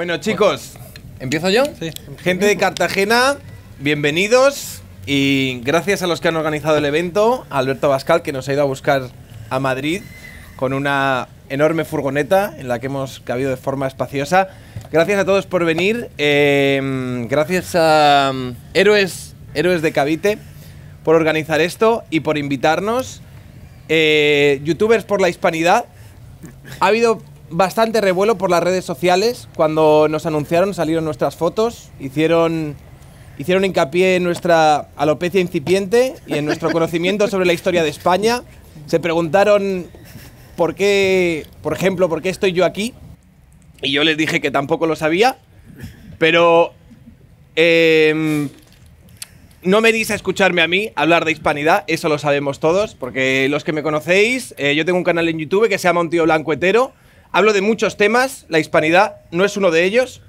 Bueno, chicos, ¿Empiezo yo? Sí. gente de Cartagena, bienvenidos y gracias a los que han organizado el evento, a Alberto Bascal que nos ha ido a buscar a Madrid con una enorme furgoneta en la que hemos cabido de forma espaciosa. Gracias a todos por venir, eh, gracias a mm, Héroes, Héroes de Cavite por organizar esto y por invitarnos. Eh, youtubers por la hispanidad, ha habido bastante revuelo por las redes sociales. Cuando nos anunciaron salieron nuestras fotos, hicieron, hicieron hincapié en nuestra alopecia incipiente y en nuestro conocimiento sobre la historia de España. Se preguntaron por qué, por ejemplo, por qué estoy yo aquí. Y yo les dije que tampoco lo sabía. Pero em, no me dis a escucharme a mí hablar de hispanidad, eso lo sabemos todos, porque los que me conocéis, eh, yo tengo un canal en YouTube que se llama Un Tío Blanco Hetero. Hablo de muchos temas, la hispanidad no es uno de ellos,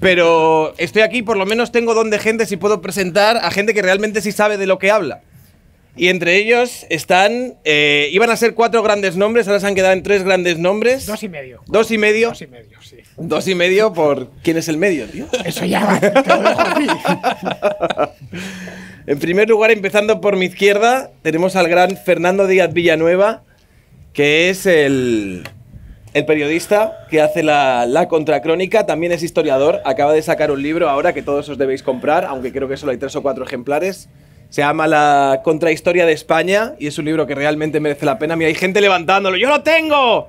pero estoy aquí, por lo menos tengo don de gente si puedo presentar a gente que realmente sí sabe de lo que habla. Y entre ellos están, eh, iban a ser cuatro grandes nombres, ahora se han quedado en tres grandes nombres. Dos y medio. Dos y medio. Dos y medio, sí. Dos y medio por... ¿Quién es el medio, tío? Eso ya va. te lo dejo a ti. En primer lugar, empezando por mi izquierda, tenemos al gran Fernando Díaz Villanueva, que es el, el periodista que hace la, la contracrónica, también es historiador, acaba de sacar un libro ahora que todos os debéis comprar, aunque creo que solo hay tres o cuatro ejemplares. Se llama La Contrahistoria de España y es un libro que realmente merece la pena. Mira, hay gente levantándolo. ¡Yo lo tengo!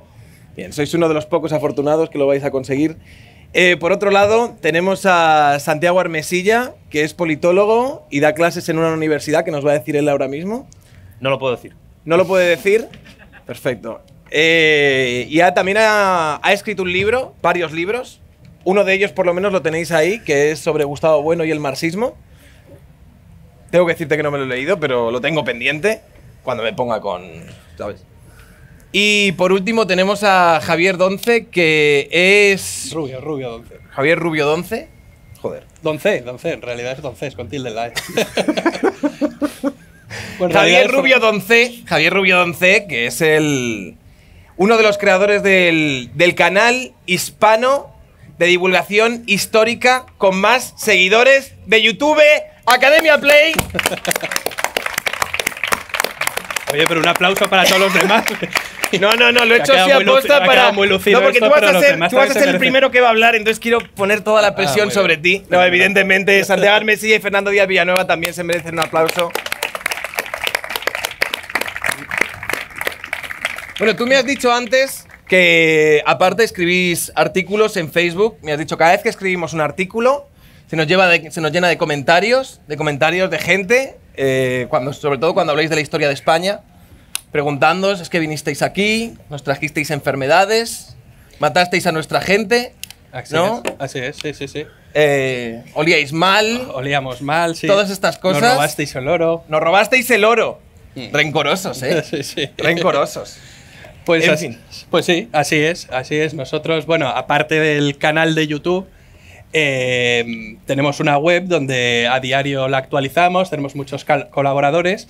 Bien, sois uno de los pocos afortunados que lo vais a conseguir. Eh, por otro lado, tenemos a Santiago Armesilla, que es politólogo y da clases en una universidad que nos va a decir él ahora mismo. No lo puedo decir. ¿No lo puede decir? Perfecto. Eh, y ha- también ha, ha escrito un libro, varios libros. Uno de ellos, por lo menos, lo tenéis ahí, que es sobre Gustavo Bueno y el marxismo. Tengo que decirte que no me lo he leído, pero lo tengo pendiente cuando me ponga con. ¿Sabes? Y por último tenemos a Javier Donce, que es. Rubio, rubio, donce. Javier Rubio Donce. Joder. Donce, donce, en realidad es donce, es con tilde en la E. Javier Rubio Donce, Javier Rubio Donce, que es el uno de los creadores del, del canal hispano de divulgación histórica con más seguidores de YouTube, Academia Play. Oye, pero un aplauso para todos los demás. No, no, no, lo he hecho así aposta para. muy lucido no, porque esto, tú vas a ser, demás tú vas a también se ser el primero que va a hablar, entonces quiero poner toda la presión muy sobre ti. No, evidentemente, Santiago Armesilla y Fernando Díaz Villanueva también se merecen un aplauso. Bueno, tú me has dicho antes que aparte escribís artículos en Facebook. Me has dicho cada vez que escribimos un artículo se nos, lleva de- se nos llena de comentarios, de comentarios de gente, eh, cuando, sobre todo cuando habláis de la historia de España, preguntándoos, es que vinisteis aquí, nos trajisteis enfermedades, matasteis a nuestra gente, Así ¿no? es, así es, sí, sí, sí. Eh, olíais mal, Olíamos mal, sí. Todas estas cosas. Nos robasteis el oro. nos robasteis el oro. Rencorosos, ¿eh? Sí, sí. Rencorosos. Pues, En así- fin. pues sí, así es, así es. Nosotros, bueno, aparte del canal de YouTube, eh, tenemos una web donde a diario la actualizamos, tenemos muchos colaboradores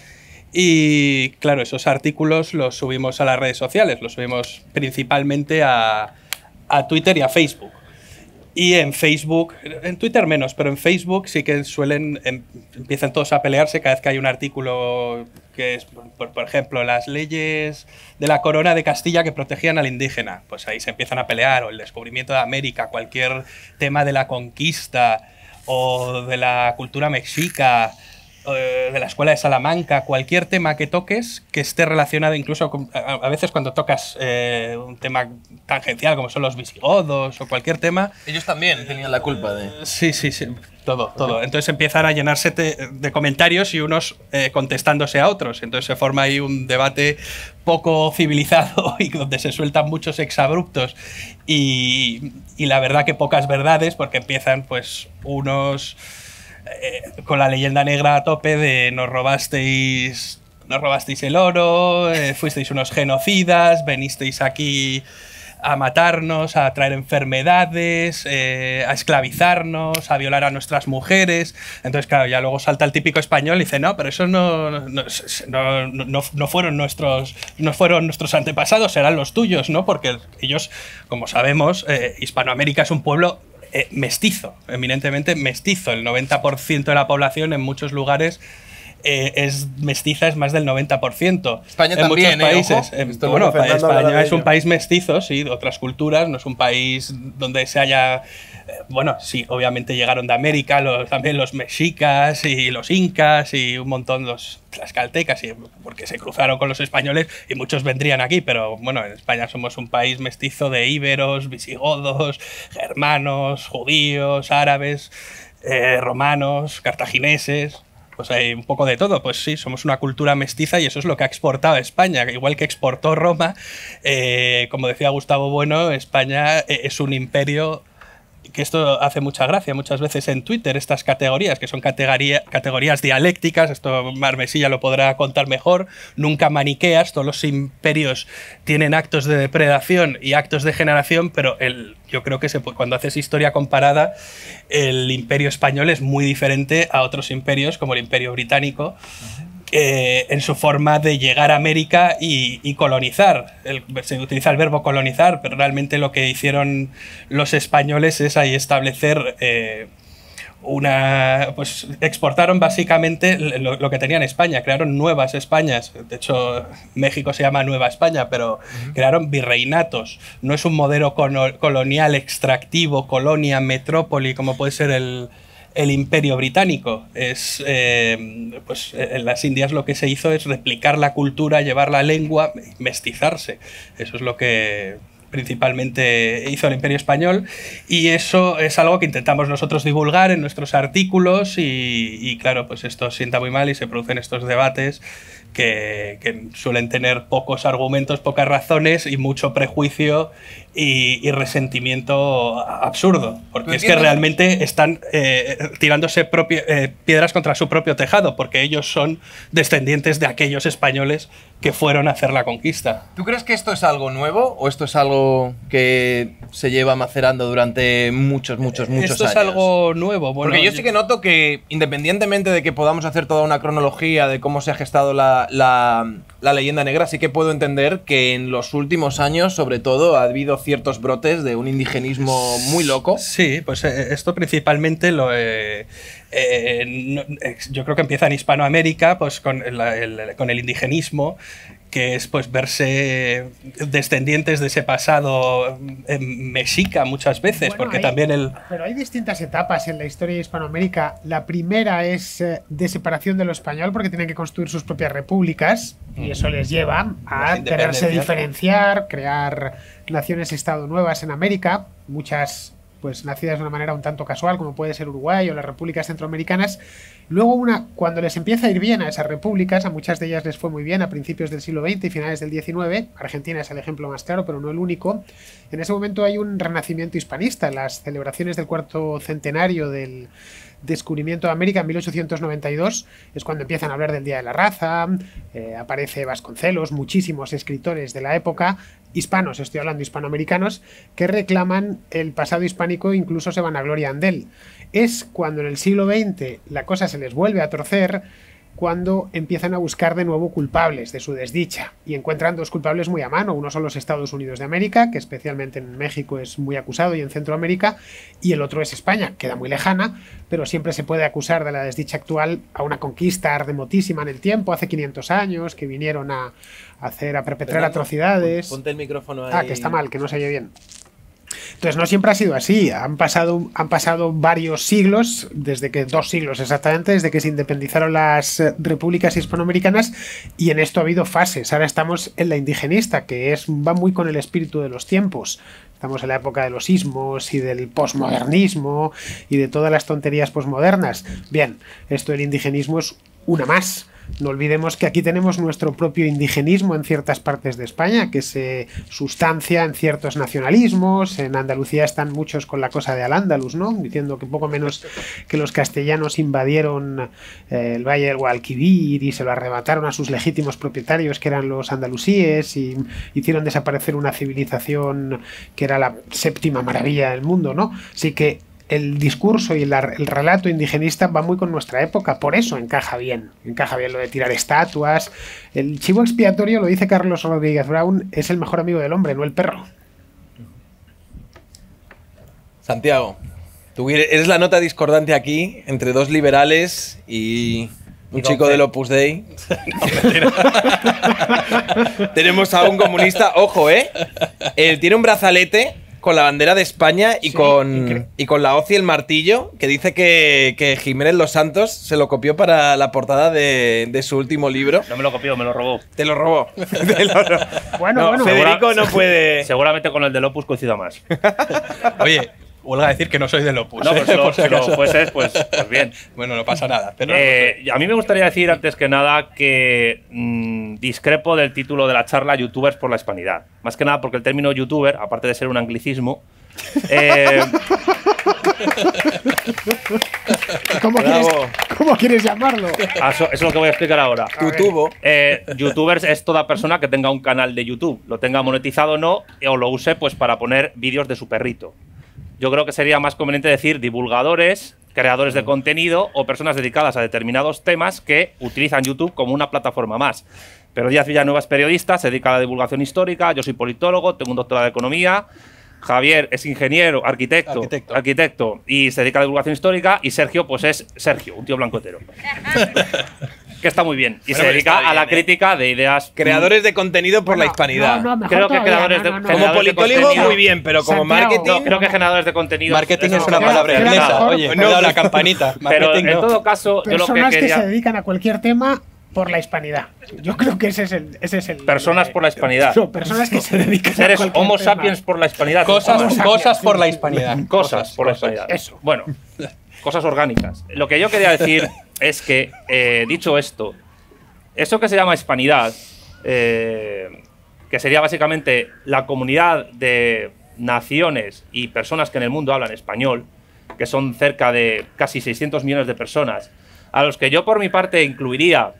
y, claro, esos artículos los subimos a las redes sociales, los subimos principalmente a, a Twitter y a Facebook. Y en Facebook, en Twitter menos, pero en Facebook sí que suelen, em- empiezan todos a pelearse cada vez que hay un artículo que es, por, por ejemplo, las leyes de la corona de Castilla que protegían al indígena. Pues ahí se empiezan a pelear, o el descubrimiento de América, cualquier tema de la conquista o de la cultura mexica, eh, de la escuela de Salamanca, cualquier tema que toques que esté relacionado incluso con, a, a veces cuando tocas eh, un tema tangencial como son los visigodos o cualquier tema, Ellos también tenían la culpa de... Sí, sí, sí. Todo, todo. Entonces empiezan a llenarse te- de comentarios y unos eh, contestándose a otros. Entonces se forma ahí un debate poco civilizado y donde se sueltan muchos exabruptos y, y la verdad que pocas verdades porque empiezan pues unos eh, con la leyenda negra a tope de nos robasteis nos robasteis el oro, eh, fuisteis unos genocidas, venisteis aquí a matarnos, a traer enfermedades, eh, a esclavizarnos, a violar a nuestras mujeres. Entonces, claro, ya luego salta el típico español y dice, no, pero eso no, no, no, no fueron, nuestros, no fueron nuestros antepasados, serán los tuyos, ¿no? Porque ellos, como sabemos, Hispanoamérica es un pueblo eh, mestizo, eminentemente mestizo. El 90% de la población en muchos lugares eh, es mestiza, es más del 90%. España en también, muchos países. ¿eh? En, bueno, España es un país mestizo, sí, de otras culturas, no es un país donde se haya bueno, sí, obviamente llegaron de América, los, también los mexicas y los incas y un montón los tlaxcaltecas, y, porque se cruzaron con los españoles y muchos vendrían aquí, pero bueno, en España somos un país mestizo de íberos, visigodos, germanos, judíos, árabes, eh, romanos, cartagineses pues hay un poco de todo. Pues sí, somos una cultura mestiza y eso es lo que ha exportado España. Igual que exportó Roma, eh, como decía Gustavo Bueno, España eh, es un imperio que esto hace mucha gracia muchas veces en Twitter, estas categorías, que son categorías dialécticas, esto Marmesilla lo podrá contar mejor, nunca maniqueas, todos los imperios tienen actos de depredación y actos de generación, pero el, yo creo que se, cuando haces historia comparada, el imperio español es muy diferente a otros imperios, como el imperio británico, eh, en su forma de llegar a América y, colonizar. se utiliza el verbo colonizar, pero realmente lo que hicieron los españoles es ahí establecer eh, una. Pues exportaron básicamente lo, que tenían España, crearon nuevas Españas. De hecho, México se llama Nueva España, pero crearon virreinatos. No es un modelo colonial extractivo, colonia, metrópoli, como puede ser el el imperio británico. Es, eh, pues en las Indias lo que se hizo es replicar la cultura, llevar la lengua, mestizarse. Eso es lo que principalmente hizo el imperio español y eso es algo que intentamos nosotros divulgar en nuestros artículos y, y claro, pues esto sienta muy mal y se producen estos debates que, suelen tener pocos argumentos, pocas razones y mucho prejuicio y, resentimiento absurdo. Porque es que realmente están eh, tirándose eh, piedras contra su propio tejado, porque ellos son descendientes de aquellos españoles que fueron a hacer la conquista. ¿Tú crees que esto es algo nuevo o esto es algo que se lleva macerando durante muchos, muchos, muchos años? Esto es algo nuevo. Porque yo sí que noto que, independientemente de que podamos hacer toda una cronología de cómo se ha gestado la, la, leyenda negra, sí que puedo entender que en los últimos años, sobre todo, ha habido ciertos brotes de un indigenismo muy loco. Sí, pues eh, esto principalmente lo... Eh, eh, yo creo que empieza en Hispanoamérica, pues con con el indigenismo, que es pues verse descendientes de ese pasado eh, mexica muchas veces, porque también el... Pero hay distintas etapas en la historia de Hispanoamérica. La primera es eh, de separación de lo español, porque tienen que construir sus propias repúblicas, y eso les lleva a quererse diferenciar, crear naciones-estado nuevas en América, muchas pues nacidas de una manera un tanto casual, como puede ser Uruguay o las repúblicas centroamericanas. Luego, una, cuando les empieza a ir bien a esas repúblicas, a muchas de ellas les fue muy bien a principios del siglo XX y finales del XIX, Argentina es el ejemplo más claro, pero no el único, en ese momento hay un renacimiento hispanista, las celebraciones del cuarto centenario del descubrimiento de América en 1892 es cuando empiezan a hablar del Día de la Raza, eh, aparece Vasconcelos, muchísimos escritores de la época, hispanos, estoy hablando hispanoamericanos, que reclaman el pasado hispánico, incluso se van a gloria de él. Es cuando en el siglo XX la cosa se les vuelve a torcer, cuando empiezan a buscar de nuevo culpables de su desdicha y encuentran dos culpables muy a mano. Uno son los Estados Unidos de América, que especialmente en México es muy acusado y en Centroamérica, y el otro es España, queda muy lejana, pero siempre se puede acusar de la desdicha actual a una conquista remotísima en el tiempo, hace 500 años, que vinieron a hacer, a perpetrar atrocidades. Ponte el micrófono ahí. Ah, que está mal, que no se oye bien. Entonces no siempre ha sido así. Han pasado, han pasado varios siglos, desde que dos siglos exactamente, desde que se independizaron las eh, repúblicas hispanoamericanas, y en esto ha habido fases. Ahora estamos en la indigenista, que es, va muy con el espíritu de los tiempos. Estamos en la época de los ismos y del posmodernismo y de todas las tonterías posmodernas. Bien, esto del indigenismo es una más No olvidemos que aquí tenemos nuestro propio indigenismo en ciertas partes de España, que se sustancia en ciertos nacionalismos. En Andalucía están muchos con la cosa de Al-Ándalus, ¿no? Diciendo que poco menos que los castellanos invadieron eh, el Valle del Guadalquivir y se lo arrebataron a sus legítimos propietarios, que eran los andalusíes, y hicieron desaparecer una civilización que era la séptima maravilla del mundo, ¿no? Así que el discurso y el, el, relato indigenista va muy con nuestra época, por eso encaja bien, encaja bien lo de tirar estatuas. El chivo expiatorio, lo dice Carlos Rodríguez Brown, es el mejor amigo del hombre, no el perro. Santiago, tú eres la nota discordante aquí entre dos liberales y un chico del Opus Dei. Tenemos a un comunista, ojo, ¿eh? Él tiene un brazalete con la bandera de España y, Sí, con, y con la hoz y el martillo, que dice que, que Jiménez Los Santos se lo copió para la portada de, de su último libro. No me lo copió, me lo robó. Te lo robó. Te lo robó. Bueno, No, bueno. Federico no puede. Seguramente con el del Opus coincida más. Oye, huelga a decir que no soy del Opus. No, ¿eh? pues, Por si si lo fueses, pues, pues bien. Bueno, no pasa nada. Pero Eh, a mí me gustaría decir antes que nada que mm, discrepo del título de la charla Youtubers por la Hispanidad. Más que nada porque el término youtuber, aparte de ser un anglicismo, eh, ¿Cómo quieres, Bravo. ¿Cómo quieres llamarlo? ah, eso, eso es lo que voy a explicar ahora. Tu tubo. Eh, youtubers es toda persona que tenga un canal de YouTube, lo tenga monetizado o no, o lo use pues para poner vídeos de su perrito. Yo creo que sería más conveniente decir divulgadores, creadores de contenido o personas dedicadas a determinados temas que utilizan YouTube como una plataforma más. Pero Díaz Villanueva es periodista, se dedica a la divulgación histórica, yo soy politólogo, tengo un doctorado de economía. Javier es ingeniero, arquitecto, Arquitecto. arquitecto y se dedica a la divulgación histórica. Y Sergio, pues es Sergio, un tío blancotero. que está muy bien. Y Bueno, se dedica está a la bien, ¿eh? crítica de ideas. Creadores de contenido por la hispanidad. no, no, mejor Creo que todavía, creadores de- no, no, no. Como politólogo muy bien, pero como Santiago. marketing. No, creo que generadores de contenido. marketing es una no. palabra inglesa. mejor. Oye, No, cuidado la campanita. Pero en todo caso, yo lo que Personas que, quería. se dedican a cualquier tema por la hispanidad. Yo creo que ese es el. Ese es el Personas por la hispanidad. No, personas que se dedican a Seres cualquier Homo tema. sapiens por la hispanidad. Cosas, cosas por la hispanidad. Cosas por la hispanidad. Eso. Bueno, cosas orgánicas. Lo que yo quería decir es que, eh, dicho esto, eso que se llama hispanidad, eh, que sería básicamente la comunidad de naciones y personas que en el mundo hablan español, que son cerca de casi 600 millones de personas, a los que yo por mi parte incluiría,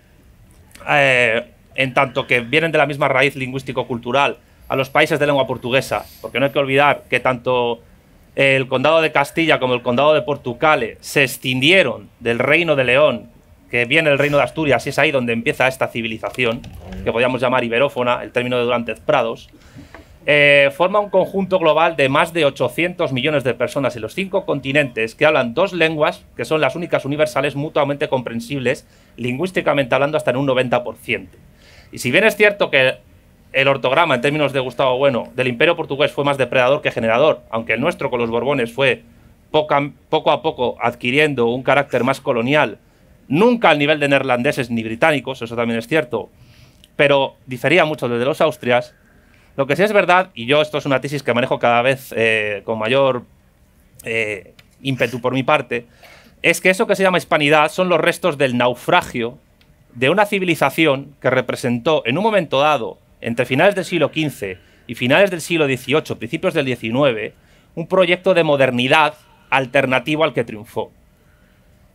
eh, en tanto que vienen de la misma raíz lingüístico-cultural, a los países de lengua portuguesa, porque no hay que olvidar que tanto el condado de Castilla como el condado de Portucale se extendieron del reino de León, que viene el reino de Asturias, y es ahí donde empieza esta civilización, que podríamos llamar iberófona, el término de Durantes Prados, eh, forma un conjunto global de más de 800 millones de personas en los cinco continentes que hablan dos lenguas que son las únicas universales mutuamente comprensibles, lingüísticamente hablando hasta en un 90%. Y si bien es cierto que el ortograma, en términos de Gustavo Bueno, del Imperio Portugués fue más depredador que generador, aunque el nuestro con los Borbones fue poco a poco adquiriendo un carácter más colonial, nunca al nivel de neerlandeses ni británicos, eso también es cierto, pero difería mucho desde los Austrias. Lo que sí es verdad, y yo esto es una tesis que manejo cada vez eh, con mayor eh, ímpetu por mi parte, es que eso que se llama hispanidad son los restos del naufragio de una civilización que representó en un momento dado, entre finales del siglo XV y finales del siglo XVIII, principios del XIX, un proyecto de modernidad alternativo al que triunfó.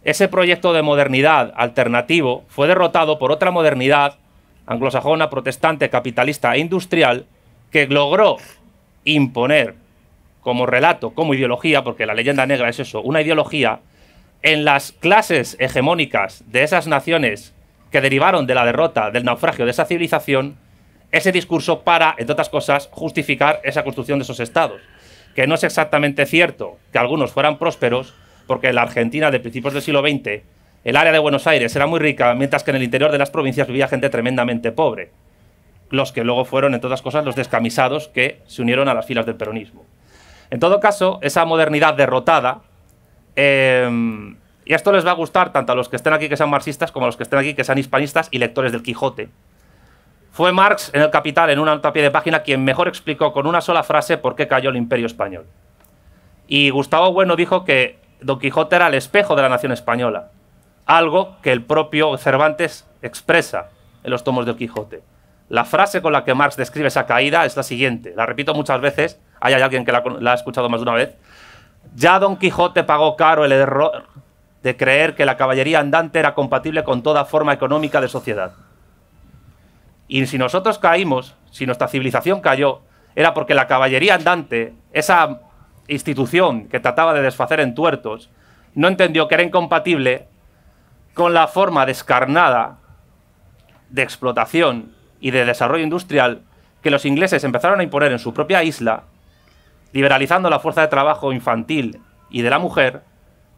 Ese proyecto de modernidad alternativo fue derrotado por otra modernidad anglosajona, protestante, capitalista e industrial que logró imponer como relato, como ideología, porque la leyenda negra es eso, una ideología en las clases hegemónicas de esas naciones que derivaron de la derrota, del naufragio de esa civilización, ese discurso para, entre otras cosas, justificar esa construcción de esos estados. Que no es exactamente cierto que algunos fueran prósperos, porque en la Argentina de principios del siglo XX, el área de Buenos Aires era muy rica, mientras que en el interior de las provincias vivía gente tremendamente pobre. Los que luego fueron, entre otras cosas, los descamisados que se unieron a las filas del peronismo. En todo caso, esa modernidad derrotada, eh, y esto les va a gustar tanto a los que estén aquí que sean marxistas como a los que estén aquí que sean hispanistas y lectores del Quijote. Fue Marx en el Capital, en una nota pie de página, quien mejor explicó con una sola frase por qué cayó el imperio español. Y Gustavo Bueno dijo que Don Quijote era el espejo de la nación española. algo que el propio Cervantes expresa en los tomos del Quijote. La frase con la que Marx describe esa caída es la siguiente, la repito muchas veces, hay alguien que la ha escuchado más de una vez. Ya Don Quijote pagó caro el error de creer que la caballería andante era compatible con toda forma económica de sociedad. Y si nosotros caímos, si nuestra civilización cayó, era porque la caballería andante, esa institución que trataba de desfacer en tuertos, no entendió que era incompatible con la forma descarnada de explotación y de desarrollo industrial que los ingleses empezaron a imponer en su propia isla, liberalizando la fuerza de trabajo infantil y de la mujer,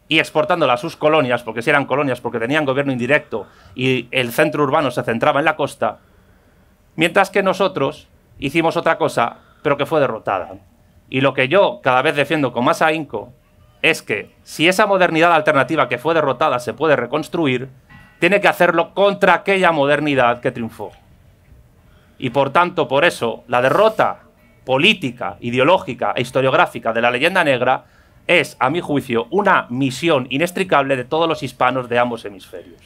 y exportándola a sus colonias, porque si eran colonias, porque tenían gobierno indirecto y el centro urbano se centraba en la costa, mientras que nosotros hicimos otra cosa, pero que fue derrotada. Y lo que yo cada vez defiendo con más ahínco es que si esa modernidad alternativa que fue derrotada se puede reconstruir, tiene que hacerlo contra aquella modernidad que triunfó. Y por tanto, por eso, la derrota política, ideológica e historiográfica de la leyenda negra es, a mi juicio, una misión inextricable de todos los hispanos de ambos hemisferios.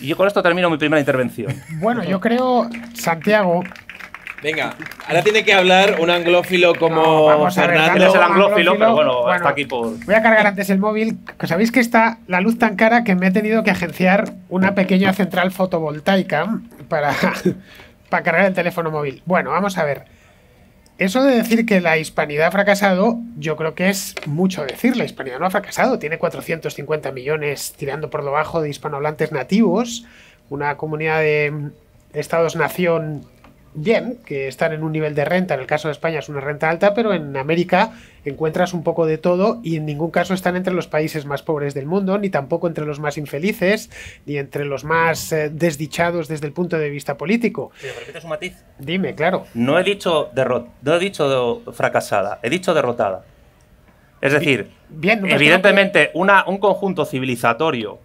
Y yo con esto termino mi primera intervención. Bueno, yo creo, Santiago. Venga, ahora tiene que hablar un anglófilo como No, vamos a ver, Fernando. Él es el anglófilo, pero bueno, bueno. hasta aquí por... Voy a cargar antes el móvil. Sabéis que está la luz tan cara que me he tenido que agenciar una pequeña central fotovoltaica para, para cargar el teléfono móvil. Bueno, vamos a ver. Eso de decir que la hispanidad ha fracasado, yo creo que es mucho decir. La hispanidad no ha fracasado. Tiene 450 millones tirando por lo bajo de hispanohablantes nativos. Una comunidad de estados-nación bien, que están en un nivel de renta. En el caso de España es una renta alta, pero en América encuentras un poco de todo y en ningún caso están entre los países más pobres del mundo, ni tampoco entre los más infelices, ni entre los más eh, desdichados desde el punto de vista político. ¿Me permites un matiz? Dime, claro. No he dicho, derrot no he dicho fracasada, he dicho derrotada. Es decir, Bien, no, evidentemente una, un conjunto civilizatorio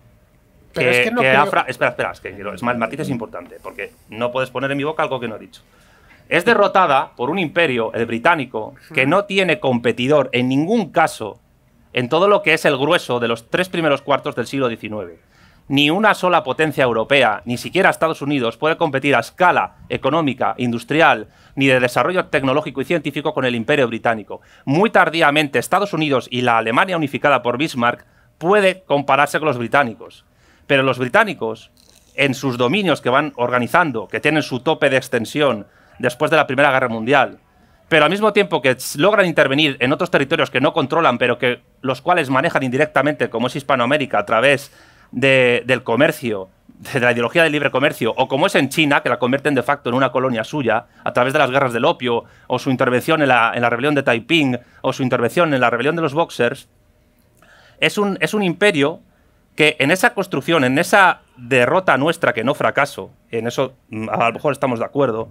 Pero que, es que no que creo- Espera, espera, es que quiero- es más, el matiz es importante, porque no puedes poner en mi boca algo que no he dicho. Es derrotada por un imperio, el británico, que no tiene competidor en ningún caso en todo lo que es el grueso de los tres primeros cuartos del siglo XIX. Ni una sola potencia europea, ni siquiera Estados Unidos, puede competir a escala económica, industrial, ni de desarrollo tecnológico y científico con el imperio británico. Muy tardíamente, Estados Unidos y la Alemania unificada por Bismarck puede compararse con los británicos. Pero los británicos, en sus dominios que van organizando, que tienen su tope de extensión después de la Primera Guerra Mundial, pero al mismo tiempo que logran intervenir en otros territorios que no controlan, pero que los cuales manejan indirectamente, como es Hispanoamérica, a través de- del comercio, de la ideología del libre comercio, o como es en China, que la convierten de facto en una colonia suya, a través de las guerras del opio, o su intervención en la, en la rebelión de Taiping, o su intervención en la rebelión de los Boxers, es un, es un imperio que en esa construcción, en esa derrota nuestra, que no fracaso, en eso mm, a lo mejor estamos de acuerdo,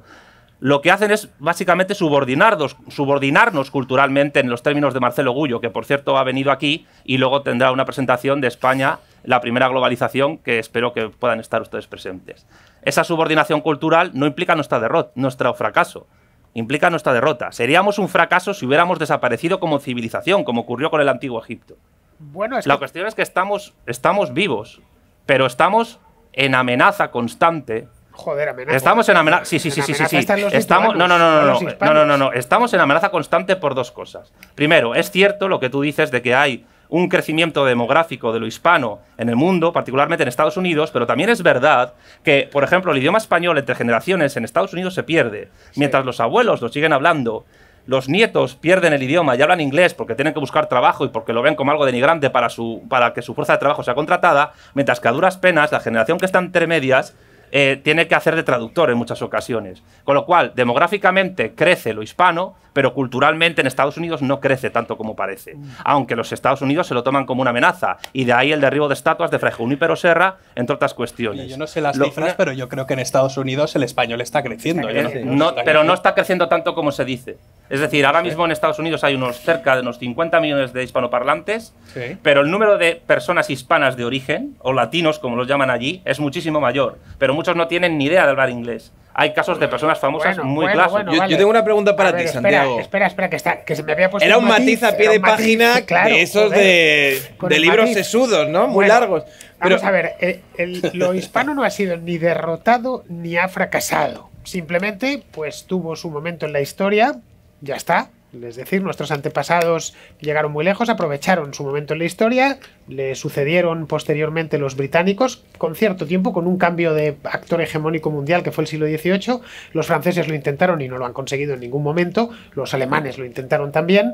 lo que hacen es básicamente subordinarnos, subordinarnos culturalmente en los términos de Marcelo Gullo, que por cierto ha venido aquí y luego tendrá una presentación de España, la primera globalización, que espero que puedan estar ustedes presentes. Esa subordinación cultural no implica nuestra derrota, nuestro fracaso, implica nuestra derrota. Seríamos un fracaso si hubiéramos desaparecido como civilización, como ocurrió con el antiguo Egipto. Bueno, es La que- cuestión es que estamos, estamos vivos, pero estamos en amenaza constante. Joder, amenaza. Estamos en amenaza. Sí, sí, sí, En sí, sí. sí. Estamos. No, no, no, no, no, no, no, no, no. Estamos en amenaza constante por dos cosas. Primero, es cierto lo que tú dices de que hay un crecimiento demográfico de lo hispano en el mundo, particularmente en Estados Unidos, pero también es verdad que, por ejemplo, el idioma español entre generaciones en Estados Unidos se pierde, mientras los abuelos lo siguen hablando. Los nietos pierden el idioma y hablan inglés porque tienen que buscar trabajo y porque lo ven como algo denigrante para, su, para que su fuerza de trabajo sea contratada, mientras que a duras penas la generación que está entre medias eh, tiene que hacer de traductor en muchas ocasiones. Con lo cual, demográficamente crece lo hispano, pero culturalmente en Estados Unidos no crece tanto como parece. Aunque los Estados Unidos se lo toman como una amenaza. Y de ahí el derribo de estatuas de Fray Junípero Serra, entre otras cuestiones. Yo no sé las Lo- cifras, pero yo creo que en Estados Unidos el español está creciendo. No, pero no está creciendo tanto como se dice. Es decir, ahora mismo en Estados Unidos hay unos cerca de unos 50 millones de hispanoparlantes, Sí. pero el número de personas hispanas de origen, o latinos como los llaman allí, es muchísimo mayor. Pero muchos no tienen ni idea de hablar inglés. Hay casos de personas famosas Bueno, muy bueno, Yo- tengo una pregunta para ver, ti, espera, Santiago. Espera, espera, que, está, que se me había puesto Era un matiz a pie de matiz, página claro, de esos joder. de, libros matiz. sesudos, ¿no? Muy Bueno, largos. Pero, Vamos a ver, eh, el- lo hispano no ha sido ni derrotado ni ha fracasado. Simplemente, pues tuvo su momento en la historia, ya está. Es decir, nuestros antepasados llegaron muy lejos, aprovecharon su momento en la historia, le sucedieron posteriormente los británicos, con cierto tiempo, con un cambio de actor hegemónico mundial que fue el siglo XVIII. Los franceses lo intentaron y no lo han conseguido en ningún momento, los alemanes lo intentaron también,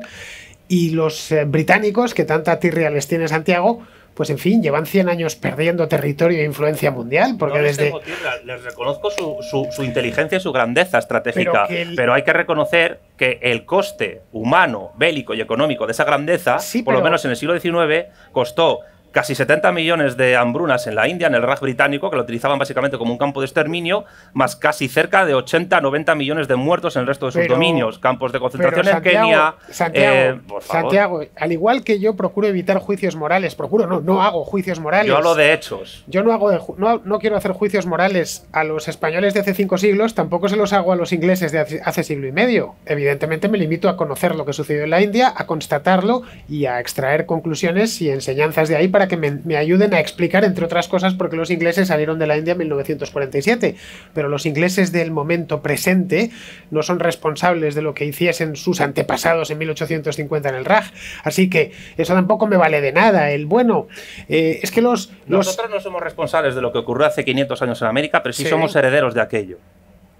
y los eh, británicos, que tanta tirria les tiene Santiago, pues en fin, llevan 100 años perdiendo territorio e influencia mundial, porque No les desde... tierra, les reconozco su, su- su inteligencia y su grandeza estratégica, Pero hay que reconocer que el coste humano, bélico y económico de esa grandeza, Sí, por lo menos en el siglo XIX, costó casi 70 millones de hambrunas en la India, en el Raj británico, que lo utilizaban básicamente como un campo de exterminio, más casi cerca de 80-90 millones de muertos en el resto de sus Pero- dominios, campos de Pero concentración en Kenia. Santiago, eh, por favor. Santiago, al igual que yo procuro evitar juicios morales, procuro, no, no hago juicios morales. Yo hablo de hechos. Yo no, hago de ju- no, no quiero hacer juicios morales a los españoles de hace cinco siglos, tampoco se los hago a los ingleses de hace, hace siglo y medio. Evidentemente me limito a conocer lo que sucedió en la India, a constatarlo y a extraer conclusiones y enseñanzas de ahí para que me, me ayuden a explicar, entre otras cosas, por qué los ingleses salieron de la India en 1947. Pero los ingleses del momento presente no son responsables de lo que hiciesen sus antepasados en 1850 en el Raj. Así que eso tampoco me vale de nada. El bueno, eh, es que los... los Nosotros no somos responsables de lo que ocurrió hace 500 años en América, pero sí, Sí. somos herederos de aquello.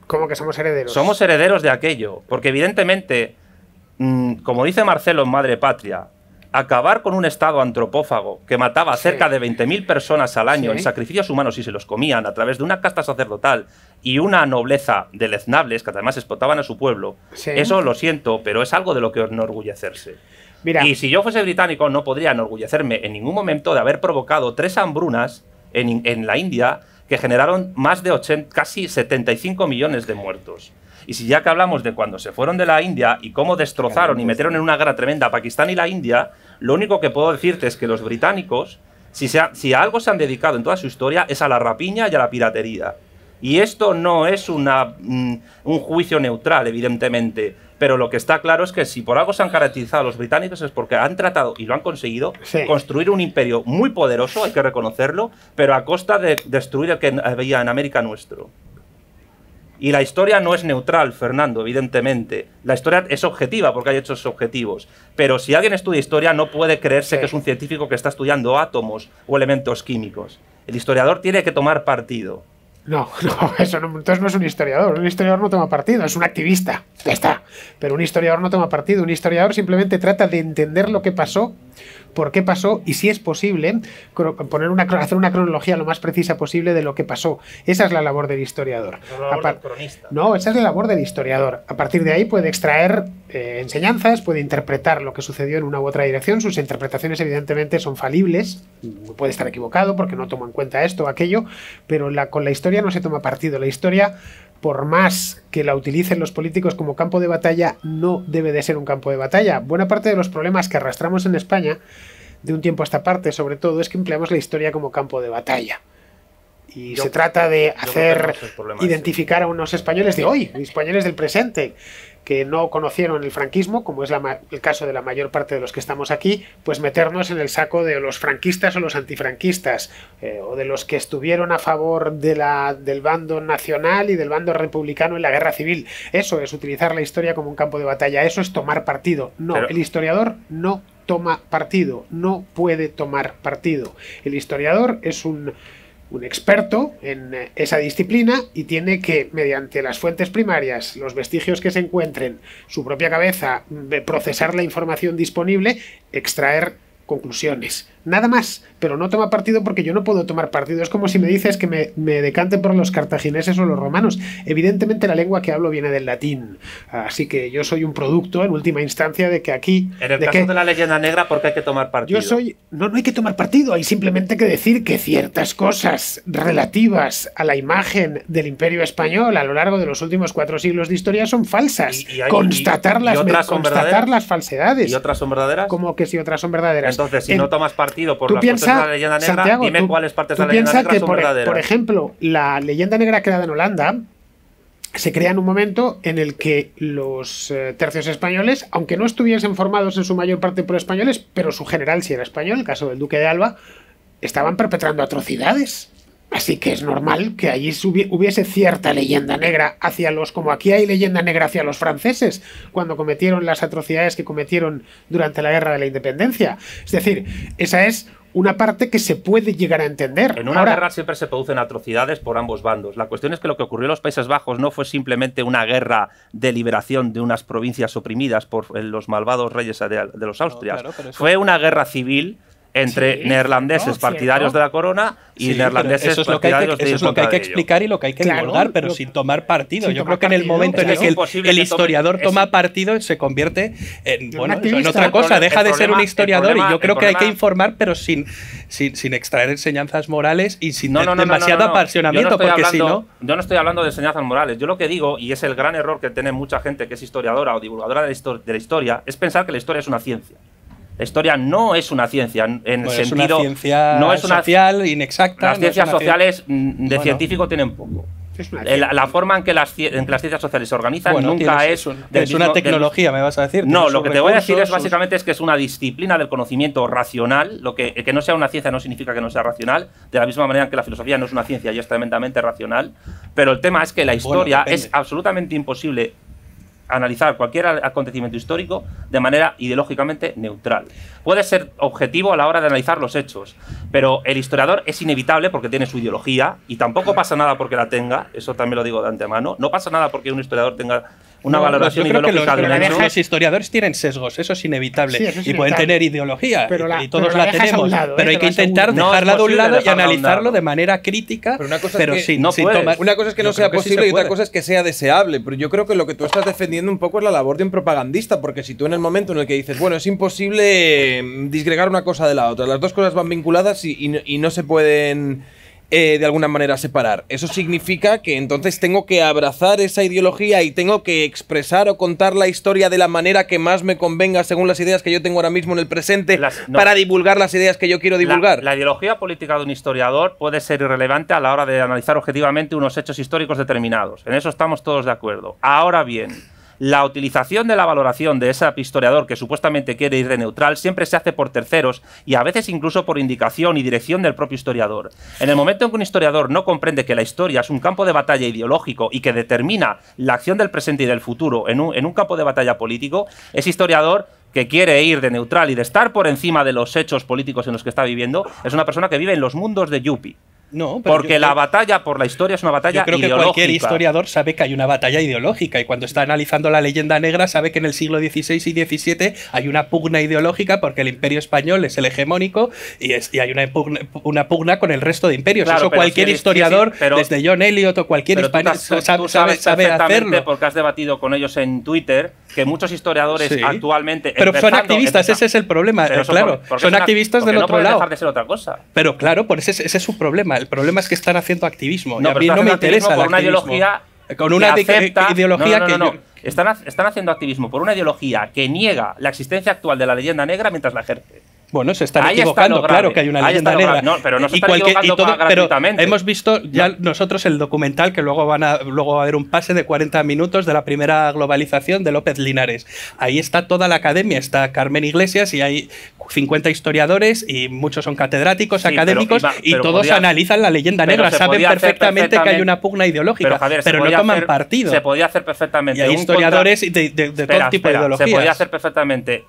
¿Cómo que somos herederos? Somos herederos de aquello, porque evidentemente, mm, como dice Marcelo en Madre Patria, acabar con un Estado antropófago que mataba a Sí. cerca de 20.000 personas al año Sí. en sacrificios humanos y se los comían a través de una casta sacerdotal y una nobleza deleznables que además explotaban a su pueblo, Sí. eso lo siento, pero es algo de lo que enorgullecerse. Mira, Y si yo fuese británico, no podría enorgullecerme en ningún momento de haber provocado tres hambrunas en, en la India que generaron más de 80, casi 75 millones de muertos. Y si ya que hablamos de cuando se fueron de la India y cómo destrozaron y metieron en una guerra tremenda a Pakistán y la India, lo único que puedo decirte es que los británicos, si, se ha- si a algo se han dedicado en toda su historia, es a la rapiña y a la piratería. Y esto no es una, mm, un juicio neutral, evidentemente. Pero lo que está claro es que si por algo se han caracterizado los británicos es porque han tratado, y lo han conseguido, Sí. construir un imperio muy poderoso, hay que reconocerlo, pero a costa de destruir el que había en América nuestro. Y la historia no es neutral, Fernando, evidentemente. La historia es objetiva porque hay hechos objetivos. Pero si alguien estudia historia no puede creerse Sí. que es un científico que está estudiando átomos o elementos químicos. El historiador tiene que tomar partido. No, no, eso no, entonces no es un historiador. Un historiador no toma partido, es un activista. Ya está. Pero un historiador no toma partido. Un historiador simplemente trata de entender lo que pasó, por qué pasó y si es posible poner una, hacer una cronología lo más precisa posible de lo que pasó. Esa es la labor del historiador. No, esa es la labor del historiador. A partir de ahí puede extraer eh, enseñanzas, puede interpretar lo que sucedió en una u otra dirección. Sus interpretaciones, evidentemente, son falibles. Puede estar equivocado porque no toma en cuenta esto o aquello, pero la, con la historia no se toma partido. La historia, por más que la utilicen los políticos como campo de batalla, no debe de ser un campo de batalla. Buena parte de los problemas que arrastramos en España, de un tiempo a esta parte, sobre todo, es que empleamos la historia como campo de batalla. Y Yo- se trata de hacer no identificar a unos españoles de hoy, españoles del presente, que no conocieron el franquismo, como es la el caso de la mayor parte de los que estamos aquí, pues meternos en el saco de los franquistas o los antifranquistas, eh, o de los que estuvieron a favor de la, del bando nacional y del bando republicano en la guerra civil. Eso es utilizar la historia como un campo de batalla, eso es tomar partido. No, Pero- el historiador no toma partido, no puede tomar partido. El historiador es un un experto en eh, esa disciplina y tiene que, mediante las fuentes primarias, los vestigios que se encuentren, su propia cabeza, de procesar la información disponible, extraer conclusiones. Nada más, pero no toma partido porque yo no puedo tomar partido. Es como si me dices que me, me decante por los cartagineses o los romanos. Evidentemente la lengua que hablo viene del latín, así que yo soy un producto, en última instancia, de que aquí... En el de caso que- de la leyenda negra, ¿por qué hay que tomar partido? yo soy. No, no hay que tomar partido, hay simplemente que decir que ciertas cosas relativas a la imagen del Imperio Español a lo largo de los últimos cuatro siglos de historia son falsas. Y- y hay- constatar y- y las, constatar las falsedades. ¿Y otras son verdaderas? Como que si otras son verdaderas. Entonces, si En- no tomas partido convertido por Tú las partes de la leyenda negra, Santiago, dime tú- cuáles partes de la leyenda negra que, son por, verdaderas. por ejemplo, la leyenda negra creada en Holanda se crea en un momento en el que los eh, tercios españoles, aunque no estuviesen formados en su mayor parte por españoles, pero su general sí era español, el caso del duque de Alba, estaban perpetrando atrocidades. Así que es normal que allí hubiese cierta leyenda negra hacia los, como aquí hay leyenda negra hacia los franceses, cuando cometieron las atrocidades que cometieron durante la guerra de la independencia. Es decir, esa es una parte que se puede llegar a entender. En una Ahora, guerra siempre se producen atrocidades por ambos bandos. La cuestión es que lo que ocurrió en los Países Bajos no fue simplemente una guerra de liberación de unas provincias oprimidas por eh, los malvados reyes de, de los Austrias. claro, pero eso- Fue una guerra civil entre Sí, neerlandeses partidarios cierto. de la corona y Sí, neerlandeses eso es lo que hay partidarios que, eso es lo que, hay que explicar y lo que hay que Claro, divulgar, pero lo- sin tomar partido. sin Yo tomar creo que en el partido. momento en el que el, el tome- historiador toma partido, se convierte en, bueno, en otra cosa. problema- Deja de ser un problema- historiador problema- y yo creo que hay que problema- informar, pero sin, sin, sin extraer enseñanzas morales y sin No, no, demasiado no, no. apasionamiento, Yo no estoy porque si hablando- no. Yo no estoy hablando de enseñanzas morales. Yo lo que digo, y es el gran error que tiene mucha gente que es historiadora o divulgadora de la historia, es pensar que la historia es una ciencia. La historia no es una ciencia en el Bueno, es sentido. una ciencia no es una social inexacta. Las ciencias sociales mm, de Bueno. científico tienen poco. La, la forma en que, las, cie- en que las ciencias sociales se organizan Bueno, nunca tienes- es. del es una mismo- del- tecnología, me vas a decir. no, lo que te voy a decir es básicamente es que es una disciplina del conocimiento racional. Lo que, que no sea una ciencia no significa que no sea racional. De la misma manera que la filosofía no es una ciencia y es tremendamente racional. Pero el tema es que la historia es absolutamente imposible analizar cualquier acontecimiento histórico de manera ideológicamente neutral. Puede ser objetivo a la hora de analizar los hechos, pero el historiador es inevitable porque tiene su ideología y tampoco pasa nada porque la tenga, eso también lo digo de antemano, no pasa nada porque un historiador tenga una No, valoración yo creo que ideológica los, de los- historiadores tienen sesgos, eso es inevitable. Sí, eso es y pueden tener ideología, Pero la- y todos pero la, tenemos. lado, pero ¿eh? hay que intentar No es dejarla de un lado y analizarlo lado. de manera crítica, Pero una cosa es pero que sin, no sin tomar. Una cosa es que no Yo sea sí posible se y otra cosa es que sea deseable. Pero yo creo que lo que tú estás defendiendo un poco es la labor de un propagandista. Porque si tú en el momento en el que dices, bueno, es imposible mm, disgregar una cosa de la otra, las dos cosas van vinculadas y, y no- y no se pueden eh, de alguna manera separar. Eso significa que entonces tengo que abrazar esa ideología y tengo que expresar o contar la historia de la manera que más me convenga según las ideas que yo tengo ahora mismo en el presente Las- no. para divulgar las ideas que yo quiero La- divulgar. La, ideología política de un historiador puede ser irrelevante a la hora de analizar objetivamente unos hechos históricos determinados. En eso estamos todos de acuerdo. Ahora bien, la utilización de la valoración de ese historiador que supuestamente quiere ir de neutral siempre se hace por terceros y a veces incluso por indicación y dirección del propio historiador. En el momento en que un historiador no comprende que la historia es un campo de batalla ideológico y que determina la acción del presente y del futuro en un, en un campo de batalla político, ese historiador que quiere ir de neutral y de estar por encima de los hechos políticos en los que está viviendo, es una persona que vive en los mundos de Yuppie. No, pero Porque la creo- batalla por la historia es una batalla Yo creo que ideológica. cualquier historiador sabe que hay una batalla ideológica y cuando está analizando la leyenda negra sabe que en el siglo XVI y XVII hay una pugna ideológica porque el imperio español es el hegemónico y, es- y hay una pugna, una pugna con el resto de imperios. Claro, Eso cualquier si eres- historiador, sí, sí, pero- desde John Eliot o cualquier español, sabe, sabes sabe hacerlo. porque has debatido con ellos en Twitter, que muchos historiadores Sí. actualmente... Pero son activistas, ese es el problema. Pero claro, son activistas del no otro lado. dejar de ser otra cosa. Pero claro, por ese, ese es su problema. El problema es que están haciendo activismo. y No, a pero mí no me interesa por una ideología Con que una de- acepta- ideología no, no, no, que yo- Están, están haciendo activismo por una ideología que niega la existencia actual de la leyenda negra mientras la ejerce. Bueno, se están Ahí equivocando, claro que hay una leyenda negra. No, pero no se Y están cualquier- y todo- pero hemos visto ya nosotros el documental que luego van a luego va a haber un pase de 40 minutos de la primera globalización de López Linares. Ahí está toda la academia, está Carmen Iglesias y hay 50 historiadores y muchos son catedráticos, Sí, académicos y pero todos podía- analizan la leyenda negra, saben perfectamente que hay una pugna ideológica, Pero, Javier, se pero no toman hacer- partido. Se podía hacer perfectamente. y hay historiadores contra- de, de- de Espera, todo tipo espera, de ideologías. Se podía hacer perfectamente.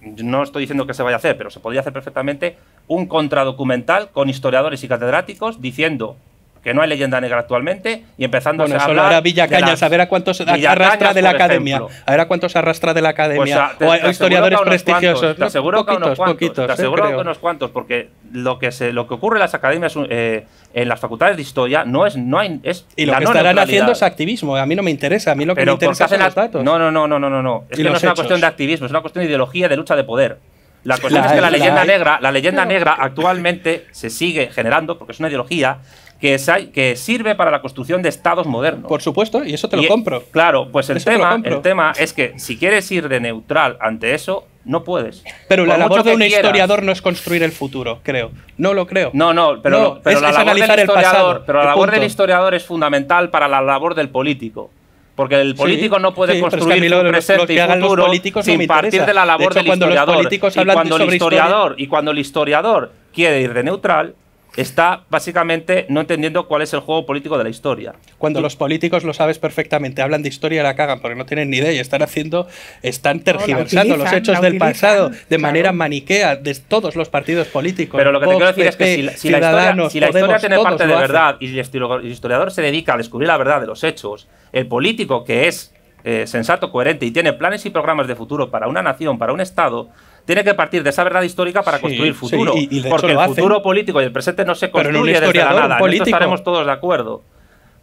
No estoy diciendo que se vaya a hacer, pero se podía hacer perfectamente un contradocumental con historiadores y catedráticos diciendo que no hay leyenda negra actualmente y empezando Bueno, a hablar de Villacañas, a ver a cuántos arrastra de la academia. ejemplo. A ver a cuántos arrastra de la academia. Pues, te- o te historiadores prestigiosos. cuantos, te No, aseguro que unos cuantos, poquitos, te aseguro que unos cuantos, porque lo que se, lo que ocurre en las academias eh, en las facultades de historia no es no hay es Y lo la que no estarán haciendo es activismo. A mí no me interesa. A mí lo que Pero me interesa son los datos. No, no, no, no, no, no, no. Es que no es una cuestión de activismo, es una cuestión de ideología de lucha de poder. La cuestión La es que la leyenda negra, la leyenda negra actualmente se sigue generando porque es una ideología que, es- que sirve para la construcción de estados modernos. Por supuesto, y eso te lo Y, compro. Claro, pues el Eso lo tema, el tema es que si quieres ir de neutral ante eso, No puedes. Pero la labor de un quieras. historiador no es construir el futuro, creo. No lo creo. No, no, pero, No, lo- pero es- la es labor del analizar el historiador, pasado, pero la labor del historiador es fundamental para la labor del político. Porque el político no puede sí, es que construir lo- lo- lo presente que y los futuro no sin partir de la labor De hecho, del cuando los historiador. y cuando el sobre historiador y cuando el historiador quiere ir de neutral, está básicamente no entendiendo cuál es el juego político de la historia. Cuando los políticos lo sabes perfectamente, hablan de historia y la cagan porque no tienen ni idea y están haciendo, están tergiversando los utilizan, hechos la del pasado de claro. manera maniquea de todos los partidos políticos. Pero lo que te quiero decir es que si la, si la historia, si la historia Podemos, tiene parte de verdad y el historiador se dedica a descubrir la verdad de los hechos, el político que es eh, sensato, coherente y tiene planes y programas de futuro para una nación, para un Estado, tiene que partir de esa verdad histórica para Sí, construir sí, futuro. y- porque el hacen. futuro político y el presente no se construye desde la nada. En esto estaremos todos de acuerdo.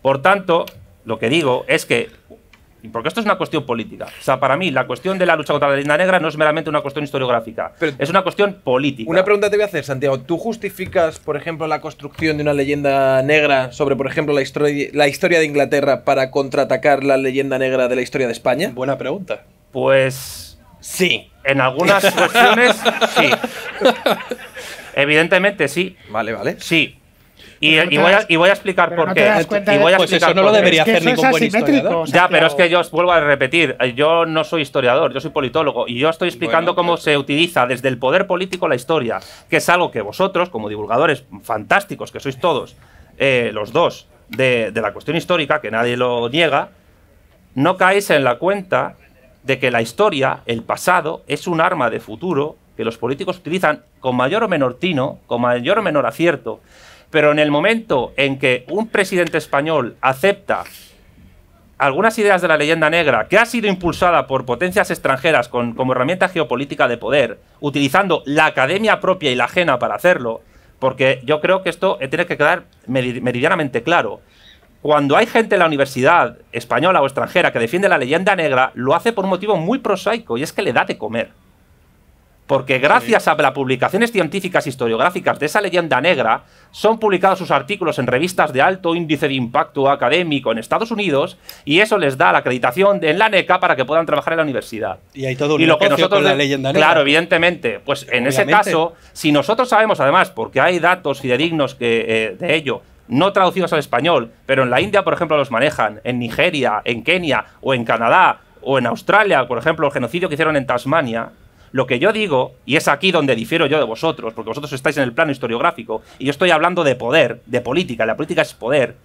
Por tanto, lo que digo es que y porque esto es una cuestión política. O sea, para mí, la cuestión de la lucha contra la leyenda negra no es meramente una cuestión historiográfica. Pero- es una cuestión política. Una pregunta te voy a hacer, Santiago. ¿Tú justificas, por ejemplo, la construcción de una leyenda negra sobre, por ejemplo, la, historia la historia de Inglaterra para contraatacar la leyenda negra de la historia de España? Buena pregunta. Pues Sí. En algunas cuestiones, sí. Evidentemente, sí. Vale, vale. Sí. Y, no voy a, das- y voy a explicar pero por no qué. te das cuenta y de- voy a Pues explicar eso no lo debería Es que hacer ningún buen historiador. Ya, pero es que yo os vuelvo a repetir, yo no soy historiador, yo soy politólogo y yo estoy explicando Bueno, cómo pues- se utiliza desde el poder político la historia, que es algo que vosotros, como divulgadores fantásticos que sois todos, eh, los dos, de, de la cuestión histórica, que nadie lo niega, no caéis en la cuenta de que la historia, el pasado, es un arma de futuro que los políticos utilizan con mayor o menor tino, con mayor o menor acierto. Pero en el momento en que un presidente español acepta algunas ideas de la leyenda negra que ha sido impulsada por potencias extranjeras con, como herramienta geopolítica de poder, utilizando la academia propia y la ajena para hacerlo, porque yo creo que esto tiene que quedar meri- meridianamente claro. Cuando hay gente en la universidad española o extranjera que defiende la leyenda negra, lo hace por un motivo muy prosaico y es que le da de comer. Porque gracias a las publicaciones científicas historiográficas de esa leyenda negra, son publicados sus artículos en revistas de alto índice de impacto académico en Estados Unidos y eso les da la acreditación de- en la NECA para que puedan trabajar en la universidad. Y hay todo un y lo que nosotros con la leyenda negra. Claro, evidentemente. Pues en ese caso, si nosotros sabemos además, porque hay datos fidedignos que, eh, de ello, no traducidos al español, pero en la India, por ejemplo, los manejan, en Nigeria, en Kenia o en Canadá o en Australia, por ejemplo, el genocidio que hicieron en Tasmania, lo que yo digo, y es aquí donde difiero yo de vosotros, porque vosotros estáis en el plano historiográfico, y yo estoy hablando de poder, de política, la política es poder,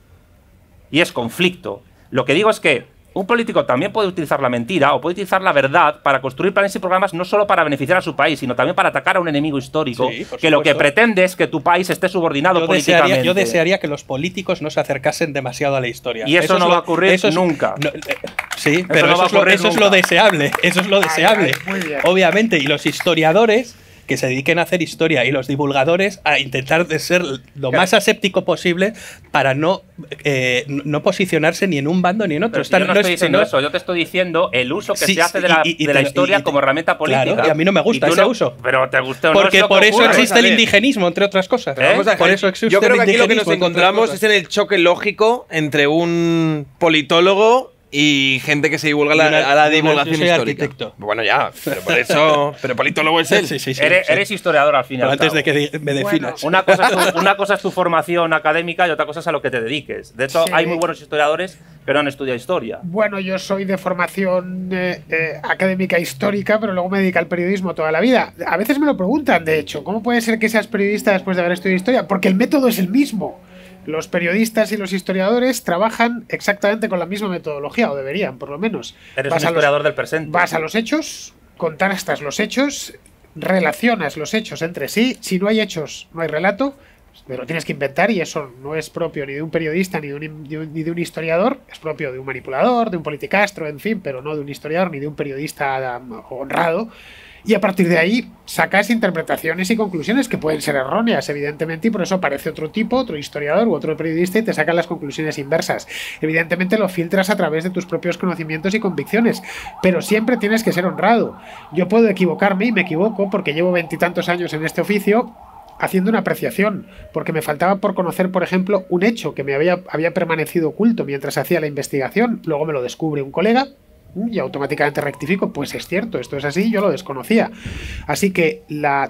y es conflicto. Lo que digo es que un político también puede utilizar la mentira o puede utilizar la verdad para construir planes y programas no solo para beneficiar a su país, sino también para atacar a un enemigo histórico Sí, que lo que pretende es que tu país esté subordinado Yo políticamente. desearía, yo desearía que los políticos no se acercasen demasiado a la historia. Y eso es no lo- va a ocurrir eso es- nunca. no, eh, sí, pero no eso, va a es lo, ocurrir eso es lo deseable. Eso es lo Ay, deseable. ay, muy bien. Obviamente. Y los historiadores que se dediquen a hacer historia y los divulgadores a intentar de ser lo más aséptico posible para no, eh, no posicionarse ni en un bando ni en otro. Estar- yo no no estoy es- diciendo no- eso, yo te estoy diciendo el uso que Sí, se hace de la, y- y de te la historia y como herramienta claro, política. y a mí no me gusta ese no- uso. Pero te gusta o Porque es por eso ocurre. existe el indigenismo, entre otras cosas. Pero vamos a Por dejar- eso existe yo creo el que aquí lo que nos encontramos es en el choque lógico entre un politólogo y gente que se divulga la- a la yo divulgación soy histórica. arquitecto. Bueno, ya, pero por eso. pero politólogo es él. Sí, sí, sí, eres, sí. eres historiador al fin y Pero al antes de que me definas. Una cosa, es tu, una cosa es tu formación académica y otra cosa es a lo que te dediques. De hecho, Sí. hay muy buenos historiadores que no han estudiado historia. Bueno, yo soy de formación eh, eh, académica histórica, pero luego me dedico al periodismo toda la vida. A veces me lo preguntan, de hecho, ¿cómo puede ser que seas periodista después de haber estudiado historia? Porque el método es el mismo. Los periodistas y los historiadores trabajan exactamente con la misma metodología, o deberían, por lo menos. Eres Vas un a los- historiador del presente. Vas a los hechos, contrastas los hechos, relacionas los hechos entre sí. Si no hay hechos, no hay relato. Pero tienes que inventar y eso no es propio ni de un periodista ni de un, ni de un- ni de un historiador, es propio de un manipulador, de un politicastro, en fin, pero no de un historiador ni de un periodista um, honrado. Y a partir de ahí sacas interpretaciones y conclusiones que pueden ser erróneas, evidentemente, y por eso aparece otro tipo, otro historiador u otro periodista y te sacan las conclusiones inversas. Evidentemente lo filtras a través de tus propios conocimientos y convicciones, pero siempre tienes que ser honrado. Yo puedo equivocarme y me equivoco porque llevo veintitantos años en este oficio haciendo una apreciación, porque me faltaba por conocer, por ejemplo, un hecho que me había, había permanecido oculto mientras hacía la investigación, luego me lo descubre un colega, y automáticamente rectifico, pues es cierto, esto es así, yo lo desconocía. Así que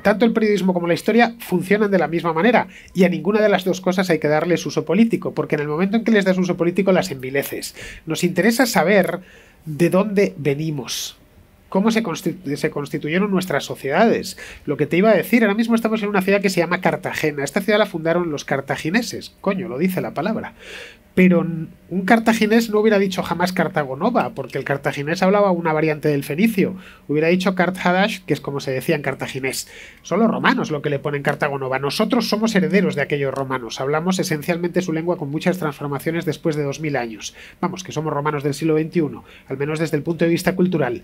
tanto el periodismo como la historia funcionan de la misma manera y a ninguna de las dos cosas hay que darles uso político, porque en el momento en que les das uso político las envileces. Nos interesa saber de dónde venimos, cómo se, constituyeron nuestras sociedades. Lo que te iba a decir, ahora mismo estamos en una ciudad que se llama Cartagena. Esta ciudad la fundaron los cartagineses, coño, lo dice la palabra pero un cartaginés no hubiera dicho jamás Cartagonova, porque el cartaginés hablaba una variante del fenicio. Hubiera dicho Carthadash, que es como se decía en cartaginés. Son los romanos lo que le ponen Cartagonova. Nosotros somos herederos de aquellos romanos. Hablamos esencialmente su lengua con muchas transformaciones después de 2000 años. Vamos, que somos romanos del siglo XXI, al menos desde el punto de vista cultural.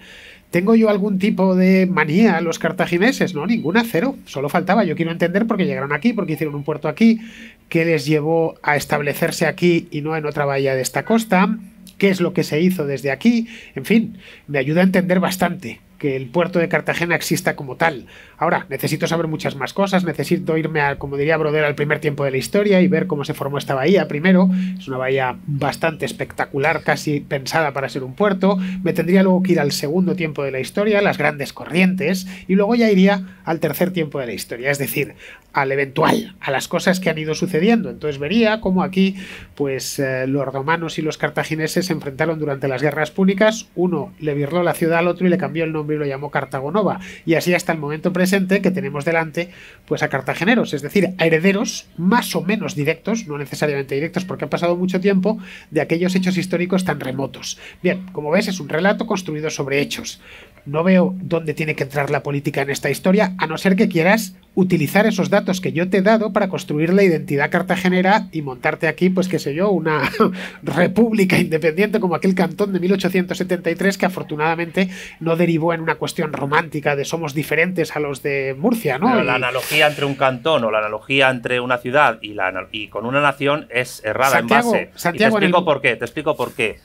¿Tengo yo algún tipo de manía los cartagineses? No, ninguna, cero. Solo faltaba. Yo quiero entender por qué llegaron aquí, porque hicieron un puerto aquí, qué les llevó a establecerse aquí y no en otra bahía de esta costa, qué es lo que se hizo desde aquí. En fin, me ayuda a entender bastante que el puerto de Cartagena exista como tal. Ahora, necesito saber muchas más cosas, necesito irme, a, como diría Broder, al primer tiempo de la historia y ver cómo se formó esta bahía primero. Es una bahía bastante espectacular, casi pensada para ser un puerto. Me tendría luego que ir al segundo tiempo de la historia, las grandes corrientes, y luego ya iría al tercer tiempo de la historia, es decir, al eventual, a las cosas que han ido sucediendo. Entonces vería cómo aquí, pues eh, los romanos y los cartagineses se enfrentaron durante las guerras púnicas. Uno le virló la ciudad al otro y le cambió el nombre y lo llamó Cartagonova. Y así hasta el momento presente que tenemos delante pues a cartageneros, es decir, a herederos más o menos directos, no necesariamente directos porque ha pasado mucho tiempo, de aquellos hechos históricos tan remotos. Bien, como ves, es un relato construido sobre hechos. No veo dónde tiene que entrar la política en esta historia, a no ser que quieras utilizar esos datos que yo te he dado para construir la identidad cartagenera y montarte aquí, pues qué sé yo, una república independiente como aquel cantón de 1873 que afortunadamente no derivó en una cuestión romántica de somos diferentes a los de Murcia, ¿no? la analogía entre un cantón o la analogía entre una ciudad y, la, y con una nación es errada en base. Santiago, te explico por qué, te explico por qué.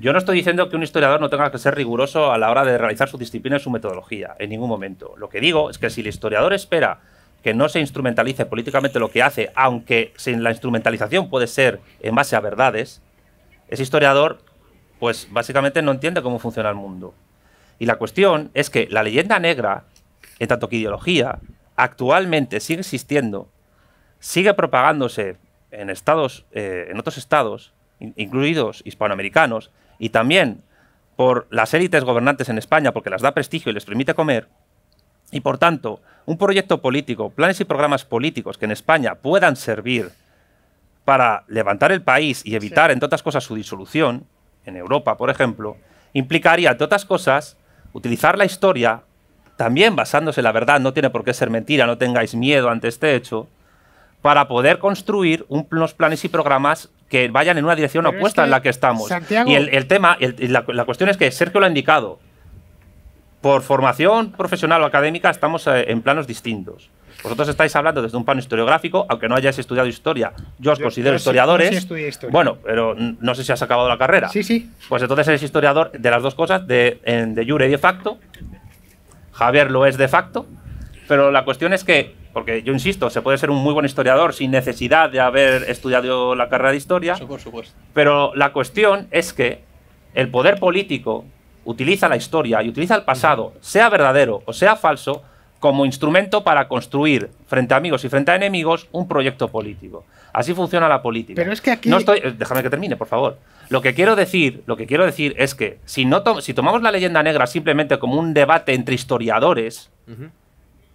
Yo no estoy diciendo que un historiador no tenga que ser riguroso a la hora de realizar su disciplina y su metodología, en ningún momento. Lo que digo es que si el historiador espera que no se instrumentalice políticamente lo que hace, aunque sin la instrumentalización puede ser en base a verdades, ese historiador, pues básicamente no entiende cómo funciona el mundo. Y la cuestión es que la leyenda negra, en tanto que ideología, actualmente sigue existiendo, sigue propagándose en estados, eh, en otros estados, incluidos hispanoamericanos, y también por las élites gobernantes en España, porque las da prestigio y les permite comer, y por tanto, un proyecto político, planes y programas políticos que en España puedan servir para levantar el país y evitar, entre otras cosas, su disolución, en Europa, por ejemplo, implicaría, entre otras cosas, utilizar la historia, también basándose en la verdad, no tiene por qué ser mentira, no tengáis miedo ante este hecho, para poder construir unos planes y programas que vayan en una dirección opuesta en la que estamos. Y el, tema, la, la, cuestión es que Sergio lo ha indicado, por formación profesional o académica estamos eh, en planos distintos. Vosotros estáis hablando desde un plano historiográfico, aunque no hayáis estudiado historia. Yo os considero historiadores. Bueno, pero no sé si has acabado la carrera. Sí, sí. Pues entonces eres historiador de las dos cosas, de, de jure y de facto. Javier lo es de facto. Pero la cuestión es que, porque yo insisto, se puede ser un muy buen historiador sin necesidad de haber estudiado la carrera de historia. Eso por supuesto. Pero la cuestión es que el poder político utiliza la historia y utiliza el pasado, sea verdadero o sea falso, como instrumento para construir frente a amigos y frente a enemigos un proyecto político. Así funciona la política. Pero es que aquí no estoy, eh, déjame que termine, por favor. Lo que quiero decir, lo que quiero decir es que si no si tomamos la leyenda negra simplemente como un debate entre historiadores,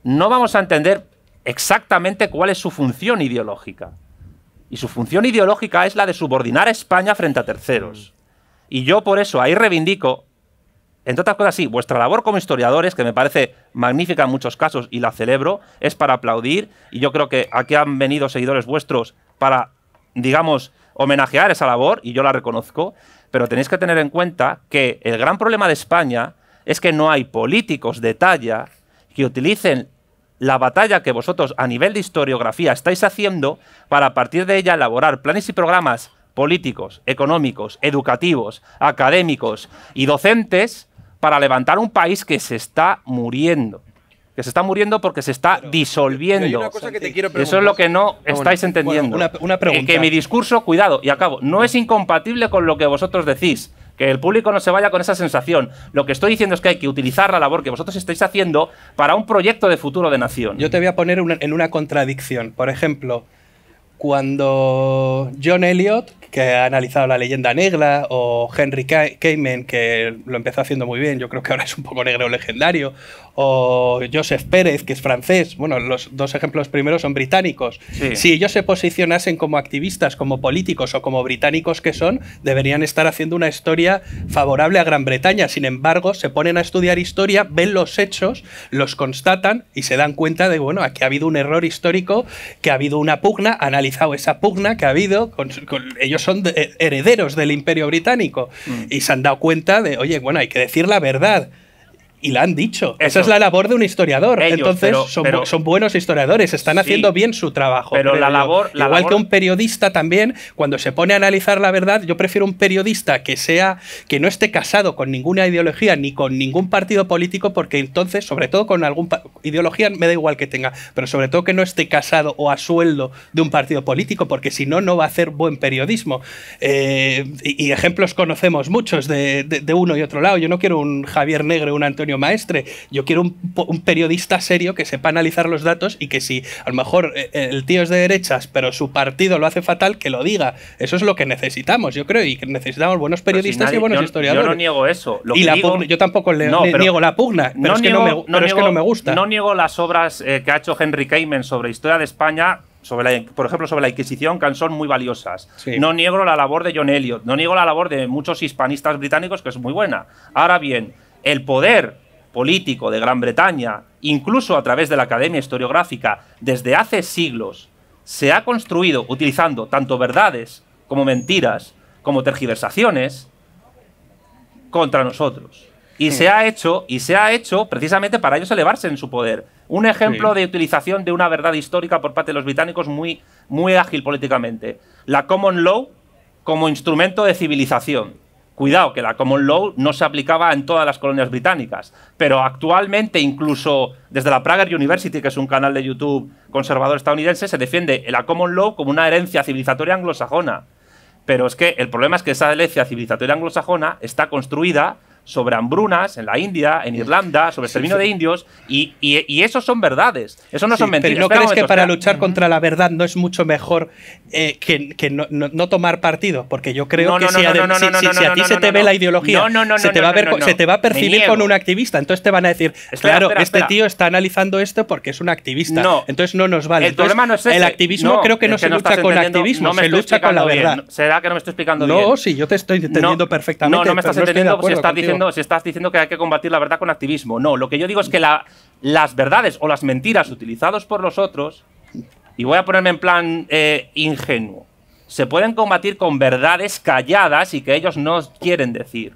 no vamos a entender exactamente cuál es su función ideológica. Y su función ideológica es la de subordinar a España frente a terceros. Y yo por eso ahí reivindico entre otras cosas, sí, vuestra labor como historiadores, que me parece magnífica en muchos casos y la celebro, es para aplaudir. Y yo creo que aquí han venido seguidores vuestros para, digamos, homenajear esa labor, y yo la reconozco. Pero tenéis que tener en cuenta que el gran problema de España es que no hay políticos de talla que utilicen la batalla que vosotros a nivel de historiografía estáis haciendo para a partir de ella elaborar planes y programas políticos, económicos, educativos, académicos y docentes para levantar un país que se está muriendo. Que se está muriendo porque se está disolviendo. Eso es lo que no estáis entendiendo. una, pregunta. Que, mi discurso, cuidado, y acabo, no es incompatible con lo que vosotros decís. Que el público no se vaya con esa sensación. Lo que estoy diciendo es que hay que utilizar la labor que vosotros estáis haciendo para un proyecto de futuro de nación. Yo te voy a poner en una contradicción. Por ejemplo, cuando John Elliot, que ha analizado la leyenda negra, o Henry Ka- Kamen, que lo empezó haciendo muy bien, yo creo que ahora es un poco negro legendario, o Joseph Pérez, que es francés, bueno, los dos ejemplos primeros son británicos. Sí. Si ellos se posicionasen como activistas, como políticos o como británicos que son, deberían estar haciendo una historia favorable a Gran Bretaña. Sin embargo, se ponen a estudiar historia, ven los hechos, los constatan y se dan cuenta de, bueno, aquí ha habido un error histórico, que ha habido una pugna, ha analizado esa pugna que ha habido, con- con- ellos son de- herederos del imperio británico y se han dado cuenta de, oye, bueno, hay que decir la verdad. Y la han dicho. Esa es la labor de un historiador. Ellos, Entonces, pero- son, pero- bu- son buenos historiadores, están Sí. haciendo bien su trabajo. Pero la labor- la Igual labor- que un periodista también, cuando se pone a analizar la verdad, yo prefiero un periodista que sea, que no esté casado con ninguna ideología ni con ningún partido político, porque entonces, sobre todo con algún pa- ideología, me da igual que tenga, pero sobre todo que no esté casado o a sueldo de un partido político, porque si no, no va a hacer buen periodismo. Eh, y, y ejemplos conocemos muchos de, de- de uno y otro lado. Yo no quiero un Javier Negre o un Antonio Maestre, yo quiero un, periodista serio que sepa analizar los datos y que si a lo mejor eh, el tío es de derechas, pero su partido lo hace fatal, que lo diga. Eso es lo que necesitamos, yo creo, y que necesitamos buenos si periodistas nadie- y buenos yo- historiadores. Yo no niego eso. Lo y que la digo- pugna- yo tampoco le, No, pero- niego la pugna, pero, es, que no me, niego- pero es que no me gusta. No niego las obras eh, que ha hecho Henry Kamen sobre historia de España, sobre la- por ejemplo, sobre la Inquisición, que son muy valiosas. Sí. No niego la labor de John Elliot, no niego la labor de muchos hispanistas británicos, que es muy buena. Ahora bien, el poder político de Gran Bretaña, incluso a través de la Academia Historiográfica, desde hace siglos, se ha construido utilizando tanto verdades como mentiras, como tergiversaciones, contra nosotros. Y se ha hecho, y se ha hecho precisamente para ellos elevarse en su poder. Un ejemplo Sí. de utilización de una verdad histórica por parte de los británicos muy, muy ágil políticamente. La common law como instrumento de civilización. Cuidado, que la common law no se aplicaba en todas las colonias británicas, pero actualmente incluso desde la Prager University, que es un canal de YouTube conservador estadounidense, se defiende la common law como una herencia civilizatoria anglosajona. Pero es que el problema es que esa herencia civilizatoria anglosajona está construida sobre hambrunas en la India, en Irlanda, sobre el exterminio de indios, y, y, y eso son verdades. Eso no Sí, son mentiras. Pero ¿no crees que para luchar contra la verdad no es mucho mejor eh, que, que no, no- no tomar partido? Porque yo creo No, que no, si, no, a, de- no, no, si- no, si- no, si a no, ti no, se te no, ve no. la ideología, No, no, no, se, te va a ver no, co- no. se te va a percibir con un activista. Entonces te van a decir, Espera, claro, espera, este espera. tío está analizando esto porque es un activista. No. Entonces no nos vale. El Entonces, problema no es ese. El activismo creo que no se lucha con activismo, se lucha con la verdad. ¿Será que no me estoy explicando bien? No, sí, yo te estoy entendiendo perfectamente. No, no me estás entendiendo si estás, contigo. Diciendo, si estás diciendo que hay que combatir la verdad con activismo. No, lo que yo digo es que la- las verdades o las mentiras utilizadas por los otros, y voy a ponerme en plan eh, ingenuo, se pueden combatir con verdades calladas y que ellos no quieren decir.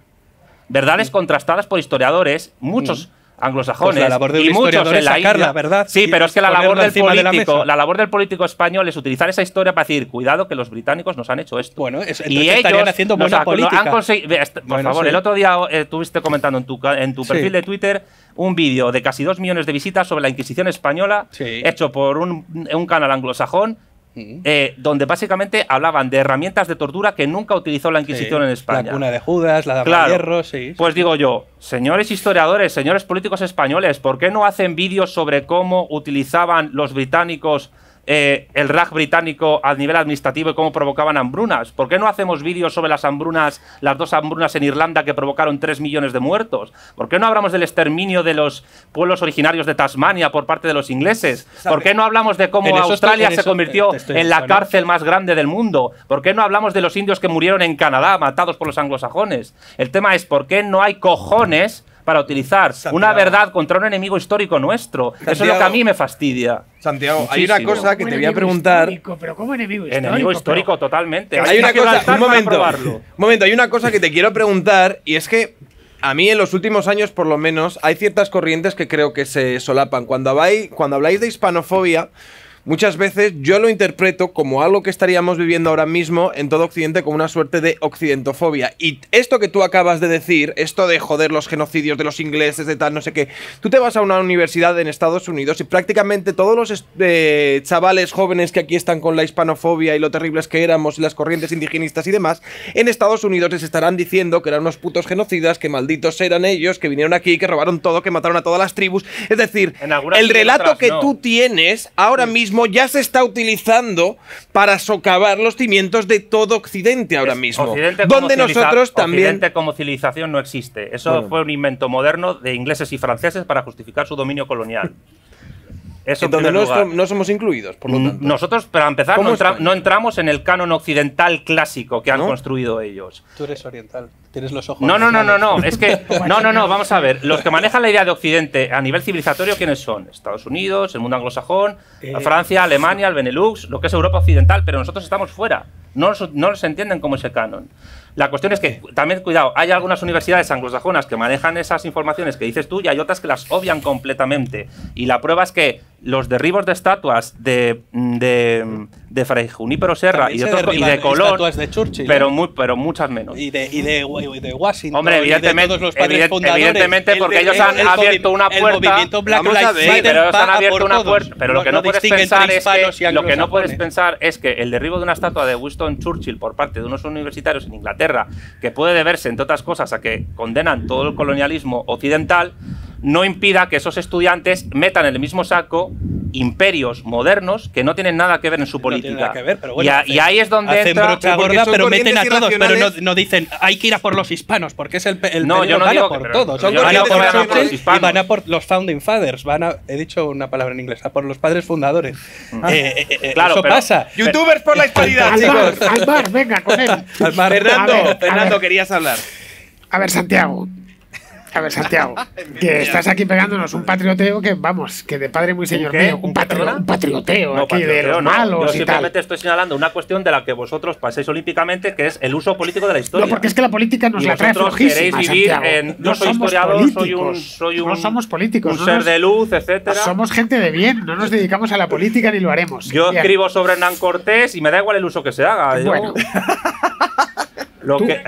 Verdades contrastadas por historiadores, muchos anglosajones Pues la labor de y muchos en la sacar India. verdad Sí, pero es que la labor del encima de la político, la labor del político español es utilizar esa historia para decir, cuidado que los británicos nos han hecho esto. Bueno, es- y ellos haciendo nos buena ha- política. han por Bueno, favor, sí. el otro día eh, estuviste comentando en tu, en tu Sí. perfil de Twitter un vídeo de casi dos millones de visitas sobre la Inquisición española, Sí. hecho por un, un canal anglosajón, eh, donde básicamente hablaban de herramientas de tortura que nunca utilizó la Inquisición Sí, en España. La cuna de Judas, la dama Claro. de hierro, sí. Pues digo yo, señores historiadores, señores políticos españoles, ¿por qué no hacen vídeos sobre cómo utilizaban los británicos eh, el RAG británico a nivel administrativo y cómo provocaban hambrunas? ¿Por qué no hacemos vídeos sobre las hambrunas, las dos hambrunas en Irlanda que provocaron 3 millones de muertos? ¿Por qué no hablamos del exterminio de los pueblos originarios de Tasmania por parte de los ingleses? ¿Por qué no hablamos de cómo estoy- Australia se convirtió en la cárcel más grande del mundo? ¿Por qué no hablamos de los indios que murieron en Canadá matados por los anglosajones? El tema es por qué no hay cojones para utilizar Santiago. una verdad contra un enemigo histórico nuestro. Eso es lo que a Santiago. mí me fastidia. Santiago, hay una Muchísimo. cosa que te voy a preguntar. histórico, pero como enemigo histórico. Enemigo pero- histórico totalmente. Hay una cosa, un momento, un momento, hay una cosa que te quiero preguntar y es que a mí en los últimos años por lo menos hay ciertas corrientes que creo que se solapan. Cuando habláis, cuando habláis de hispanofobia, muchas veces yo lo interpreto como algo que estaríamos viviendo ahora mismo en todo Occidente como una suerte de occidentofobia. Y esto que tú acabas de decir, esto de joder los genocidios de los ingleses, de tal, no sé qué, tú te vas a una universidad en Estados Unidos y prácticamente todos los eh, chavales jóvenes que aquí están con la hispanofobia y lo terribles que éramos y las corrientes indigenistas y demás, en Estados Unidos les estarán diciendo que eran unos putos genocidas, que malditos eran ellos, que vinieron aquí, que robaron todo, que mataron a todas las tribus. Es decir, el relato que tú tienes ahora mismo ya se está utilizando para socavar los cimientos de todo Occidente ahora mismo. donde nosotros también. Occidente como civilización no existe. Eso fue un invento moderno de ingleses y franceses para justificar su dominio colonial. Eso donde no, somos incluidos, por lo tanto. Nosotros, para empezar, no, entramos en el canon occidental clásico que han construido ellos. Tú eres oriental, tienes los ojos. No, no, no, no, no. Es que. No, no, no, vamos a ver. Los que manejan la idea de Occidente a nivel civilizatorio, ¿quiénes son? Estados Unidos, el mundo anglosajón, eh, Francia, Alemania, el Benelux, lo que es Europa Occidental, pero nosotros estamos fuera. No, no los entienden como ese canon. La cuestión es que, también cuidado, hay algunas universidades anglosajonas que manejan esas informaciones que dices tú y hay otras que las obvian completamente. Y la prueba es que los derribos de estatuas de, de, de Fray Junípero Serra y de, otros, y de Colón, de Churchill, pero, muy, pero muchas menos. Y de, y de, de Washington. Hombre, evidentemente, los evidentemente porque ellos han abierto una puerta. El Black Lives sí, pero ellos han abierto una puerta. Pero lo que no puedes pensar es que, lo que no puedes pensar es que el derribo de una estatua de Winston Churchill por parte de unos universitarios en Inglaterra, que puede deberse, entre otras cosas, a que condenan todo el colonialismo occidental, no impida que esos estudiantes metan en el mismo saco imperios modernos que no tienen nada que ver en su política. y, ahí es donde hacen brocha gorda, pero meten a todos, pero no, dicen hay que ir a por los hispanos, porque es el, el no, yo no digo por todos. Son van a por, los y van a por los founding fathers, van a, he dicho una palabra en inglés, a por los padres fundadores. Mm. Eh, eh, eh, claro, eso pasa. Youtubers por la hispanidad. Al mar, venga con él. Fernando, Fernando, querías hablar. A ver, Santiago, a ver, Santiago, que estás aquí pegándonos un patrioteo que, vamos, que de padre muy señor mío, un, un patrioteo aquí de los malos Yo simplemente estoy señalando una cuestión de la que vosotros paséis olímpicamente, que es el uso político de la historia. No, porque es que la política nos la trae flojísima, vivir en, no soy historiador, soy un, soy un, no somos políticos, un ser de luz, etcétera. Somos gente de bien, no nos dedicamos a la política ni lo haremos. Yo escribo sobre Hernán Cortés y me da igual el uso que se haga. Bueno. Lo que,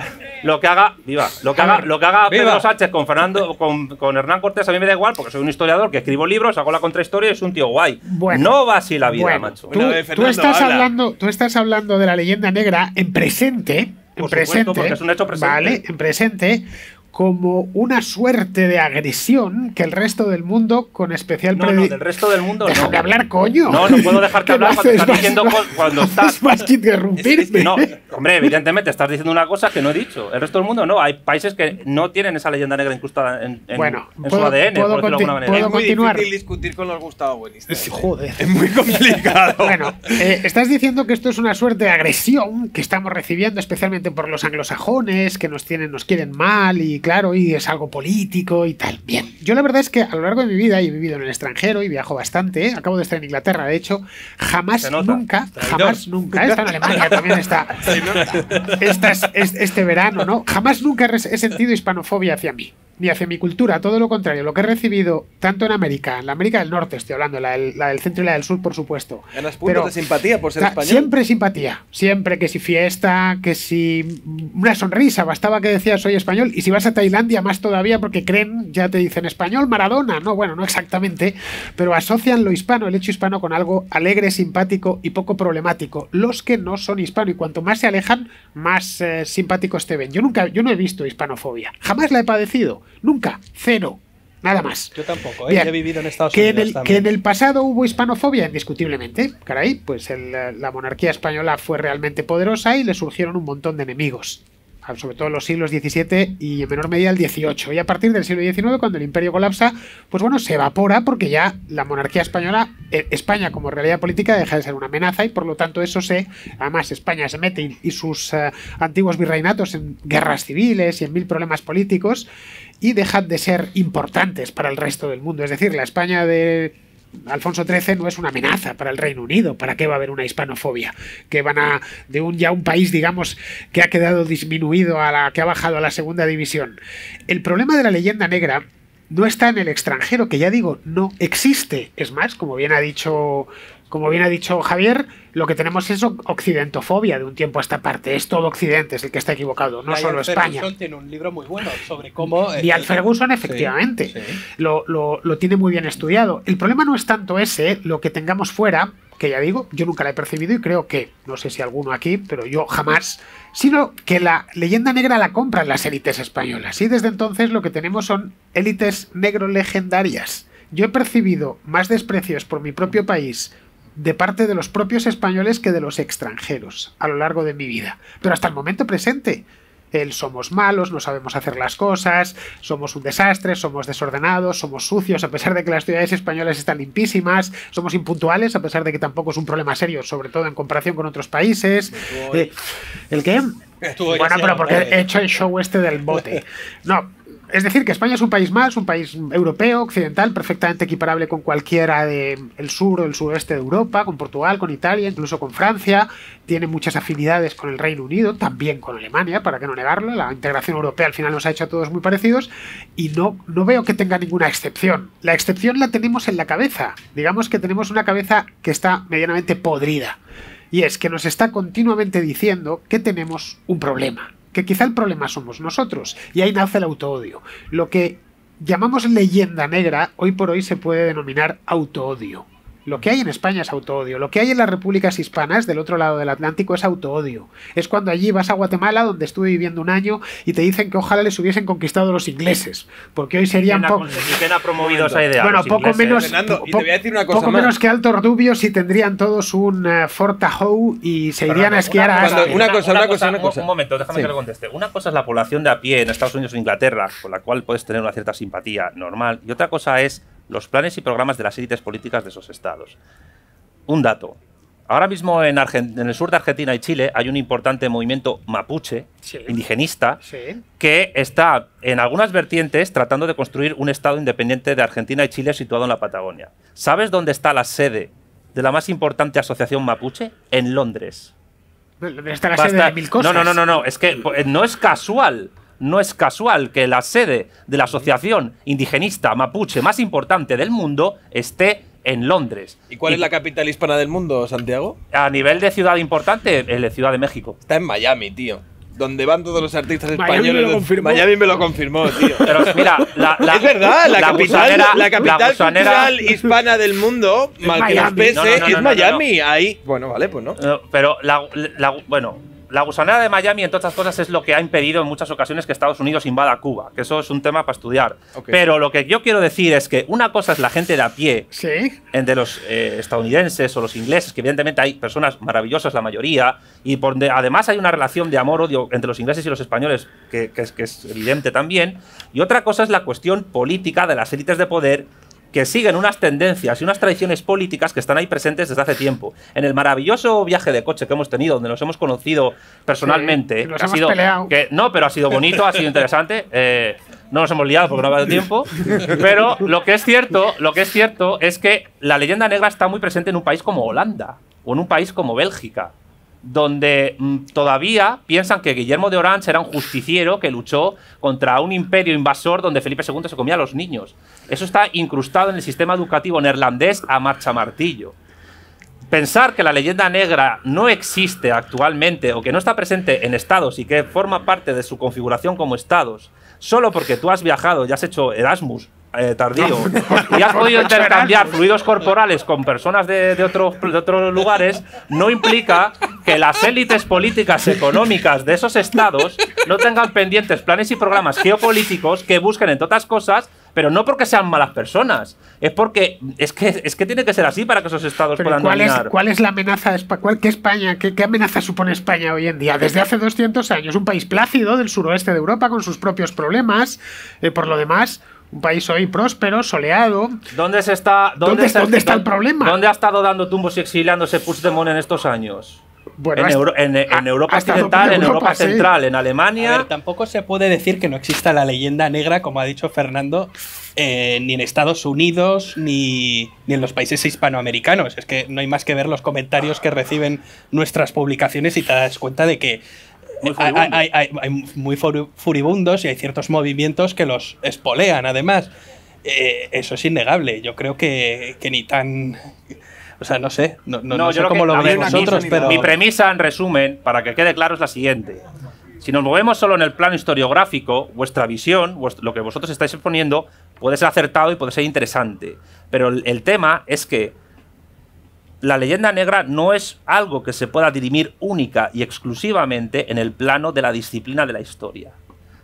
lo que haga, viva, lo que haga, lo que haga Pedro Sánchez con Fernando, con, con, Hernán Cortés, a mí me da igual, porque soy un historiador que escribo libros, hago la contrahistoria y es un tío guay. no va así la vida, macho. Tú, estás hablando, tú estás hablando de la leyenda negra en presente. En presente, porque es un hecho presente. Vale, en presente como una suerte de agresión que el resto del mundo, con especial No, no, del resto del mundo Déjame no. hablar, coño. No, no puedo dejarte hablar cuando estás diciendo cuando estás. más que interrumpirme. no, hombre, evidentemente estás diciendo una cosa que no he dicho. El resto del mundo no. Hay países que no tienen esa leyenda negra incrustada en, en, bueno, en su ADN, por decirlo de alguna manera. Es muy continuar? difícil discutir con los Gustavo Buenistas. ¿eh? Joder. Es muy complicado. bueno, eh, estás diciendo que esto es una suerte de agresión que estamos recibiendo, especialmente por los anglosajones, que nos tienen, nos quieren mal y claro, y es algo político y tal. Bien, yo la verdad es que a lo largo de mi vida, y he vivido en el extranjero y viajo bastante, ¿eh? acabo de estar en Inglaterra, de hecho, jamás, nunca, jamás, nunca, está en Alemania también está, este verano, ¿no? Jamás nunca he sentido hispanofobia hacia mí ni hacia mi cultura, todo lo contrario, lo que he recibido tanto en América, en la América del Norte estoy hablando, la del, centro y la del sur, por supuesto. ¿Ganas puntos de simpatía por ser español? Siempre simpatía, siempre que si fiesta, que si una sonrisa, bastaba que decías soy español, y si vas a Tailandia más todavía porque creen, ya te dicen español Maradona, no, bueno, no exactamente, pero asocian lo hispano, el hecho hispano con algo alegre, simpático y poco problemático. Los que no son hispano y cuanto más se alejan, más eh, simpáticos te ven. Yo nunca, yo no he visto hispanofobia, jamás la he padecido. Nunca, cero. Nada más. Yo tampoco, ¿eh? he vivido en Estados que Unidos. En el, que en el pasado hubo hispanofobia, indiscutiblemente. Caray, pues la monarquía española fue realmente poderosa y le surgieron un montón de enemigos sobre todo en los siglos XVII y en menor medida el XVIII. Y a partir del siglo XIX, cuando el imperio colapsa, pues bueno, se evapora porque ya la monarquía española, eh, España como realidad política deja de ser una amenaza y por lo tanto eso se, además España se mete y, sus eh, antiguos virreinatos en guerras civiles y en mil problemas políticos y dejan de ser importantes para el resto del mundo. Es decir, la España de Alfonso XIII no es una amenaza para el Reino Unido. ¿Para qué va a haber una hispanofobia? Que van a. de un ya un país, digamos, que ha quedado disminuido a la. que ha bajado a la segunda división. El problema de la leyenda negra no está en el extranjero, que ya digo, no existe. Es más, como bien ha dicho como bien ha dicho Javier, lo que tenemos es occidentofobia de un tiempo a esta parte. Es todo Occidente, es el que está equivocado, no solo España. Ferguson tiene un libro muy bueno sobre cómo. Y al Ferguson, efectivamente, Lo, lo tiene muy bien estudiado. El problema no es tanto ese, lo que tengamos fuera, que ya digo, yo nunca la he percibido y creo que, no sé si alguno aquí, pero yo jamás, sino que la leyenda negra la compran las élites españolas. Y desde entonces lo que tenemos son élites negro legendarias. Yo he percibido más desprecios por mi propio país de parte de los propios españoles que de los extranjeros a lo largo de mi vida. Pero hasta el momento presente, el somos malos, no sabemos hacer las cosas, somos un desastre, somos desordenados, somos sucios, a pesar de que las ciudades españolas están limpísimas, somos impuntuales, a pesar de que tampoco es un problema serio, sobre todo en comparación con otros países. Eh, ¿El qué? Bueno, pero porque he hecho el show este del bote. No, es decir, que España es un país más, un país europeo, occidental, perfectamente equiparable con cualquiera del sur o el suroeste de Europa, con Portugal, con Italia, incluso con Francia. Tiene muchas afinidades con el Reino Unido, también con Alemania, para qué no negarlo. La integración europea al final nos ha hecho a todos muy parecidos y no, no veo que tenga ninguna excepción. La excepción la tenemos en la cabeza. Digamos que tenemos una cabeza que está medianamente podrida. Y es que nos está continuamente diciendo que tenemos un problema que quizá el problema somos nosotros, y ahí nace el autoodio. Lo que llamamos leyenda negra, hoy por hoy se puede denominar autoodio. Lo que hay en España es autoodio. Lo que hay en las repúblicas hispanas del otro lado del Atlántico es autoodio. Es cuando allí vas a Guatemala, donde estuve viviendo un año, y te dicen que ojalá les hubiesen conquistado los ingleses. Porque hoy serían poco. ¿Quién ha promovido esa idea? Bueno, poco menos. poco menos que Alto Ordubio si tendrían todos un uh, Fort y se irían a esquiar a. Una, cosa, una cosa, una cosa. Un momento, déjame que le conteste. Una cosa es la población de a pie en Estados Unidos o Inglaterra, con la cual puedes tener una cierta simpatía normal, y otra cosa es los planes y programas de las élites políticas de esos estados. Un dato. Ahora mismo en, el sur de Argentina y Chile hay un importante movimiento mapuche, indigenista, que está en algunas vertientes tratando de construir un estado independiente de Argentina y Chile situado en la Patagonia. ¿Sabes dónde está la sede de la más importante asociación mapuche? En Londres. Está la sede de mil cosas. No, no, no, no, es que eh, no es casual no es casual que la sede de la asociación indigenista mapuche más importante del mundo esté en Londres. ¿Y cuál es la capital hispana del mundo, Santiago? A nivel de ciudad importante, la Ciudad de México. Está en Miami, tío donde van todos los artistas españoles. Miami me lo confirmó, Miami me lo confirmó tío. Pero mira, la, es verdad, la, capital, la capital cultural hispana del mundo, mal que nos pese, es Miami. Ahí, bueno, vale, pues no. Pero la, bueno, la gusanera de Miami, entre otras cosas, es lo que ha impedido en muchas ocasiones que Estados Unidos invada Cuba, que eso es un tema para estudiar. Pero lo que yo quiero decir es que una cosa es la gente de a pie, ¿Sí? de los eh, estadounidenses o los ingleses, que evidentemente hay personas maravillosas, la mayoría, y por además hay una relación de amor-odio entre los ingleses y los españoles que, que es evidente también. Y otra cosa es la cuestión política de las élites de poder que siguen unas tendencias y unas tradiciones políticas que están ahí presentes desde hace tiempo. En el maravilloso viaje de coche que hemos tenido, donde nos hemos conocido personalmente, ha sido que no, pero ha sido bonito, ha sido interesante. Eh, no nos hemos liado porque no ha habido tiempo, pero lo que es cierto, lo que es cierto es que la leyenda negra está muy presente en un país como Holanda o en un país como Bélgica donde mm, todavía piensan que Guillermo de Orange era un justiciero que luchó contra un imperio invasor donde Felipe II se comía a los niños. Eso está incrustado en el sistema educativo neerlandés a marcha martillo. Pensar que la leyenda negra no existe actualmente o que no está presente en estados y que forma parte de su configuración como estados, solo porque tú has viajado y has hecho Erasmus eh, tardío y has podido intercambiar fluidos corporales con personas de, de, otros, de otros lugares, no implica que las élites políticas económicas de esos estados no tengan pendientes planes y programas geopolíticos que busquen, entre otras cosas, pero no porque sean malas personas, es porque es que, es que tiene que ser así para que esos estados puedan ¿cuál Es, ¿Cuál es la amenaza? ¿Cuál, qué, España, qué, qué, amenaza supone España hoy en día? Desde hace 200 años, un país plácido del suroeste de Europa con sus propios problemas, eh, por lo demás, un país hoy próspero, soleado. ¿Dónde se está? ¿Dónde, está, el problema? ¿Dónde ha estado dando tumbos y exiliándose Puigdemont en estos años? Bueno, en, en, Europa Occidental, en Europa Central, en Alemania. tampoco se puede decir que no exista la leyenda negra, como ha dicho Fernando, eh, ni en Estados Unidos ni, ni, en los países hispanoamericanos. Es que no hay más que ver los comentarios que reciben nuestras publicaciones y te das cuenta de que hay, muy furibundos y hay ciertos movimientos que los espolean, además. Eh, eso es innegable. Yo creo que, ni tan. O sea, no sé, no, no, No, no yo sé creo cómo que lo veis vosotros, pero... Mi premisa, en resumen, para que quede claro, es la siguiente. Si nos movemos solo en el plano historiográfico, vuestra visión, lo que vosotros estáis exponiendo, puede ser acertado y puede ser interesante. Pero el, el tema es que la leyenda negra no es algo que se pueda dirimir única y exclusivamente en el plano de la disciplina de la historia,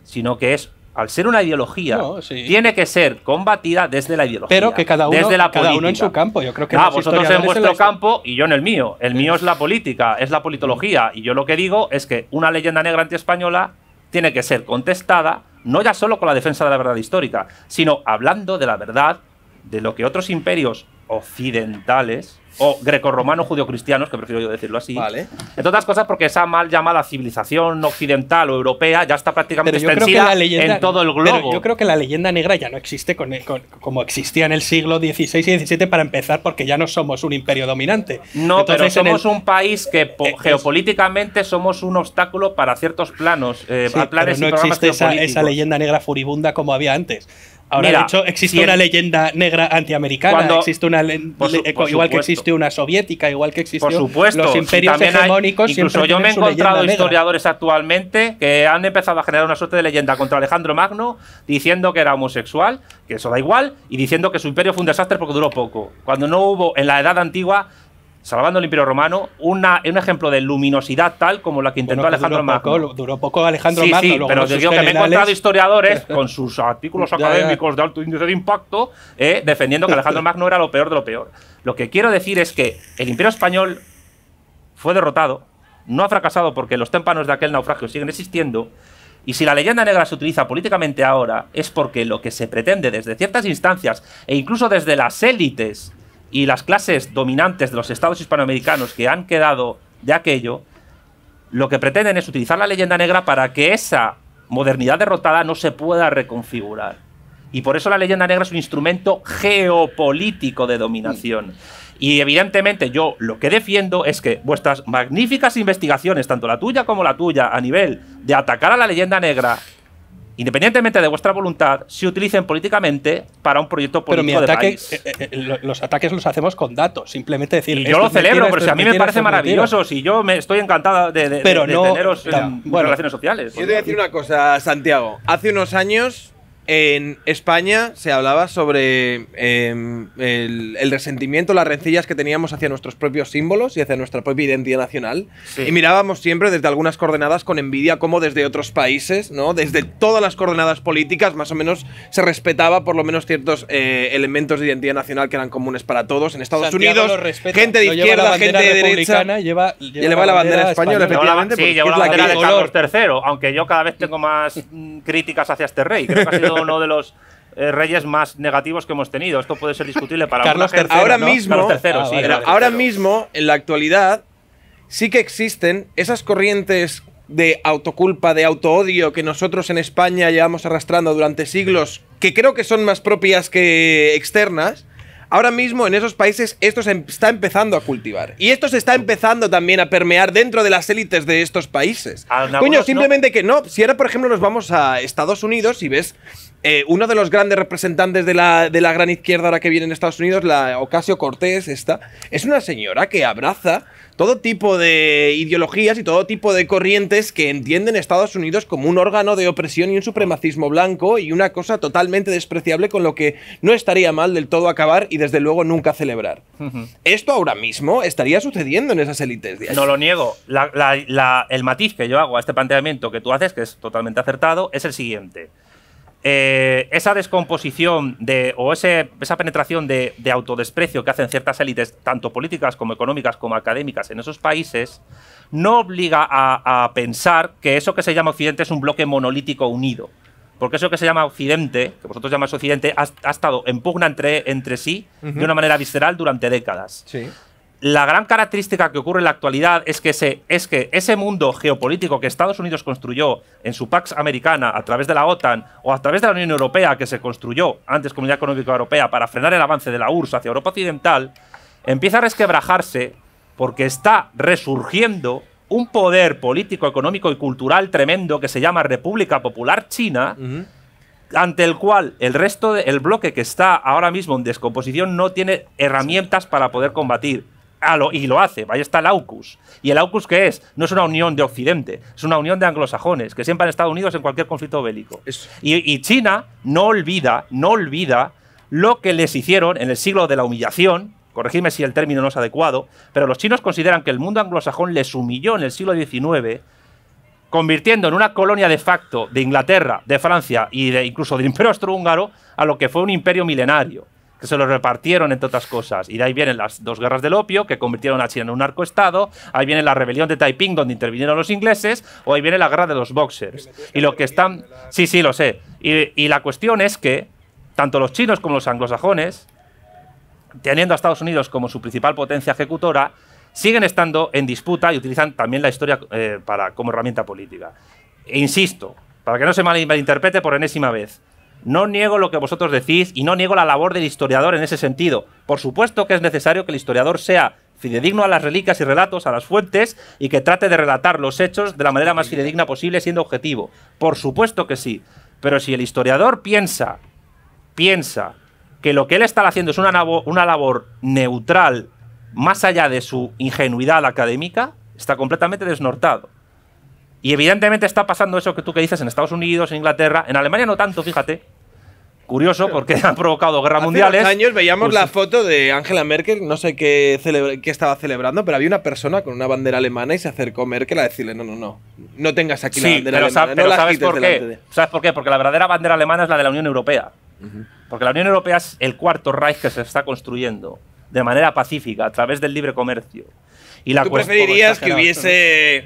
sino que es, al ser una ideología, No, sí. tiene que ser combatida desde la ideología. Pero que cada uno, desde la cada uno en su campo. Yo creo que Ah, vosotros en vuestro campo y yo en el mío. El mío es la política, es la politología. Y yo lo que digo es que una leyenda negra antiespañola tiene que ser contestada no ya solo con la defensa de la verdad histórica, sino hablando de la verdad de lo que otros imperios occidentales o grecorromanos judio-cristianos, que prefiero yo decirlo así. Vale. Entre otras cosas porque esa mal llamada civilización occidental o europea ya está prácticamente Pero extendida leyenda, en todo el pero globo. yo creo que la leyenda negra ya no existe con, con- como existía en el siglo XVI y XVII para empezar, porque ya no somos un imperio dominante. No, pero Entonces, en el- somos un país que Eh, geopolíticamente somos un obstáculo para ciertos planos, eh, Sí, planes pero y no programas existe esa leyenda negra furibunda como había antes. Ahora, Mira, de hecho, existe si una el- leyenda negra antiamericana, Cuando- existe una le- Por su- le- por igual que existe una soviética, igual que supuesto, los imperios hay- hegemónicos. incluso yo me he encontrado negra. historiadores actualmente que han empezado a generar una suerte de leyenda contra Alejandro Magno diciendo que era homosexual, que eso da igual, y diciendo que su imperio fue un desastre porque duró poco. Cuando no hubo en la Edad Antigua, salvando el imperio romano, una, un ejemplo de luminosidad tal como la que intentó Bueno, Alejandro duró Magno. poco, duró poco Alejandro sí, Magno. sí, luego pero digo que me he encontrado historiadores con sus artículos Ya, ya. académicos de alto índice de impacto eh, defendiendo que Alejandro Magno era lo peor de lo peor. Lo que quiero decir es que el imperio español fue derrotado, no ha fracasado porque los témpanos de aquel naufragio siguen existiendo. Y si la leyenda negra se utiliza políticamente ahora, es porque lo que se pretende desde ciertas instancias e incluso desde las élites y las clases dominantes de los estados hispanoamericanos que han quedado de aquello, lo que pretenden es utilizar la leyenda negra para que esa modernidad derrotada no se pueda reconfigurar. Y por eso la leyenda negra es un instrumento geopolítico de dominación. Y evidentemente yo lo que defiendo es que vuestras magníficas investigaciones, tanto la tuya como la tuya, a nivel de atacar a la leyenda negra, independientemente de vuestra voluntad, se utilicen políticamente para un proyecto Pero político mi de país. eh, eh, lo- los ataques los hacemos con datos. Simplemente decir. Y yo lo mentira, celebro, esto pero si a mí me mentira, parece mentira. maravilloso, si yo me estoy encantada de, de- Pero de no- teneros en bueno. relaciones sociales. Yo te voy a decir una cosa, Santiago. Hace unos años en España se hablaba sobre em, el, el resentimiento, las rencillas que teníamos hacia nuestros propios símbolos y hacia nuestra propia identidad nacional. Sí. Y mirábamos siempre desde algunas coordenadas con envidia cómo desde otros países, ¿no? Desde todas las coordenadas políticas, más o menos se respetaba por lo menos ciertos eh, elementos de identidad nacional que eran comunes para todos. En Estados Santiago Unidos, respeta. gente de lleva izquierda, gente de derecha. republicana, Lleva, lleva la bandera española, efectivamente, sí, es la bandera de. Carlos III, aunque yo cada vez tengo más mm, críticas hacia este rey. Creo que ha sido uno de los eh, reyes más negativos que hemos tenido. Esto puede ser discutible para Carlos gente. III, ahora ¿no? mismo, Carlos III, Ah, sí, ahora III. mismo, en la actualidad, sí que existen esas corrientes de autoculpa, de autoodio que nosotros en España llevamos arrastrando durante siglos, que creo que son más propias que externas. Ahora mismo en esos países esto se em- está empezando a cultivar. Y esto se está empezando también a permear dentro de las élites de estos países. Ah, Coño, no. simplemente que no. Si ahora, por ejemplo, nos vamos a Estados Unidos y ves eh, uno de los grandes representantes de la, de la gran izquierda ahora que viene en Estados Unidos, la Ocasio Cortés, esta, es una señora que abraza todo tipo de ideologías y todo tipo de corrientes que entienden Estados Unidos como un órgano de opresión y un supremacismo blanco y una cosa totalmente despreciable con lo que no estaría mal del todo acabar y desde luego nunca celebrar. Esto ahora mismo estaría sucediendo en esas élites de. No lo niego. La- la- la- el matiz que yo hago a este planteamiento que tú haces, que es totalmente acertado, es el siguiente. Eh, esa descomposición de, o ese- esa penetración de, de autodesprecio que hacen ciertas élites, tanto políticas como económicas como académicas en esos países, no obliga a, a pensar que eso que se llama Occidente es un bloque monolítico unido. Porque eso que se llama Occidente, que vosotros llamáis Occidente, ha, ha estado en pugna entre, entre sí de una manera visceral durante décadas Sí. La gran característica que ocurre en la actualidad es que, ese, es que ese mundo geopolítico que Estados Unidos construyó en su Pax Americana a través de la OTAN o a través de la Unión Europea que se construyó antes Comunidad Económica Europea para frenar el avance de la URSS hacia Europa Occidental, empieza a resquebrajarse porque está resurgiendo un poder político, económico y cultural tremendo que se llama República Popular China, ante el cual el resto del bloque que está ahora mismo en descomposición no tiene herramientas para poder combatir. Ah, lo- y lo hace, ahí está el AUKUS. ¿Y el AUKUS qué es? No es una unión de Occidente, es una unión de anglosajones, que siempre han estado unidos en cualquier conflicto bélico. Es- Y, y China no olvida, no olvida lo que les hicieron en el siglo de la humillación, corregidme si el término no es adecuado, pero los chinos consideran que el mundo anglosajón les humilló en el siglo XIX, convirtiendo en una colonia de facto de Inglaterra, de Francia y de incluso del Imperio Austrohúngaro a lo que fue un imperio milenario, que se lo repartieron entre otras cosas. Y de ahí vienen las dos guerras del opio, que convirtieron a China en un narcoestado, ahí viene la rebelión de Taiping, donde intervinieron los ingleses, o ahí viene la guerra de los boxers. Y lo que están... Sí, sí, lo sé. Y, y la cuestión es que tanto los chinos como los anglosajones, teniendo a Estados Unidos como su principal potencia ejecutora, siguen estando en disputa y utilizan también la historia eh, para, como herramienta política. E insisto, para que no se mal- malinterprete por enésima vez, no niego lo que vosotros decís y no niego la labor del historiador en ese sentido. Por supuesto que es necesario que el historiador sea fidedigno a las reliquias y relatos, a las fuentes, y que trate de relatar los hechos de la manera más fidedigna posible siendo objetivo. Por supuesto que sí. Pero si el historiador piensa piensa que lo que él está haciendo es una, una labor neutral más allá de su ingenuidad académica, está completamente desnortado. Y evidentemente está pasando eso que tú que dices en Estados Unidos, en Inglaterra, en Alemania no tanto, fíjate. Curioso, porque han provocado guerras Hace mundiales. unos años veíamos Pues- la foto de Angela Merkel, no sé qué, estaba celebrando, pero había una persona con una bandera alemana y se acercó Merkel a decirle, no, no, no, no tengas aquí la bandera pero, alemana, no pero la ¿sabes por qué? de-". ¿Sabes por qué? Porque la verdadera bandera alemana es la de la Unión Europea. Porque la Unión Europea es el cuarto Reich que se está construyendo de manera pacífica a través del libre comercio. Y la ¿Tú preferirías que hubiese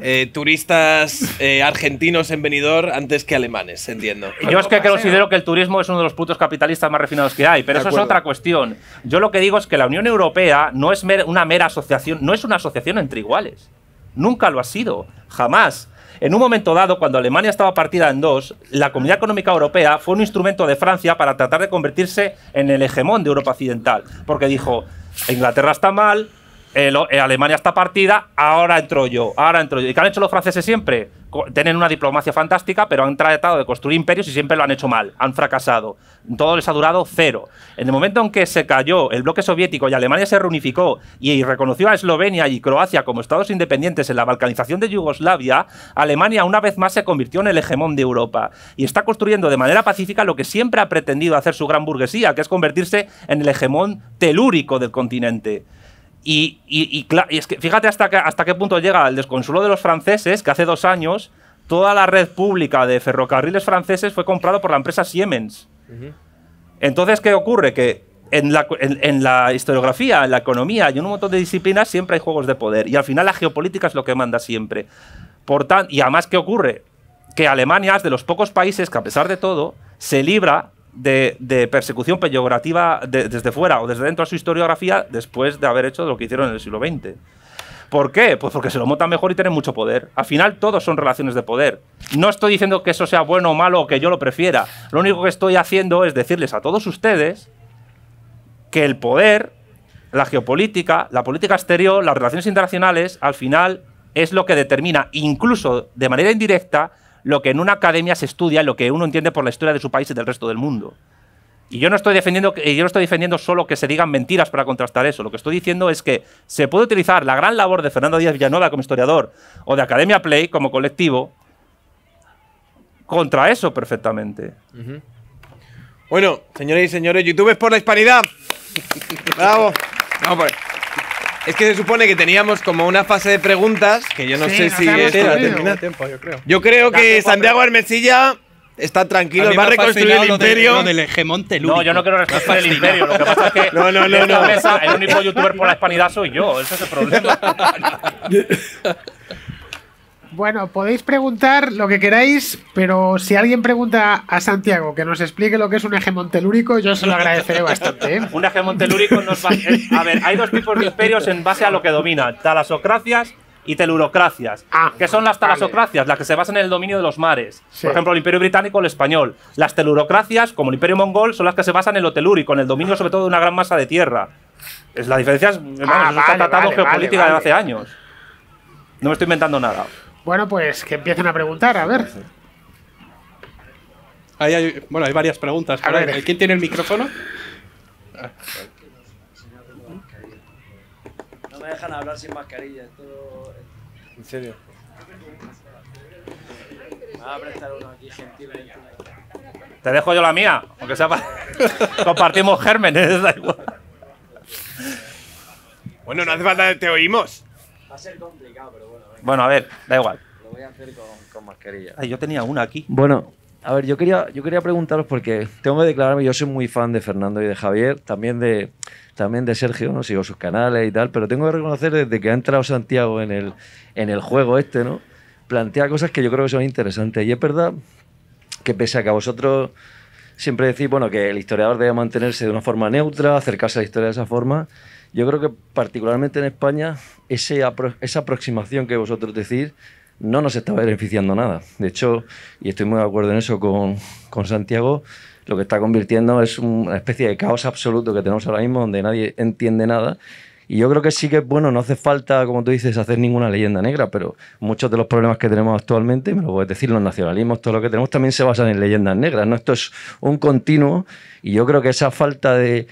eh, turistas eh, argentinos en Benidorm antes que alemanes? Entiendo. Yo es que considero que el turismo es uno de los putos capitalistas más refinados que hay, pero De eso es acuerdo. otra cuestión. Yo lo que digo es que la Unión Europea no es mer- una mera asociación, no es una asociación entre iguales. Nunca lo ha sido, jamás. En un momento dado, cuando Alemania estaba partida en dos, la Comunidad Económica Europea fue un instrumento de Francia para tratar de convertirse en el hegemón de Europa Occidental. Porque dijo, Inglaterra está mal, eh, Alemania está partida, ahora entro yo, ahora entro yo. ¿Y qué han hecho los franceses siempre? Tienen una diplomacia fantástica, pero han tratado de construir imperios y siempre lo han hecho mal, han fracasado. Todo les ha durado cero. En el momento en que se cayó el bloque soviético y Alemania se reunificó y reconoció a Eslovenia y Croacia como estados independientes en la balcanización de Yugoslavia, Alemania una vez más se convirtió en el hegemón de Europa y está construyendo de manera pacífica lo que siempre ha pretendido hacer su gran burguesía, que es convertirse en el hegemón telúrico del continente. Y, y- y cla- y es que fíjate hasta, qué- hasta qué punto llega el desconsuelo de los franceses, que hace dos años toda la red pública de ferrocarriles franceses fue comprado por la empresa Siemens. Entonces, ¿qué ocurre? Que en la, en- en la historiografía, en la economía y en un montón de disciplinas siempre hay juegos de poder. Y al final la geopolítica es lo que manda siempre. Por tan- y además, ¿qué ocurre? Que Alemania es de los pocos países que, a pesar de todo, se libra de, persecución peyorativa de- desde fuera o desde dentro de su historiografía después de haber hecho lo que hicieron en el siglo XX. ¿Por qué? Pues porque se lo montan mejor y tienen mucho poder. Al final, todos son relaciones de poder. No estoy diciendo que eso sea bueno o malo o que yo lo prefiera. Lo único que estoy haciendo es decirles a todos ustedes que el poder, la geopolítica, la política exterior, las relaciones internacionales, al final es lo que determina, incluso de manera indirecta, lo que en una academia se estudia y lo que uno entiende por la historia de su país y del resto del mundo. Y yo no estoy defendiendo yo no estoy defendiendo solo que se digan mentiras para contrastar eso. Lo que estoy diciendo es que se puede utilizar la gran labor de Fernando Díaz Villanueva como historiador o de Academia Play como colectivo contra eso perfectamente. Bueno, señores y señores, YouTube es por la hispanidad. Bravo. Vamos por- Es que se supone que teníamos como una fase de preguntas que yo no Sí, sé si es Jodido. tiempo, yo creo. Yo creo que Santiago Hermesilla está tranquilo, va a reconstruir el lo de- imperio. lo del hegemón telúrico. No, yo no quiero reconstruir el imperio. Lo que pasa es que No, no, no, en esta no. mesa, el único youtuber por la hispanidad soy yo. Ese es el problema. Bueno, podéis preguntar lo que queráis, pero si alguien pregunta a Santiago que nos explique lo que es un hegemón telúrico, yo se lo agradeceré bastante. ¿eh? Un hegemón telúrico nos va. eh, A ver, hay dos tipos de imperios en base a lo que dominan: talasocracias y telurocracias. Ah, ¿Qué son las vale. talasocracias? Las que se basan en el dominio de los mares. Sí. Por ejemplo, el imperio británico o el español. Las telurocracias, como el imperio mongol, son las que se basan en lo telúrico, en el dominio sobre todo de una gran masa de tierra. Es, la diferencia es. vamos, está Ah, vale, tratado vale, geopolítica vale, de hace años. No me estoy inventando nada. Bueno, pues que empiecen a preguntar, a ver. Ahí hay, bueno, hay varias preguntas. A ver. ¿Quién tiene el micrófono? No me dejan hablar sin mascarilla. Esto... En serio. Me va a prestar uno aquí gentilmente. Te dejo yo la mía, aunque sea para... Compartimos gérmenes, da igual. Bueno, no hace falta que te oímos. Va a ser complicado, pero bueno, a ver, da igual. lo voy a hacer con, con mascarilla. Ay, yo tenía una aquí. Bueno, a ver, yo quería, yo quería preguntaros porque tengo que declararme, yo soy muy fan de Fernando y de Javier, también de, también de Sergio, ¿no? Sigo sus canales y tal, pero tengo que reconocer desde que ha entrado Santiago en el, en el juego este, ¿no? Plantea cosas que yo creo que son interesantes. Y es verdad que pese a que a vosotros siempre decís, bueno, que el historiador debe mantenerse de una forma neutra, acercarse a la historia de esa forma, yo creo que particularmente en España ese apro- esa aproximación que vosotros decís no nos está beneficiando nada. De hecho, y estoy muy de acuerdo en eso con, con Santiago, lo que está convirtiendo es una especie de caos absoluto que tenemos ahora mismo donde nadie entiende nada. Y yo creo que sí que, bueno, no hace falta, como tú dices, hacer ninguna leyenda negra, pero muchos de los problemas que tenemos actualmente, me lo puedes decir, los nacionalismos, todo lo que tenemos también se basan en leyendas negras, ¿no? Esto es un continuo y yo creo que esa falta de,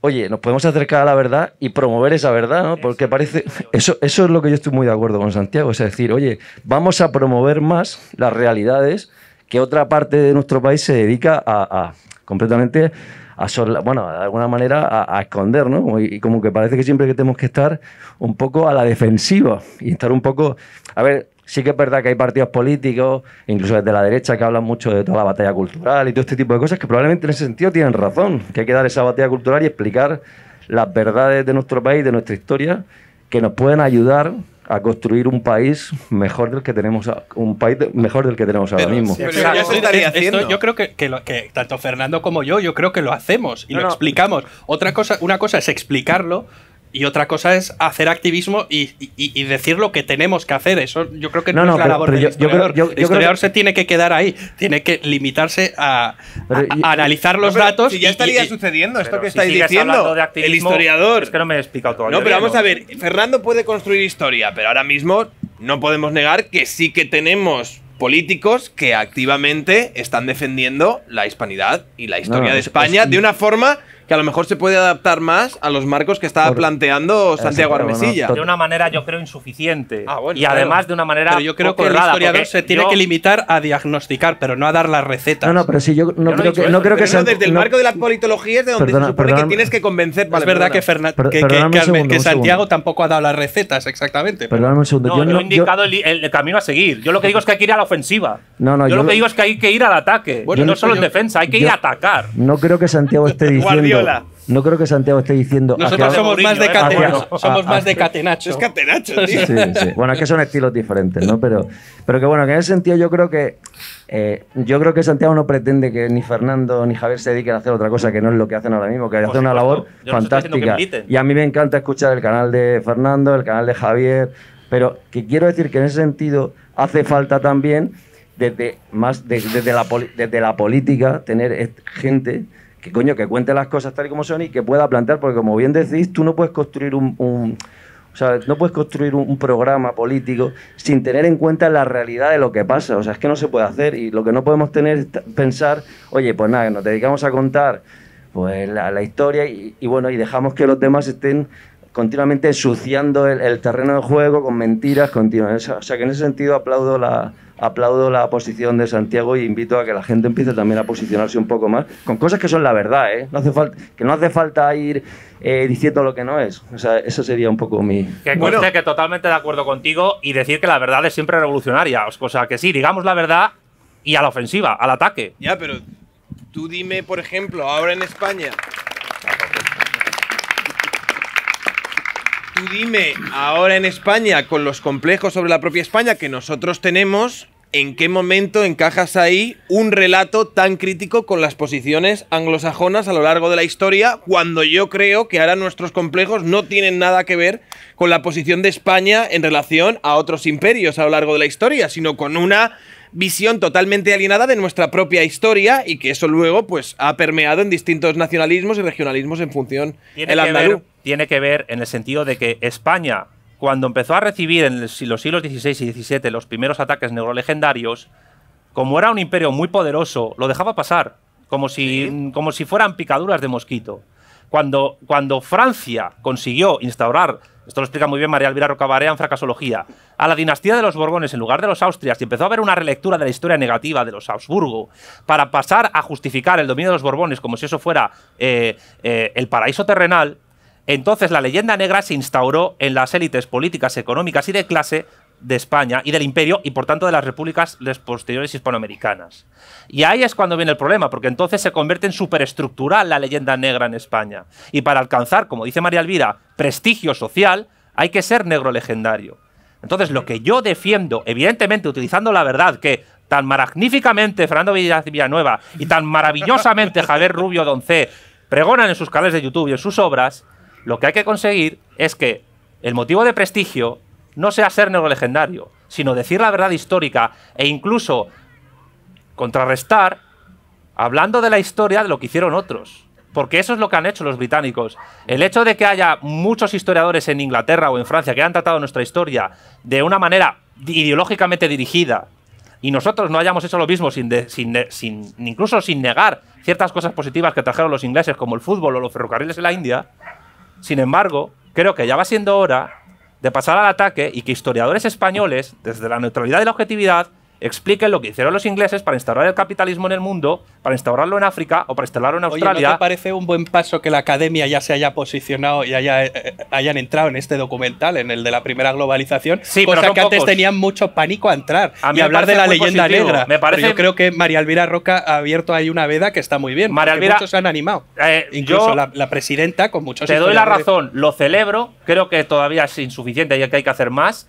oye, nos podemos acercar a la verdad y promover esa verdad, ¿no? Porque parece, eso, eso es lo que yo estoy muy de acuerdo con Santiago, es decir, oye, vamos a promover más las realidades que otra parte de nuestro país se dedica a, a completamente a bueno, de alguna manera a, a esconder, ¿no? Y, y como que parece que siempre que tenemos que estar un poco a la defensiva y estar un poco, a ver, sí que es verdad que hay partidos políticos, incluso desde la derecha, que hablan mucho de toda la batalla cultural y todo este tipo de cosas, que probablemente en ese sentido tienen razón, que hay que dar esa batalla cultural y explicar las verdades de nuestro país, de nuestra historia, que nos pueden ayudar a construir un país mejor del que tenemos, a- un país mejor del que tenemos ahora mismo. Pero estaría Esto yo creo que, que lo- que tanto Fernando como yo, yo creo que lo hacemos y No, lo no. explicamos. Otra cosa, una cosa es explicarlo y otra cosa es hacer activismo y, y- y decir lo que tenemos que hacer. Eso yo creo que no, No, no, es la pero- labor pero del yo- historiador. yo- yo el historiador que- se tiene que quedar ahí, tiene que limitarse a, Pero a- yo- a analizar los No, datos. Si ya y- estaría y- sucediendo esto que si estáis diciendo. hablando de el historiador. Es que no me he explicado todavía. No, pero vamos a ver, Fernando puede construir historia, pero ahora mismo no podemos negar que sí que tenemos políticos que activamente están defendiendo la hispanidad y la historia No, de es- España es- de una forma que a lo mejor se puede adaptar más a los marcos que estaba Por- planteando Santiago Armesilla. De una manera, yo creo, insuficiente. Ah, bueno, y claro. además de una manera. pero yo creo que el historiador se tiene yo- que limitar a diagnosticar, pero no a dar las recetas. No, no, pero sí, yo no, Yo creo que, no eso, creo que San- desde el marco de la politología es de donde Perdona, se supone que tienes que convencer. es verdad que. Fernan- Per- que, que- perdóname que un segundo, que un Santiago segundo. tampoco ha dado las recetas, exactamente. pero- Perdóname un segundo. No, yo no- he indicado el, camino a seguir. Yo lo que digo es que hay que ir a la ofensiva. No, no, yo, lo que digo es que hay que ir al ataque. Bueno, no yo- solo en defensa, hay que ir a atacar. no creo que Santiago esté diciendo. No creo que Santiago esté diciendo. Nosotros hacia- somos Mourinho, más de eh, catenacho. hacia- somos a- más de catenacho. Es catenacho, tío. Sí, sí. Bueno, es que son estilos diferentes, ¿no? Pero, pero que bueno, que en ese sentido yo creo que eh, yo creo que Santiago no pretende que ni Fernando ni Javier se dediquen a hacer otra cosa que no es lo que hacen ahora mismo, que Por hacen una labor Yo fantástica. Y a mí me encanta escuchar el canal de Fernando, el canal de Javier, pero que quiero decir que en ese sentido hace falta también desde más de- desde, la, desde la política tener gente que coño que cuente las cosas tal y como son y que pueda plantear porque como bien decís tú no puedes construir un, o sea, no puedes construir un, programa político sin tener en cuenta la realidad de lo que pasa. O sea, es que no se puede hacer. Y lo que no podemos tener es pensar, oye, pues nada, nos dedicamos a contar pues la, historia y bueno, y dejamos que los demás estén continuamente ensuciando el, el terreno de juego con mentiras continuas. O sea, que en ese sentido aplaudo la, aplaudo la posición de Santiago y invito a que la gente empiece también a posicionarse un poco más con cosas que son la verdad, ¿eh? No hace falta, que no hace falta ir eh, diciendo lo que no es. O sea, eso sería un poco mi... Que Bueno. que totalmente de acuerdo contigo y decir que la verdad es siempre revolucionaria. O sea, que sí, digamos la verdad y a la ofensiva, al ataque. Ya, pero tú dime, por ejemplo, ahora en España. Tú dime, ahora en España, con los complejos sobre la propia España que nosotros tenemos, ¿en qué momento encajas ahí un relato tan crítico con las posiciones anglosajonas a lo largo de la historia, cuando yo creo que ahora nuestros complejos no tienen nada que ver con la posición de España en relación a otros imperios a lo largo de la historia, sino con una visión totalmente alienada de nuestra propia historia y que eso luego pues ha permeado en distintos nacionalismos y regionalismos en función Tiene el que, andaluz. Tiene que ver en el sentido de que España, cuando empezó a recibir en los siglos XVI y XVII los primeros ataques neurolegendarios, como era un imperio muy poderoso, lo dejaba pasar, como si, como si fueran picaduras de mosquito. Cuando, cuando Francia consiguió instaurar, esto lo explica muy bien María Elvira Rocabarea en Fracasología, a la dinastía de los Borbones en lugar de los Austrias y empezó a haber una relectura de la historia negativa de los Habsburgo para pasar a justificar el dominio de los Borbones como si eso fuera eh, eh, el paraíso terrenal, entonces la leyenda negra se instauró en las élites políticas, económicas y de clase de España y del imperio y por tanto de las repúblicas posteriores hispanoamericanas. Y ahí es cuando viene el problema, porque entonces se convierte en superestructural la leyenda negra en España. Y para alcanzar, como dice María Elvira, prestigio social, hay que ser negro legendario. Entonces lo que yo defiendo, evidentemente utilizando la verdad que tan magníficamente Fernando Villanueva y tan maravillosamente Javier Rubio Doncé pregonan en sus canales de YouTube y en sus obras, lo que hay que conseguir es que el motivo de prestigio no sea ser legendario, sino decir la verdad histórica e incluso contrarrestar hablando de la historia de lo que hicieron otros. Porque eso es lo que han hecho los británicos. El hecho de que haya muchos historiadores en Inglaterra o en Francia que han tratado nuestra historia de una manera ideológicamente dirigida y nosotros no hayamos hecho lo mismo sin, sin, incluso sin negar ciertas cosas positivas que trajeron los ingleses como el fútbol o los ferrocarriles en la India, sin embargo, creo que ya va siendo hora de pasar al ataque y que historiadores españoles, desde la neutralidad y la objetividad, expliquen lo que hicieron los ingleses para instaurar el capitalismo en el mundo, para instaurarlo en África o para instaurarlo en Australia. Oye, ¿no te parece un buen paso que la academia ya se haya posicionado y haya, eh, hayan entrado en este documental, en el de la primera globalización? Sí, cosa pero que antes tenían mucho pánico a entrar A mí y hablar de la leyenda positivo. negra. Me parece- Pero yo creo que María Elvira Roca ha abierto ahí una veda que está muy bien. María Elvira- muchos se han animado. Eh, Incluso yo- la, la presidenta con muchos Te doy la razón, lo celebro, creo que todavía es insuficiente y que hay que hacer más,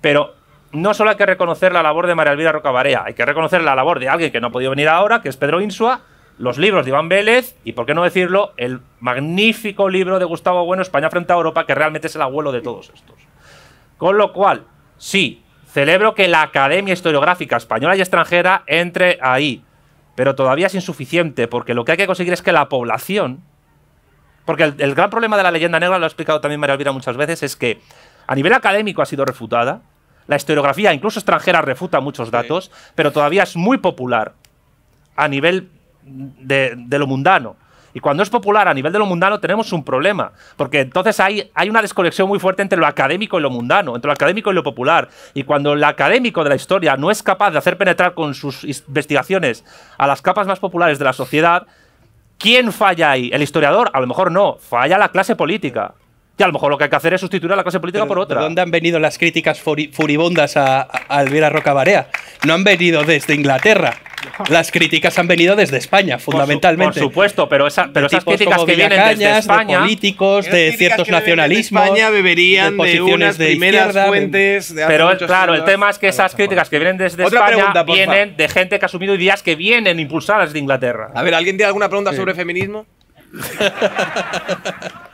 pero no solo hay que reconocer la labor de María Elvira Rocabarea, hay que reconocer la labor de alguien que no ha podido venir ahora, que es Pedro Insua, los libros de Iván Vélez y, por qué no decirlo, el magnífico libro de Gustavo Bueno, España frente a Europa, que realmente es el abuelo de todos estos. Con lo cual, sí, celebro que la Academia Historiográfica Española y extranjera entre ahí, pero todavía es insuficiente, porque lo que hay que conseguir es que la población porque el, el gran problema de la leyenda negra, lo ha explicado también María Elvira muchas veces, es que a nivel académico ha sido refutada. La historiografía, incluso extranjera, refuta muchos datos, pero todavía es muy popular a nivel de, de lo mundano. Y cuando es popular a nivel de lo mundano tenemos un problema, porque entonces hay, hay una desconexión muy fuerte entre lo académico y lo mundano, entre lo académico y lo popular. Y cuando el académico de la historia no es capaz de hacer penetrar con sus investigaciones a las capas más populares de la sociedad, ¿Quién falla ahí? ¿El historiador? A lo mejor no. Falla la clase política. Y a lo mejor lo que hay que hacer es sustituir a la clase política Pero, por otra. ¿De dónde han venido las críticas furi- furibundas a, a Elvira Rocabarea? No han venido desde Inglaterra. Las críticas han venido desde España, Por su- fundamentalmente. Por supuesto, pero, esa- pero esas tipos críticas como que vienen desde España. de políticos, de ciertos vienen de nacionalismos, España beberían de, posiciones unas de primeras de- fuentes de Pero claro, el tema es que esas críticas que vienen desde Otra España pregunta, vienen de gente que ha asumido ideas que vienen impulsadas de Inglaterra. A ver, ¿alguien tiene alguna pregunta sobre feminismo?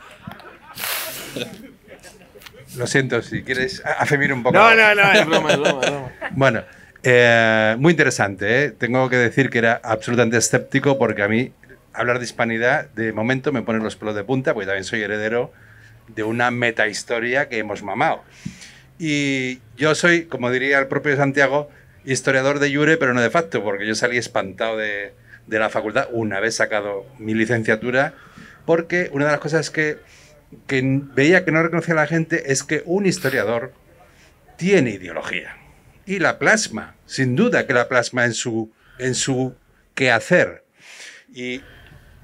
Lo siento, si quieres afemir un poco. No, no, no, es broma, es broma, es broma. Bueno, eh, muy interesante. ¿eh? Tengo que decir que era absolutamente escéptico porque a mí hablar de hispanidad de momento me pone los pelos de punta porque también soy heredero de una metahistoria que hemos mamado. Y yo soy, como diría el propio Santiago, historiador de jure, pero no de facto, porque yo salí espantado de, de la facultad una vez sacado mi licenciatura, porque una de las cosas que, que veía que no reconocía la gente es que un historiador tiene ideología y la plasma, sin duda que la plasma en su, en su quehacer. Y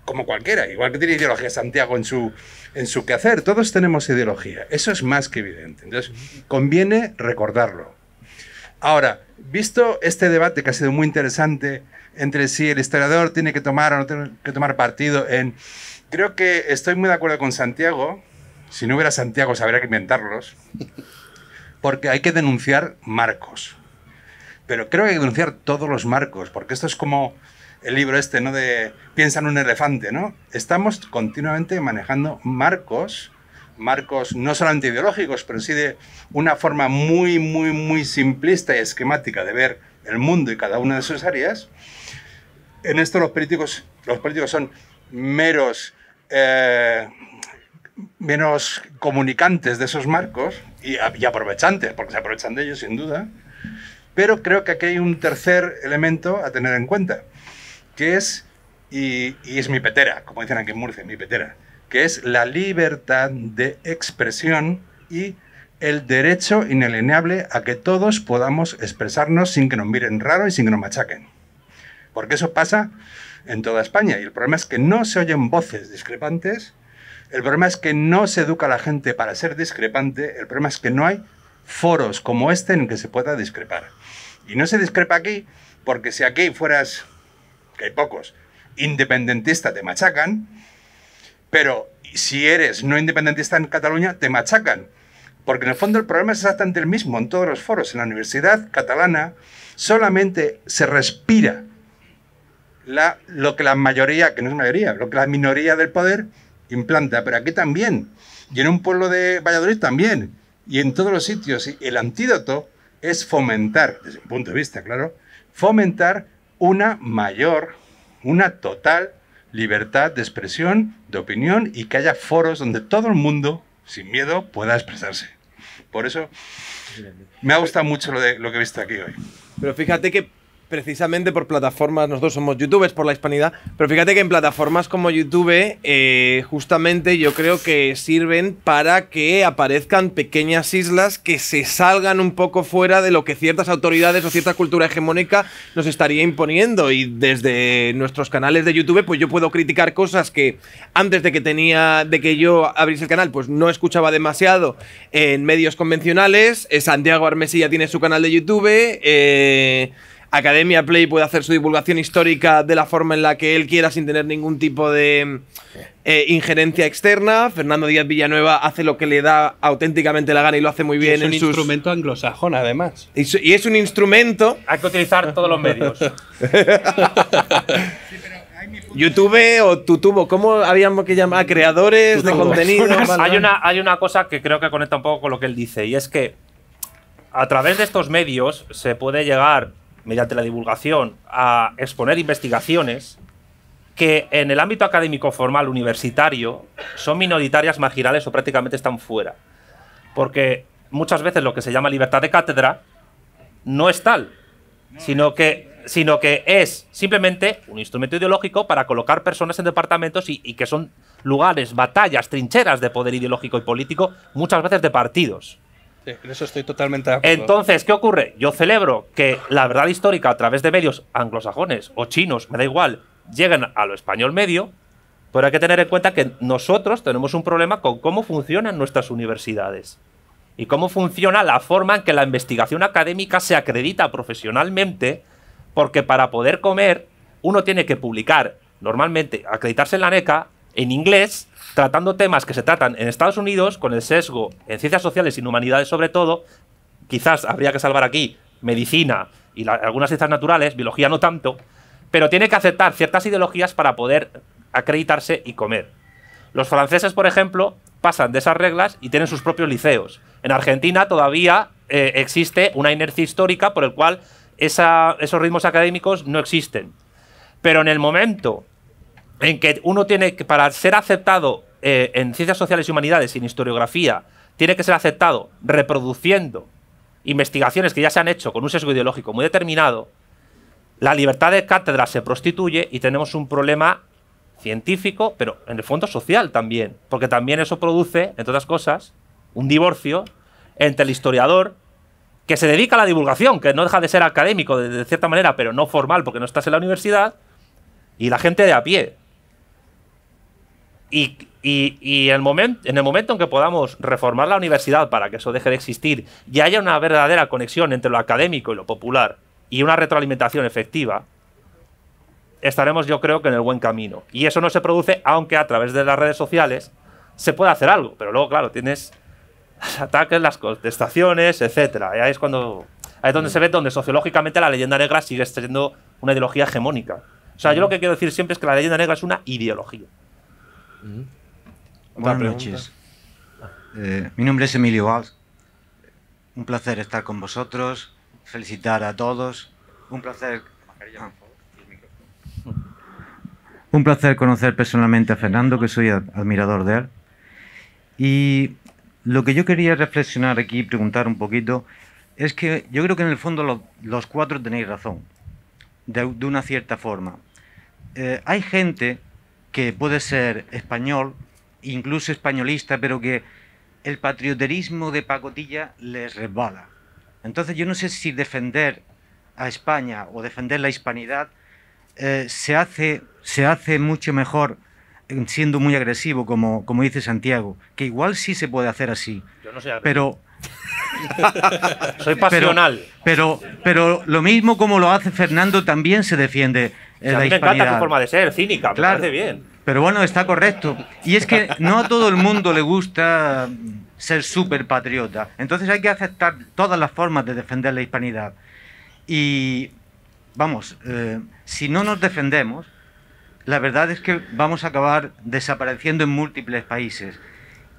como cualquiera, igual que tiene ideología Santiago en su, en su quehacer, todos tenemos ideología, eso es más que evidente. Entonces, conviene recordarlo. Ahora, visto este debate que ha sido muy interesante entre si el historiador tiene que tomar o no tiene que tomar partido en... Creo que estoy muy de acuerdo con Santiago. Si no hubiera Santiago, habría que inventarlos. Porque hay que denunciar marcos. Pero creo que hay que denunciar todos los marcos, porque esto es como el libro este, ¿no? De piensa en un elefante, ¿no? Estamos continuamente manejando marcos, marcos no solamente ideológicos, pero sí de una forma muy, muy, muy simplista y esquemática de ver el mundo y cada una de sus áreas. En esto los políticos, los políticos son meros eh, menos comunicantes de esos marcos y, aprovechantes, porque se aprovechan de ellos sin duda. Pero creo que aquí hay un tercer elemento a tener en cuenta, que es, y, y es mi petera, como dicen aquí en Murcia, mi petera, que es la libertad de expresión y el derecho inalienable a que todos podamos expresarnos sin que nos miren raro y sin que nos machaquen. Porque eso pasa en toda España y el problema es que no se oyen voces discrepantes, el problema es que no se educa a la gente para ser discrepante, el problema es que no hay foros como este en que se pueda discrepar. Y no se discrepa aquí porque si aquí fueras, que hay pocos, independentista te machacan, pero si eres no independentista en Cataluña te machacan. Porque en el fondo el problema es exactamente el mismo en todos los foros. En la universidad catalana solamente se respira la, lo que la mayoría, que no es mayoría, lo que la minoría del poder implanta. Pero aquí también. Y en un pueblo de Valladolid también. Y en todos los sitios. El antídoto es fomentar, desde mi punto de vista, claro, fomentar una mayor, una total libertad de expresión, de opinión y que haya foros donde todo el mundo, sin miedo, pueda expresarse. Por eso me ha gustado mucho lo, de, lo que he visto aquí hoy. Pero fíjate que precisamente por plataformas, nosotros somos youtubers por la hispanidad, pero fíjate que en plataformas como YouTube, eh, justamente yo creo que sirven para que aparezcan pequeñas islas que se salgan un poco fuera de lo que ciertas autoridades o cierta cultura hegemónica nos estaría imponiendo. Y desde nuestros canales de YouTube, pues yo puedo criticar cosas que antes de que tenía, de que yo abriese el canal, pues no escuchaba demasiado en medios convencionales. Eh, Santiago Armesilla tiene su canal de YouTube. Eh, Academia Play puede hacer su divulgación histórica de la forma en la que él quiera sin tener ningún tipo de eh, injerencia externa. Fernando Díaz Villanueva hace lo que le da auténticamente la gana y lo hace muy bien es un en sus... instrumento anglosajón, además. Y, su- y es un instrumento. Hay que utilizar todos los medios. YouTube o Tutubo, ¿cómo habíamos que llamar? Creadores de contenido. Vale, hay, una, hay una cosa que creo que conecta un poco con lo que él dice, y es que a través de estos medios se puede llegar, mediante la divulgación, a exponer investigaciones que en el ámbito académico formal universitario son minoritarias, marginales o prácticamente están fuera. Porque muchas veces lo que se llama libertad de cátedra no es tal, sino que, sino que es simplemente un instrumento ideológico para colocar personas en departamentos y, y que son lugares, batallas, trincheras de poder ideológico y político, muchas veces de partidos. Sí, en eso estoy totalmente de acuerdo. Entonces, ¿qué ocurre? Yo celebro que la verdad histórica a través de medios anglosajones o chinos, me da igual, lleguen a lo español medio, pero hay que tener en cuenta que nosotros tenemos un problema con cómo funcionan nuestras universidades y cómo funciona la forma en que la investigación académica se acredita profesionalmente, porque para poder comer uno tiene que publicar, normalmente, acreditarse en la NECA en inglés, tratando temas que se tratan en Estados Unidos, con el sesgo en ciencias sociales y en humanidades sobre todo, quizás habría que salvar aquí medicina y algunas ciencias naturales, biología no tanto, pero tiene que aceptar ciertas ideologías para poder acreditarse y comer. Los franceses, por ejemplo, pasan de esas reglas y tienen sus propios liceos. En Argentina todavía eh, existe una inercia histórica por el cual esos ritmos académicos no existen. Pero en el momento en que uno tiene que, para ser aceptado eh, en ciencias sociales y humanidades en historiografía, tiene que ser aceptado reproduciendo investigaciones que ya se han hecho con un sesgo ideológico muy determinado, la libertad de cátedra se prostituye y tenemos un problema científico, pero en el fondo social también, porque también eso produce, entre otras cosas, un divorcio entre el historiador que se dedica a la divulgación, que no deja de ser académico de, de cierta manera, pero no formal porque no estás en la universidad, y la gente de a pie. Y, y- y el momen- en el momento en que podamos reformar la universidad para que eso deje de existir y haya una verdadera conexión entre lo académico y lo popular y una retroalimentación efectiva, estaremos yo creo que en el buen camino. Y eso no se produce aunque a través de las redes sociales se pueda hacer algo, pero luego claro, tienes los ataques, las contestaciones, etcétera. Y ahí es cuando ahí es donde se ve donde sociológicamente la leyenda negra sigue siendo una ideología hegemónica. O sea, yo lo que quiero decir siempre es que la leyenda negra es una ideología. Buenas noches. Eh, mi nombre es Emilio Valls. Un placer estar con vosotros. Felicitar a todos. Un placer. Ah. Un placer conocer personalmente a Fernando, que soy ad- admirador de él. Y lo que yo quería reflexionar aquí y preguntar un poquito, es que yo creo que en el fondo lo- los cuatro tenéis razón, de, de una cierta forma. Eh, hay gente que puede ser español, incluso españolista, pero que el patrioterismo de pacotilla les resbala. Entonces yo no sé si defender a España o defender la hispanidad eh, se, hace, se hace mucho mejor siendo muy agresivo, como, como dice Santiago, que igual sí se puede hacer así, Yo no agresivo. pero soy pasional. pero, pero lo mismo como lo hace Fernando también se defiende O sea, a mí me encanta tu forma de ser, cínica, Claro. me parece bien. Pero bueno, está correcto. Y es que no a todo el mundo le gusta ser súper patriota. Entonces hay que aceptar todas las formas de defender la hispanidad. Y vamos, eh, si no nos defendemos, la verdad es que vamos a acabar desapareciendo en múltiples países.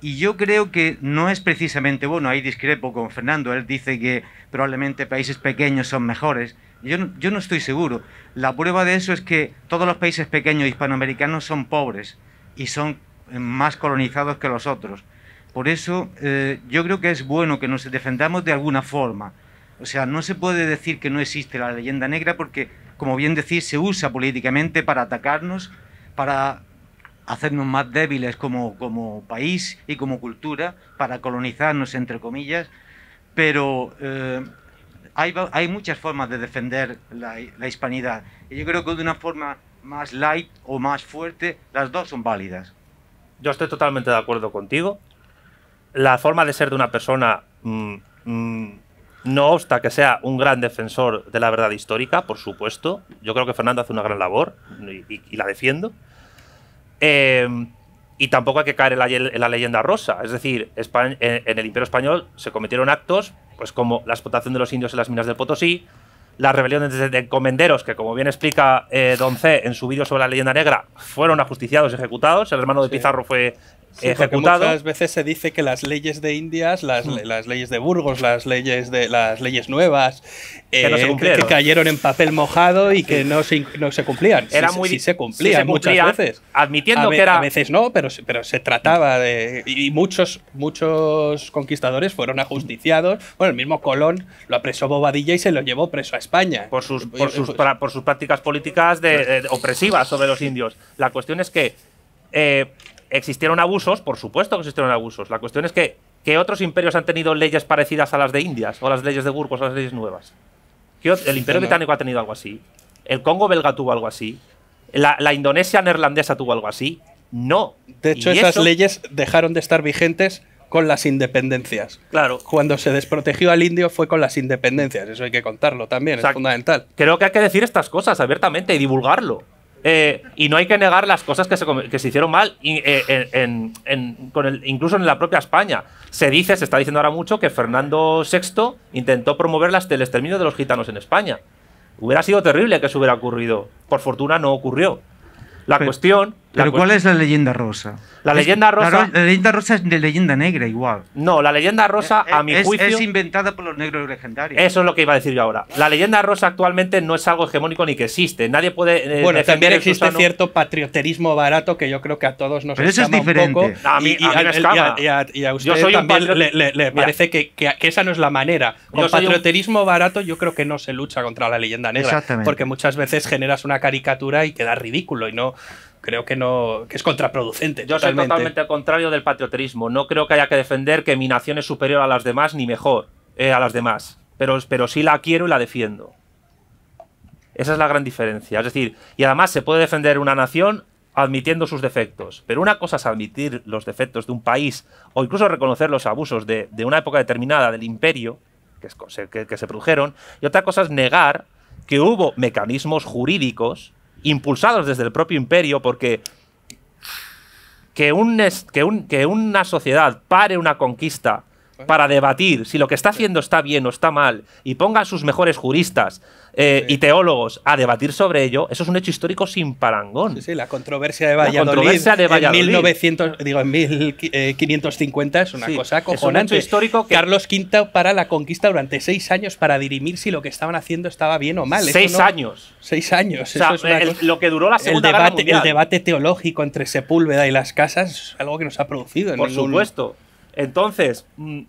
Y yo creo que no es precisamente, bueno, ahí discrepo con Fernando, él dice que probablemente países pequeños son mejores. Yo no, yo no estoy seguro. La prueba de eso es que todos los países pequeños hispanoamericanos son pobres y son eh, más colonizados que los otros. Por eso eh, yo creo que es bueno que nos defendamos de alguna forma. O sea, no se puede decir que no existe la leyenda negra porque, como bien decís, se usa políticamente para atacarnos, para hacernos más débiles como, como país y como cultura, para colonizarnos, entre comillas, pero eh, hay, hay muchas formas de defender la, la hispanidad. Y yo creo que de una forma más light o más fuerte, las dos son válidas. Yo estoy totalmente de acuerdo contigo. La forma de ser de una persona mm, mm, no obsta que sea un gran defensor de la verdad histórica, por supuesto. Yo creo que Fernando hace una gran labor y, y- y la defiendo. Eh, y tampoco hay que caer en la, en la leyenda rosa. Es decir, Espa- en, en el Imperio Español se cometieron actos pues como la explotación de los indios en las minas del Potosí, las rebeliones de, de encomenderos, que como bien explica eh, Don C en su vídeo sobre la leyenda negra, fueron ajusticiados y ejecutados. El hermano de Sí. Pizarro fue Sí, ejecutado. muchas veces se dice que las leyes de Indias, las, Mm. las leyes de Burgos, las leyes de las leyes nuevas, Que no se eh, cumplieron. que cayeron en papel mojado y que no se, no se cumplían. Era sí, muy sí se cumplían se muchas cumplían, veces. admitiendo a, que era- a veces no, pero, se- pero se trataba de. Y muchos, muchos conquistadores fueron ajusticiados. Bueno, el mismo Colón lo apresó Bobadilla y se lo llevó preso a España. por sus, por sus, Pues- por sus prácticas políticas de, de- opresivas sobre los indios. La cuestión es que eh, existieron abusos, por supuesto que existieron abusos. La cuestión es que, que otros imperios han tenido leyes parecidas a las de Indias, o las leyes de Burgos, o las leyes nuevas. ¿Qué El Imperio no. Británico ha tenido algo así. El Congo belga tuvo algo así. La, la Indonesia neerlandesa tuvo algo así. No. De hecho, Y esas eso- leyes dejaron de estar vigentes con las independencias. Claro. Cuando se desprotegió al indio fue con las independencias. Eso hay que contarlo también, es fundamental. creo que hay que decir estas cosas abiertamente y divulgarlo. Eh, y no hay que negar las cosas que se, que se hicieron mal, y, eh, en- en- en- con el- incluso en la propia España. Se dice, se está diciendo ahora mucho, que Fernando VI intentó promover las- el exterminio de los gitanos en España. Hubiera sido terrible que eso hubiera ocurrido. Por fortuna no ocurrió. La cuestión. La Pero ¿cuál es la leyenda rosa? La Es- leyenda rosa- La, ro- la leyenda rosa es de leyenda negra igual. No, la leyenda rosa, a mi es, juicio. es inventada por los negros legendarios. Eso es lo que iba a decir yo ahora. La leyenda rosa actualmente no es algo hegemónico ni que existe. Nadie puede. eh, Bueno, también existe Susano- cierto patrioterismo barato que yo creo que a todos nos Pero eso es escama un diferente. poco. A mí- y, y a mí me y escama. y a- y a usted Yo soy un también le, le- parece que, que- que esa no es la manera. Con un- patrioterismo barato yo creo que no se lucha contra la leyenda negra. Exactamente. Porque muchas veces generas una caricatura y queda ridículo y no creo que no que es contraproducente. Yo soy totalmente. al contrario del patrioterismo. No creo que haya que defender que mi nación es superior a las demás ni mejor eh, a las demás. Pero, pero sí la quiero y la defiendo. Esa es la gran diferencia. Es decir, y además se puede defender una nación admitiendo sus defectos. Pero una cosa es admitir los defectos de un país o incluso reconocer los abusos de, de una época determinada del imperio que, es que- que se produjeron. Y otra cosa es negar que hubo mecanismos jurídicos impulsados desde el propio imperio porque que, que una sociedad pare una conquista para debatir si lo que está haciendo está bien o está mal y ponga a sus mejores juristas eh, y teólogos a debatir sobre ello, eso es un hecho histórico sin parangón. Sí, sí, la controversia de Valladolid, controversia de Valladolid. en 1900, digo, en 1550 es una Sí, cosa es un hecho histórico que- Carlos V para la conquista durante seis años para dirimir si lo que estaban haciendo estaba bien o mal. Seis no- años. Seis años. O sea, eso es una el- cosa- lo que duró la el Segunda Guerra debate, Mundial. el debate teológico entre Sepúlveda y las casas es algo que no se ha producido. en Por ningún- supuesto. Entonces, mm,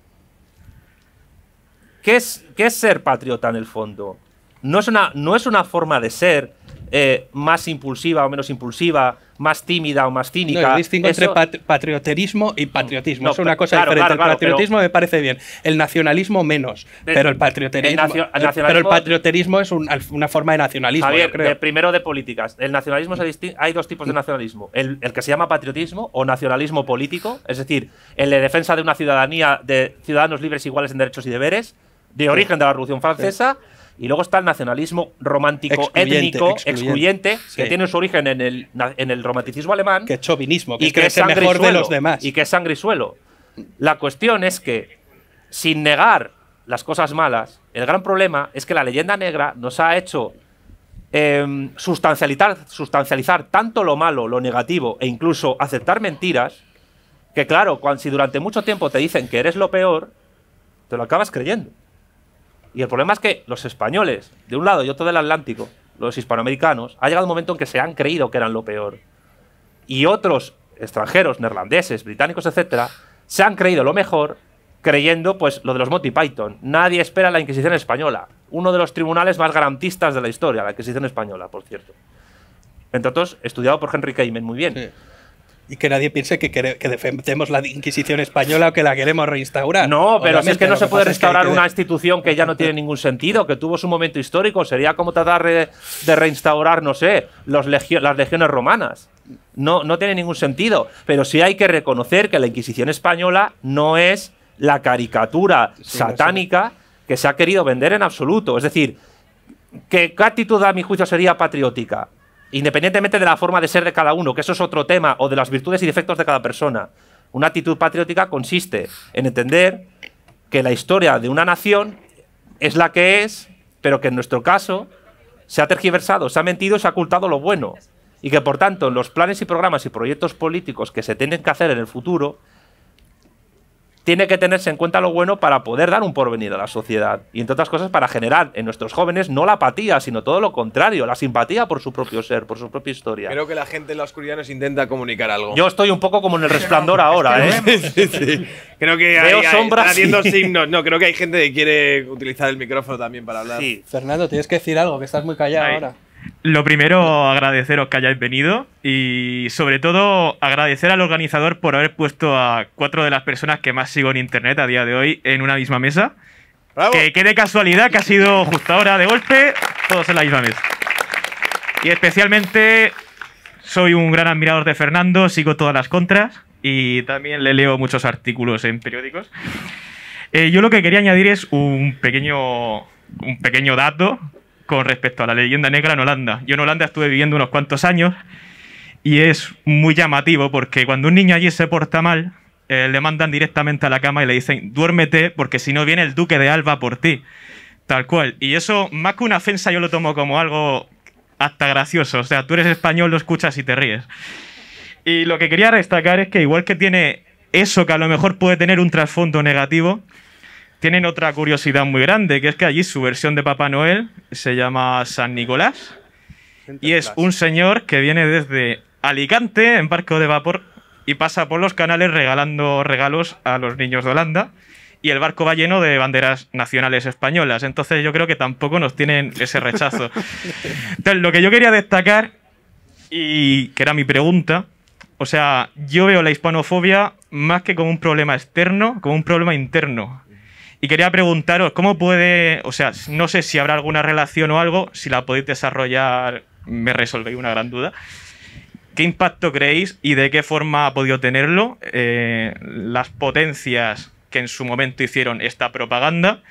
¿qué es, ¿qué es ser patriota en el fondo? No es una, no es una forma de ser eh, más impulsiva o menos impulsiva, más tímida o más No, cínica. yo distingo entre pat- patrioterismo y patriotismo. No, es una cosa claro, diferente. claro, claro, el patriotismo me parece bien. El nacionalismo menos. De- pero el patrioterismo. el nacio- el pero el nacionalismo- patrioterismo es un- una forma de nacionalismo, Javier, yo creo. de- primero de políticas. El nacionalismo se hay dos tipos de nacionalismo. El, el que se llama patriotismo o nacionalismo político, es decir, el de defensa de una ciudadanía de ciudadanos libres iguales en derechos y deberes, de origen de la Revolución Francesa. Y luego está el nacionalismo romántico, Excluyente, étnico, excluyente. excluyente, que tiene su origen en el, en el romanticismo alemán que es chauvinismo, que y es que es sangre y mejor de los demás. Y que es sangre y suelo. La cuestión es que, sin negar las cosas malas, el gran problema es que la leyenda negra nos ha hecho em, sustancializar, sustancializar tanto lo malo, lo negativo e incluso aceptar mentiras, que claro, cuando, si durante mucho tiempo te dicen que eres lo peor, te lo acabas creyendo. Y el problema es que los españoles, de un lado y otro del Atlántico, los hispanoamericanos, ha llegado un momento en que se han creído que eran lo peor. Y otros extranjeros, neerlandeses, británicos, etcétera, se han creído lo mejor creyendo pues lo de los Monty Python. Nadie espera la Inquisición española, uno de los tribunales más garantistas de la historia, la Inquisición española, por cierto. Entre otros, estudiado por Henry Cayman, muy bien. Sí. Y que nadie piense que, defendemos la Inquisición española o que la queremos reinstaurar. No, pero si es que no se puede es que restaurar una institución que ya no tiene ningún sentido, que tuvo su momento histórico. Sería como tratar de, reinstaurar, no sé, los legio- las legiones romanas. No, no tiene ningún sentido. Pero sí hay que reconocer que la Inquisición española no es la caricatura satánica que se ha querido vender en absoluto. Es decir, ¿qué, qué actitud a mi juicio sería patriótica? Independientemente de la forma de ser de cada uno, que eso es otro tema, o de las virtudes y defectos de cada persona. Una actitud patriótica consiste en entender que la historia de una nación es la que es, pero que en nuestro caso se ha tergiversado, se ha mentido y se ha ocultado lo bueno. Y que por tanto los planes y programas y proyectos políticos que se tienen que hacer en el futuro, tiene que tenerse en cuenta lo bueno para poder dar un porvenir a la sociedad. Y entre otras cosas para generar en nuestros jóvenes no la apatía, sino todo lo contrario, la simpatía por su propio ser, por su propia historia. Creo que la gente en la oscuridad nos intenta comunicar algo. Yo estoy un poco como en el resplandor ahora, ¿eh? Sí, sí. Creo que Veo hay, sombras están haciendo signos. No, creo que hay gente que quiere utilizar el micrófono también para hablar. Sí. Fernando, tienes que decir algo, que estás muy callado Ay. ahora. Lo primero, agradeceros que hayáis venido y sobre todo agradecer al organizador por haber puesto a cuatro de las personas que más sigo en internet a día de hoy en una misma mesa. ¡Bravo! Que quede casualidad que ha sido justo ahora de golpe, todos en la misma mesa. Y especialmente soy un gran admirador de Fernando, sigo todas las contras y también le leo muchos artículos en periódicos. Eh, yo lo que quería añadir es un pequeño, un pequeño dato con respecto a la leyenda negra en Holanda. Yo en Holanda estuve viviendo unos cuantos años y es muy llamativo porque cuando un niño allí se porta mal, eh, le mandan directamente a la cama y le dicen, duérmete porque si no viene el duque de Alba por ti. Tal cual. Y eso, más que una ofensa, yo lo tomo como algo hasta gracioso. O sea, tú eres español, lo escuchas y te ríes. Y lo que quería destacar es que igual que tiene eso que a lo mejor puede tener un trasfondo negativo, tienen otra curiosidad muy grande, que es que allí su versión de Papá Noel se llama San Nicolás. Y es un señor que viene desde Alicante en barco de vapor y pasa por los canales regalando regalos a los niños de Holanda. Y el barco va lleno de banderas nacionales españolas. Entonces yo creo que tampoco nos tienen ese rechazo. Entonces lo que yo quería destacar, y que era mi pregunta, o sea, yo veo la hispanofobia más que como un problema externo, como un problema interno. Y quería preguntaros, ¿cómo puede, o sea, no sé si habrá alguna relación o algo, si la podéis desarrollar, me resolvéis una gran duda. ¿Qué impacto creéis y de qué forma ha podido tenerlo eh, las potencias que en su momento hicieron esta propaganda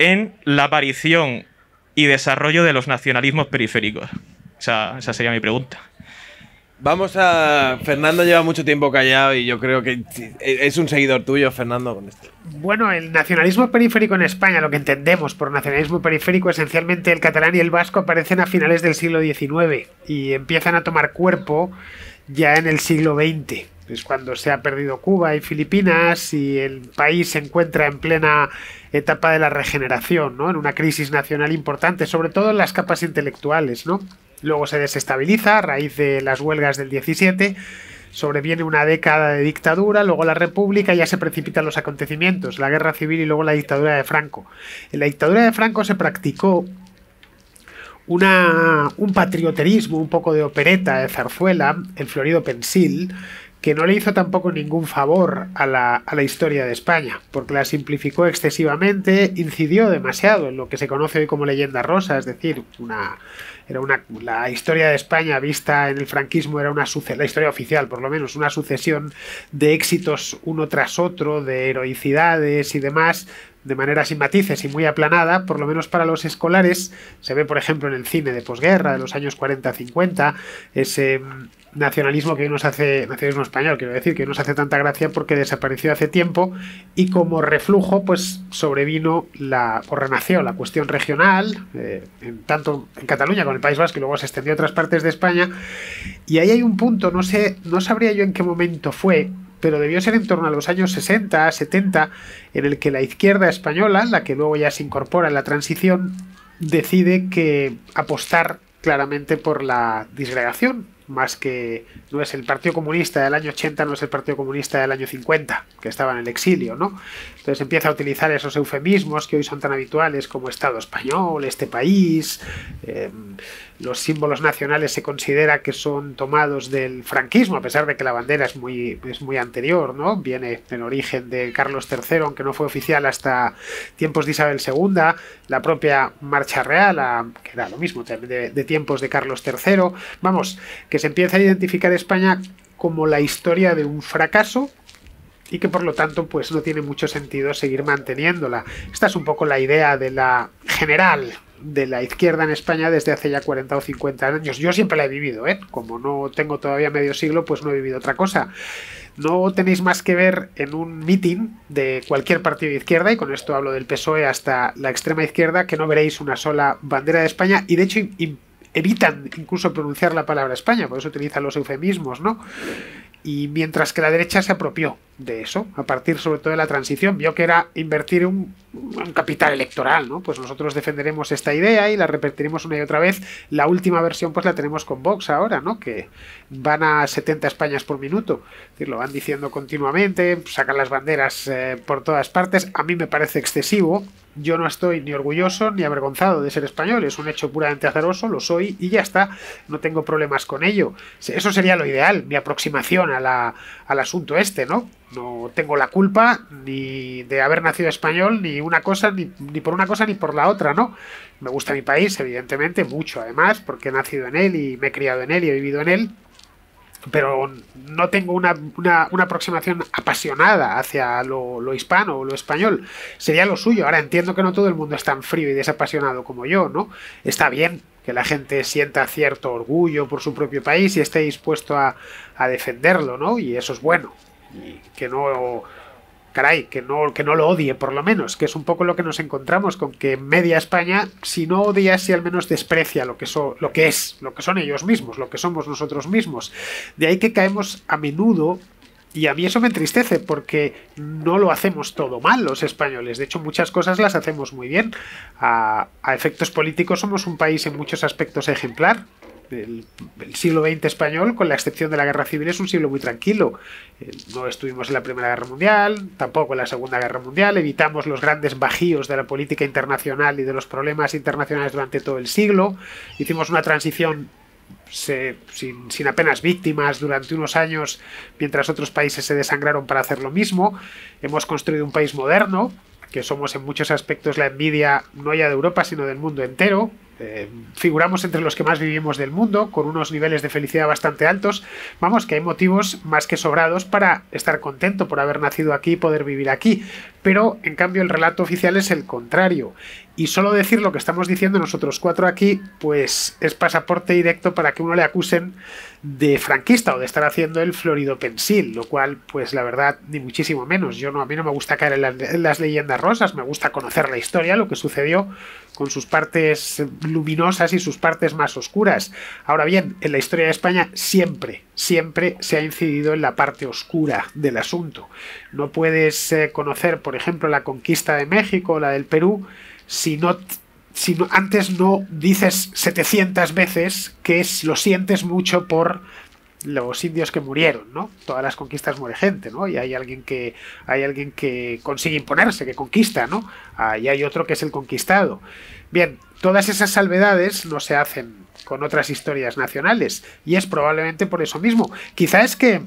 en la aparición y desarrollo de los nacionalismos periféricos? Esa sería mi pregunta. Vamos a. Fernando lleva mucho tiempo callado y yo creo que es un seguidor tuyo, Fernando, con esto. Bueno, el nacionalismo periférico en España, lo que entendemos por nacionalismo periférico, esencialmente el catalán y el vasco aparecen a finales del siglo XIX y empiezan a tomar cuerpo ya en el siglo XX. Es cuando se ha perdido Cuba y Filipinas y el país se encuentra en plena etapa de la regeneración, ¿no? En una crisis nacional importante, sobre todo en las capas intelectuales, ¿no? Luego se desestabiliza a raíz de las huelgas del 17 sobreviene una década de dictadura, luego la república ya se precipitan los acontecimientos, la guerra civil y luego la dictadura de Franco. En la dictadura de Franco se practicó una, un patrioterismo, un poco de opereta de zarzuela, el Florido Pensil, que no le hizo tampoco ningún favor a la, a la, historia de España, porque la simplificó excesivamente, incidió demasiado en lo que se conoce hoy como leyenda rosa, es decir, una, era una, la historia de España vista en el franquismo era una la historia oficial por lo menos, una sucesión de éxitos uno tras otro, de heroicidades y demás, de manera sin matices y muy aplanada, por lo menos para los escolares, se ve por ejemplo en el cine de posguerra de los años 40-50, ese nacionalismo que nos hace, nacionalismo español, quiero decir, que nos hace tanta gracia porque desapareció hace tiempo y como reflujo, pues sobrevino la, o renació la cuestión regional, eh, en, tanto en Cataluña como en el País Vasco y luego se extendió a otras partes de España. Y ahí hay un punto, no sé, no sabría yo en qué momento fue, pero debió ser en torno a los años 60, 70, en el que la izquierda española, la que luego ya se incorpora en la transición, decide que apostar claramente por la disgregación, más que no es el Partido Comunista del año 80, no es el Partido Comunista del año 50, que estaba en el exilio, ¿no? Entonces empieza a utilizar esos eufemismos que hoy son tan habituales como Estado español, este país, eh, los símbolos nacionales se considera que son tomados del franquismo, a pesar de que la bandera es muy, es muy anterior, ¿no? Viene en origen de Carlos III, aunque no fue oficial hasta tiempos de Isabel II, la propia Marcha Real, que era lo mismo, de, de tiempos de Carlos III. Vamos, que se empieza a identificar España como la historia de un fracaso y que por lo tanto pues no tiene mucho sentido seguir manteniéndola. Esta es un poco la idea de la general de la izquierda en España desde hace ya 40 o 50 años. Yo siempre la he vivido, ¿eh? Como no tengo todavía medio siglo, pues no he vivido otra cosa. No tenéis más que ver en un meeting de cualquier partido de izquierda, y con esto hablo del PSOE hasta la extrema izquierda, que no veréis una sola bandera de España, y de hecho evitan incluso pronunciar la palabra España, por eso utilizan los eufemismos, ¿no? Y mientras que la derecha se apropió de eso, a partir sobre todo de la transición, vio que era invertir un, capital electoral, ¿no? Pues nosotros defenderemos esta idea y la repetiremos una y otra vez. La última versión pues la tenemos con Vox ahora, ¿no? Que van a 70 Españas por minuto. Es decir, lo van diciendo continuamente, sacan las banderas eh, por todas partes. A mí me parece excesivo, yo no estoy ni orgulloso ni avergonzado de ser español, es un hecho puramente azaroso, lo soy y ya está, no tengo problemas con ello. Eso sería lo ideal, mi aproximación a al asunto este, ¿no? No tengo la culpa ni de haber nacido español, ni una cosa, ni, ni, por una cosa ni por la otra, ¿no? Me gusta mi país, evidentemente, mucho además, porque he nacido en él y me he criado en él y he vivido en él, pero no tengo una, una, una aproximación apasionada hacia lo, lo, hispano o lo español. Sería lo suyo. Ahora entiendo que no todo el mundo es tan frío y desapasionado como yo, ¿no? Está bien que la gente sienta cierto orgullo por su propio país y esté dispuesto a, a defenderlo, ¿no? Y eso es bueno. Y que no caray, que no, que no lo odie por lo menos, que es un poco lo que nos encontramos con que media España, si no odia, si al menos desprecia lo que, so, lo que es, lo que son ellos mismos, lo que somos nosotros mismos. De ahí que caemos a menudo y a mí eso me entristece porque no lo hacemos todo mal los españoles. De hecho, muchas cosas las hacemos muy bien. A, a efectos políticos somos un país en muchos aspectos ejemplar el, siglo XX español, con la excepción de la guerra civil, es un siglo muy tranquilo. Eh, no estuvimos en la Primera Guerra Mundial, tampoco en la Segunda Guerra Mundial, evitamos los grandes bajíos de la política internacional y de los problemas internacionales durante todo el siglo, hicimos una transición sin, apenas víctimas durante unos años, mientras otros países se desangraron para hacer lo mismo. Hemos construido un país moderno, que somos en muchos aspectos la envidia no ya de Europa, sino del mundo entero. Eh, figuramos entre los que más vivimos del mundo, con unos niveles de felicidad bastante altos. Vamos, que hay motivos más que sobrados para estar contento por haber nacido aquí y poder vivir aquí. Pero, en cambio, el relato oficial es el contrario. Y solo decir lo que estamos diciendo nosotros cuatro aquí, pues es pasaporte directo para que uno le acusen de franquista o de estar haciendo el florido pensil, lo cual, pues la verdad, ni muchísimo menos. Yo no, a mí no me gusta caer en, la, en las leyendas rosas, me gusta conocer la historia, lo que sucedió con sus partes luminosas y sus partes más oscuras. Ahora bien, en la historia de España siempre, siempre se ha incidido en la parte oscura del asunto. No puedes eh, conocer, por ejemplo, la conquista de México o la del Perú si no si antes no dices 700 veces que lo sientes mucho por los indios que murieron, ¿no? Todas las conquistas muere gente, ¿no? Y hay alguien que hay alguien que consigue imponerse, que conquista, ¿no? Ah, y hay otro que es el conquistado. Bien, todas esas salvedades no se hacen con otras historias nacionales y es probablemente por eso mismo. Quizá es que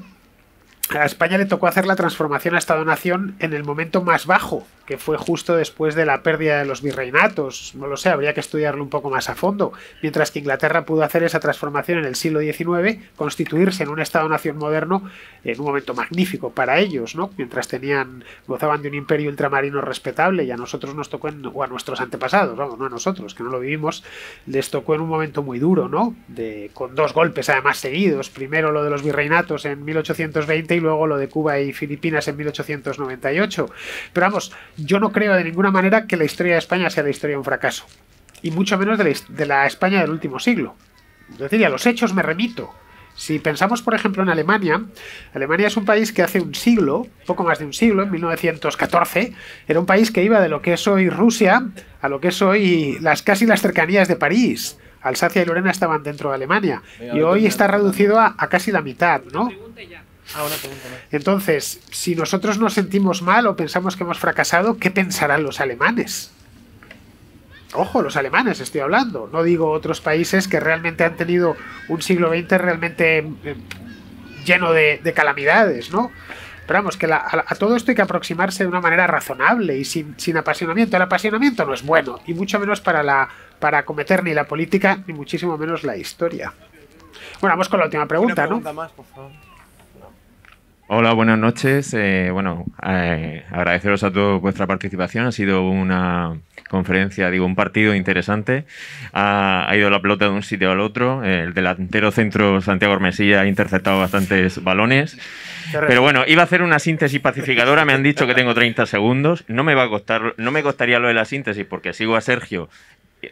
a España le tocó hacer la transformación a Estado-Nación en el momento más bajo, que fue justo después de la pérdida de los virreinatos. No lo sé, habría que estudiarlo un poco más a fondo. Mientras que Inglaterra pudo hacer esa transformación en el siglo XIX, constituirse en un Estado-Nación moderno en un momento magnífico para ellos, ¿no? Mientras tenían, gozaban de un imperio ultramarino respetable y a nosotros nos tocó, en- o a nuestros antepasados, vamos, no a nosotros, que no lo vivimos, les tocó en un momento muy duro, ¿no? De, con dos golpes además seguidos. Primero lo de los virreinatos en 1820 y luego lo de Cuba y Filipinas en 1898. Pero vamos, yo no creo de ninguna manera que la historia de España sea la historia de un fracaso. Y mucho menos de la, his- de la España del último siglo. Es decir, a los hechos me remito. Si pensamos, por ejemplo, en Alemania, Alemania es un país que hace un siglo, poco más de un siglo, en 1914, era un país que iba de lo que es hoy Rusia a lo que es hoy las casi las cercanías de París. Alsacia y Lorena estaban dentro de Alemania. Y hoy está reducido a, a casi la mitad, ¿no? Ah, una pregunta más. Entonces, si nosotros nos sentimos mal o pensamos que hemos fracasado, ¿qué pensarán los alemanes? Ojo, los alemanes estoy hablando. No digo otros países que realmente han tenido un siglo XX realmente eh, lleno de, de calamidades, ¿no? Pero vamos, que la- a, a todo esto hay que aproximarse de una manera razonable y sin, sin apasionamiento. El apasionamiento no es bueno, y mucho menos para, la, para acometer ni la política, ni muchísimo menos la historia. Bueno, vamos con la última Una pregunta, ¿no? pregunta más, por favor. Hola, buenas noches. Eh, bueno, eh, agradeceros a todos vuestra participación. Ha sido una conferencia, digo, un partido interesante. Ha, ha ido la pelota de un sitio al otro. El delantero centro Santiago Ormesilla ha interceptado bastantes balones. Pero bueno, iba a hacer una síntesis pacificadora. Me han dicho que tengo 30 segundos. No me va a costar, no me costaría lo de la síntesis porque sigo a Sergio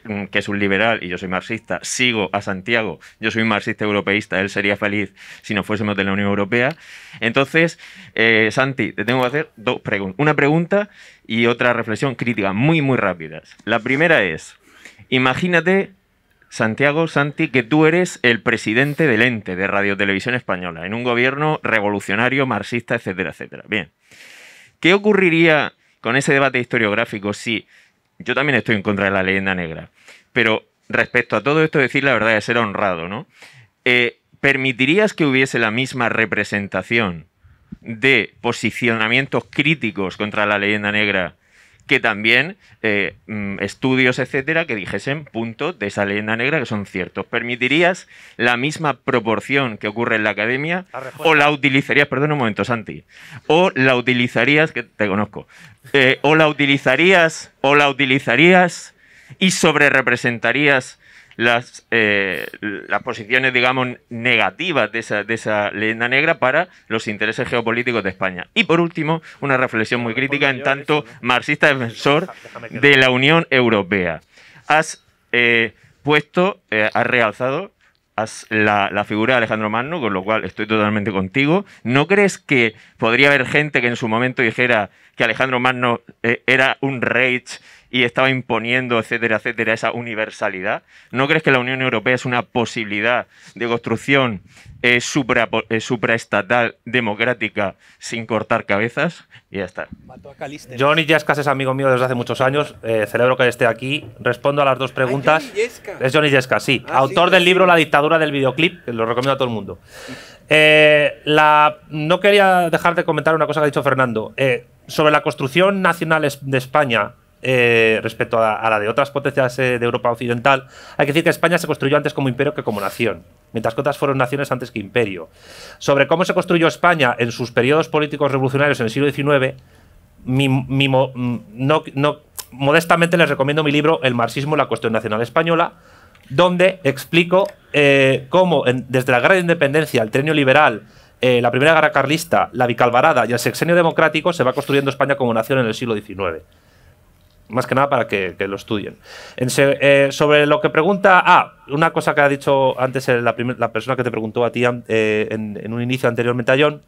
mm, que es un liberal y yo soy marxista, sigo a Santiago, yo soy un marxista europeísta, él sería feliz si no fuésemos de la Unión Europea. Entonces, eh, Santi, te tengo que hacer dos preguntas. Una pregunta y otra reflexión crítica, muy, muy rápidas. La primera es, imagínate, Santiago, Santi, que tú eres el presidente del ente de Radio Televisión Española, en un gobierno revolucionario, marxista, etcétera, etcétera. Bien. ¿Qué ocurriría con ese debate historiográfico si yo también estoy en contra de la leyenda negra, pero respecto a todo esto decir la verdad es ser honrado, ¿no? Eh, ¿Permitirías que hubiese la misma representación de posicionamientos críticos contra la leyenda negra que también eh, mm, estudios, etcétera, que dijesen puntos de esa leyenda negra que son ciertos. ¿Permitirías la misma proporción que ocurre en la academia? ¿O la utilizarías, perdón un momento, Santi, o la utilizarías, que te conozco, eh, o la utilizarías, o la utilizarías y sobre representarías las, eh, las posiciones, digamos, negativas de esa, de esa leyenda negra para los intereses geopolíticos de España. Y por último, una reflexión muy crítica en tanto marxista defensor de la Unión Europea. Has eh, puesto, eh, has realzado has- la, la figura de Alejandro Magno, con lo cual estoy totalmente contigo. ¿No crees que podría haber gente que en su momento dijera que Alejandro Magno era un rage y estaba imponiendo, etcétera, etcétera, esa universalidad? ¿No crees que la Unión Europea es una posibilidad de construcción eh, supra- eh, supraestatal, democrática, sin cortar cabezas? Y ya está. Johnny Yescas es amigo mío desde hace muchos años. eh, celebro que esté aquí. Respondo a las dos preguntas. Johnny Yescas. Es Johnny Yescas, sí. Ah, Autor sí, del sí. libro La dictadura del videoclip, que lo recomiendo a todo el mundo. Eh, la, no quería dejar de comentar una cosa que ha dicho Fernando. Eh, sobre la construcción nacional de España eh, respecto a, la de otras potencias eh, de Europa Occidental, hay que decir que España se construyó antes como imperio que como nación, mientras que otras fueron naciones antes que imperio. Sobre cómo se construyó España en sus periodos políticos revolucionarios en el siglo XIX, mm, no, modestamente les recomiendo mi libro El marxismo y la cuestión nacional española, donde explico eh, cómo desde la guerra de independencia, el trienio liberal, la primera guerra carlista, la bicalvarada y el sexenio democrático se va construyendo España como nación en el siglo XIX. Más que nada para que, lo estudien. Eh, sobre lo que pregunta. Ah, una cosa que ha dicho antes la, primer- la persona que te preguntó a ti eh, en, un inicio anteriormente a.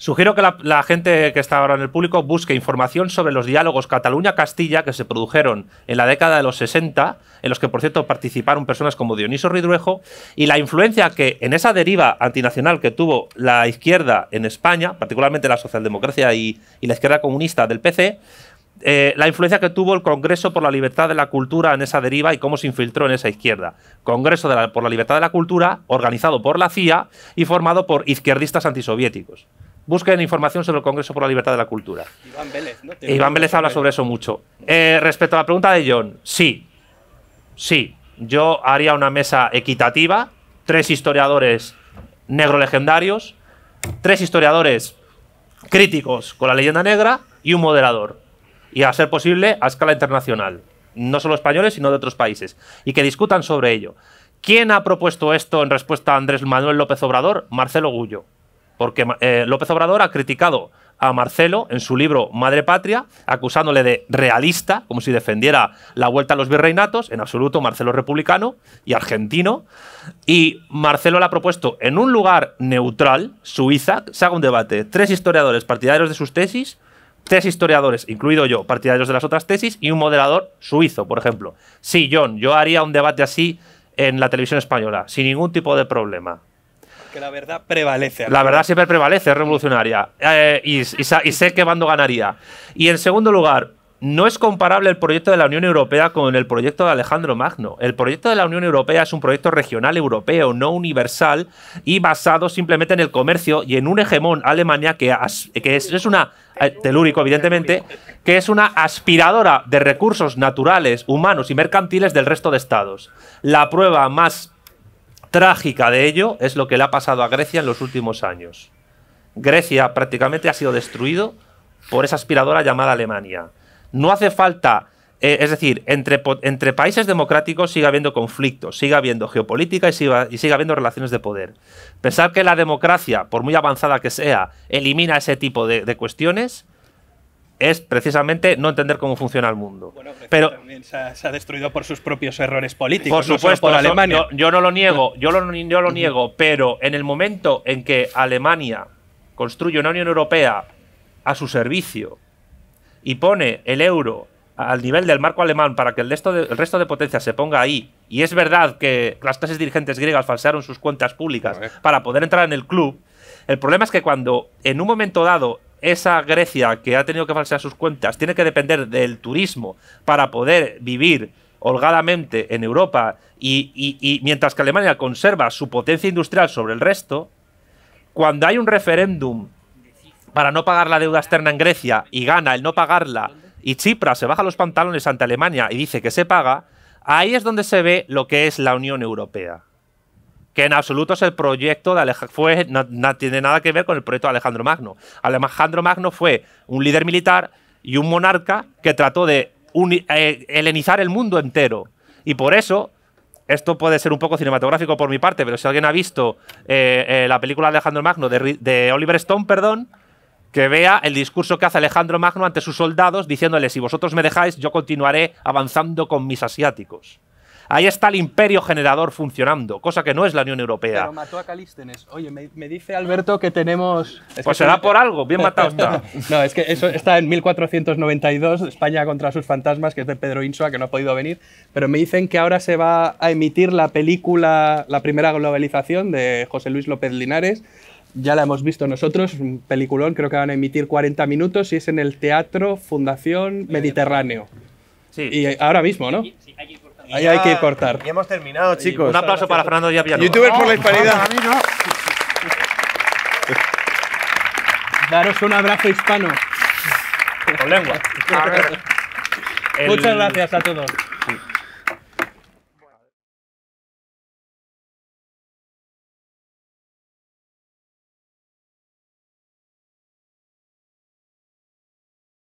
Sugiero que la, gente que está ahora en el público busque información sobre los diálogos Cataluña-Castilla que se produjeron en la década de los 60, en los que, por cierto, participaron personas como Dioniso Ridruejo, y la influencia que en esa deriva antinacional que tuvo la izquierda en España, particularmente la socialdemocracia y la izquierda comunista del PC, eh, la influencia que tuvo el Congreso por la Libertad de la Cultura en esa deriva y cómo se infiltró en esa izquierda. Congreso de la- por la Libertad de la Cultura, organizado por la CIA y formado por izquierdistas antisoviéticos. Busquen información sobre el Congreso por la Libertad de la Cultura. Iván Vélez, ¿no? Iván Vélez habla sobre eso mucho. Eh, respecto a la pregunta de John, sí. Sí. Yo haría una mesa equitativa, tres historiadores negro legendarios, tres historiadores críticos con la leyenda negra y un moderador. Y a ser posible a escala internacional. No solo españoles, sino de otros países. Y que discutan sobre ello. ¿Quién ha propuesto esto en respuesta a Andrés Manuel López Obrador? Marcelo Gullo. Porque eh, López Obrador ha criticado a Marcelo en su libro Madre Patria, acusándole de realista, como si defendiera la vuelta a los virreinatos, en absoluto Marcelo republicano y argentino, y Marcelo le ha propuesto en un lugar neutral, Suiza, se haga un debate, tres historiadores partidarios de sus tesis, tres historiadores, incluido yo, partidarios de las otras tesis, y un moderador suizo, por ejemplo. Sí, John, yo haría un debate así en la televisión española, sin ningún tipo de problema. Que la verdad prevalece. La verdad siempre prevalece, es revolucionaria. Eh, y, y sa- y sé qué bando ganaría. Y en segundo lugar, no es comparable el proyecto de la Unión Europea con el proyecto de Alejandro Magno. El proyecto de la Unión Europea es un proyecto regional europeo, no universal, y basado simplemente en el comercio y en un hegemón Alemania que, es una, eh, telúrico evidentemente, que es una aspiradora de recursos naturales, humanos y mercantiles del resto de estados. La prueba más trágica de ello es lo que le ha pasado a Grecia en los últimos años. Grecia prácticamente ha sido destruido por esa aspiradora llamada Alemania. No hace falta, eh, es decir, entre, países democráticos sigue habiendo conflictos, sigue habiendo geopolítica y siga- y sigue habiendo relaciones de poder. Pensar que la democracia, por muy avanzada que sea, elimina ese tipo de, de cuestiones es precisamente no entender cómo funciona el mundo. Pero También se ha, se ha destruido por sus propios errores políticos. por no supuesto, por Alemania. Yo, yo no lo niego, yo lo, yo lo niego, pero en el momento en que Alemania construye una Unión Europea a su servicio y pone el euro al nivel del marco alemán para que el resto de, el resto de potencias se ponga ahí, y es verdad que las clases dirigentes griegas falsearon sus cuentas públicas para poder entrar en el club, el problema es que cuando en un momento dado esa Grecia que ha tenido que falsear sus cuentas tiene que depender del turismo para poder vivir holgadamente en Europa y, y- y mientras que Alemania conserva su potencia industrial sobre el resto, cuando hay un referéndum para no pagar la deuda externa en Grecia y gana el no pagarla y Chipras se baja los pantalones ante Alemania y dice que se paga, ahí es donde se ve lo que es la Unión Europea. Que en absoluto es el proyecto de Alej fue no, tiene nada que ver con el proyecto de Alejandro Magno. Alejandro Magno fue un líder militar y un monarca que trató de eh, helenizar el mundo entero. Y por eso esto puede ser un poco cinematográfico por mi parte, pero si alguien ha visto eh, eh, la película Alejandro Magno, de Oliver Stone, perdón, que vea el discurso que hace Alejandro Magno ante sus soldados, diciéndoles, si vosotros me dejáis, yo continuaré avanzando con mis asiáticos. Ahí está el imperio generador funcionando, cosa que no es la Unión Europea. Pero mató a Calístenes. Oye, me, me dice Alberto que tenemos. es Pues que será por algo, bien matado está. no, es que eso está en 1492, España contra sus fantasmas, que es de Pedro Insua, que no ha podido venir. Pero me dicen que ahora se va a emitir la película La primera globalización de José Luis López Linares. Ya la hemos visto nosotros, un peliculón, creo que van a emitir 40 minutos y es en el Teatro Fundación Mediterráneo. Sí. Y ahora mismo, ¿no? Ahí hay que cortar. Y hemos terminado, chicos. Un aplauso para Fernando Díaz Villalobos. Youtubers por la hispanidad. Daros un abrazo hispano. Con lengua. El- Muchas gracias a todos.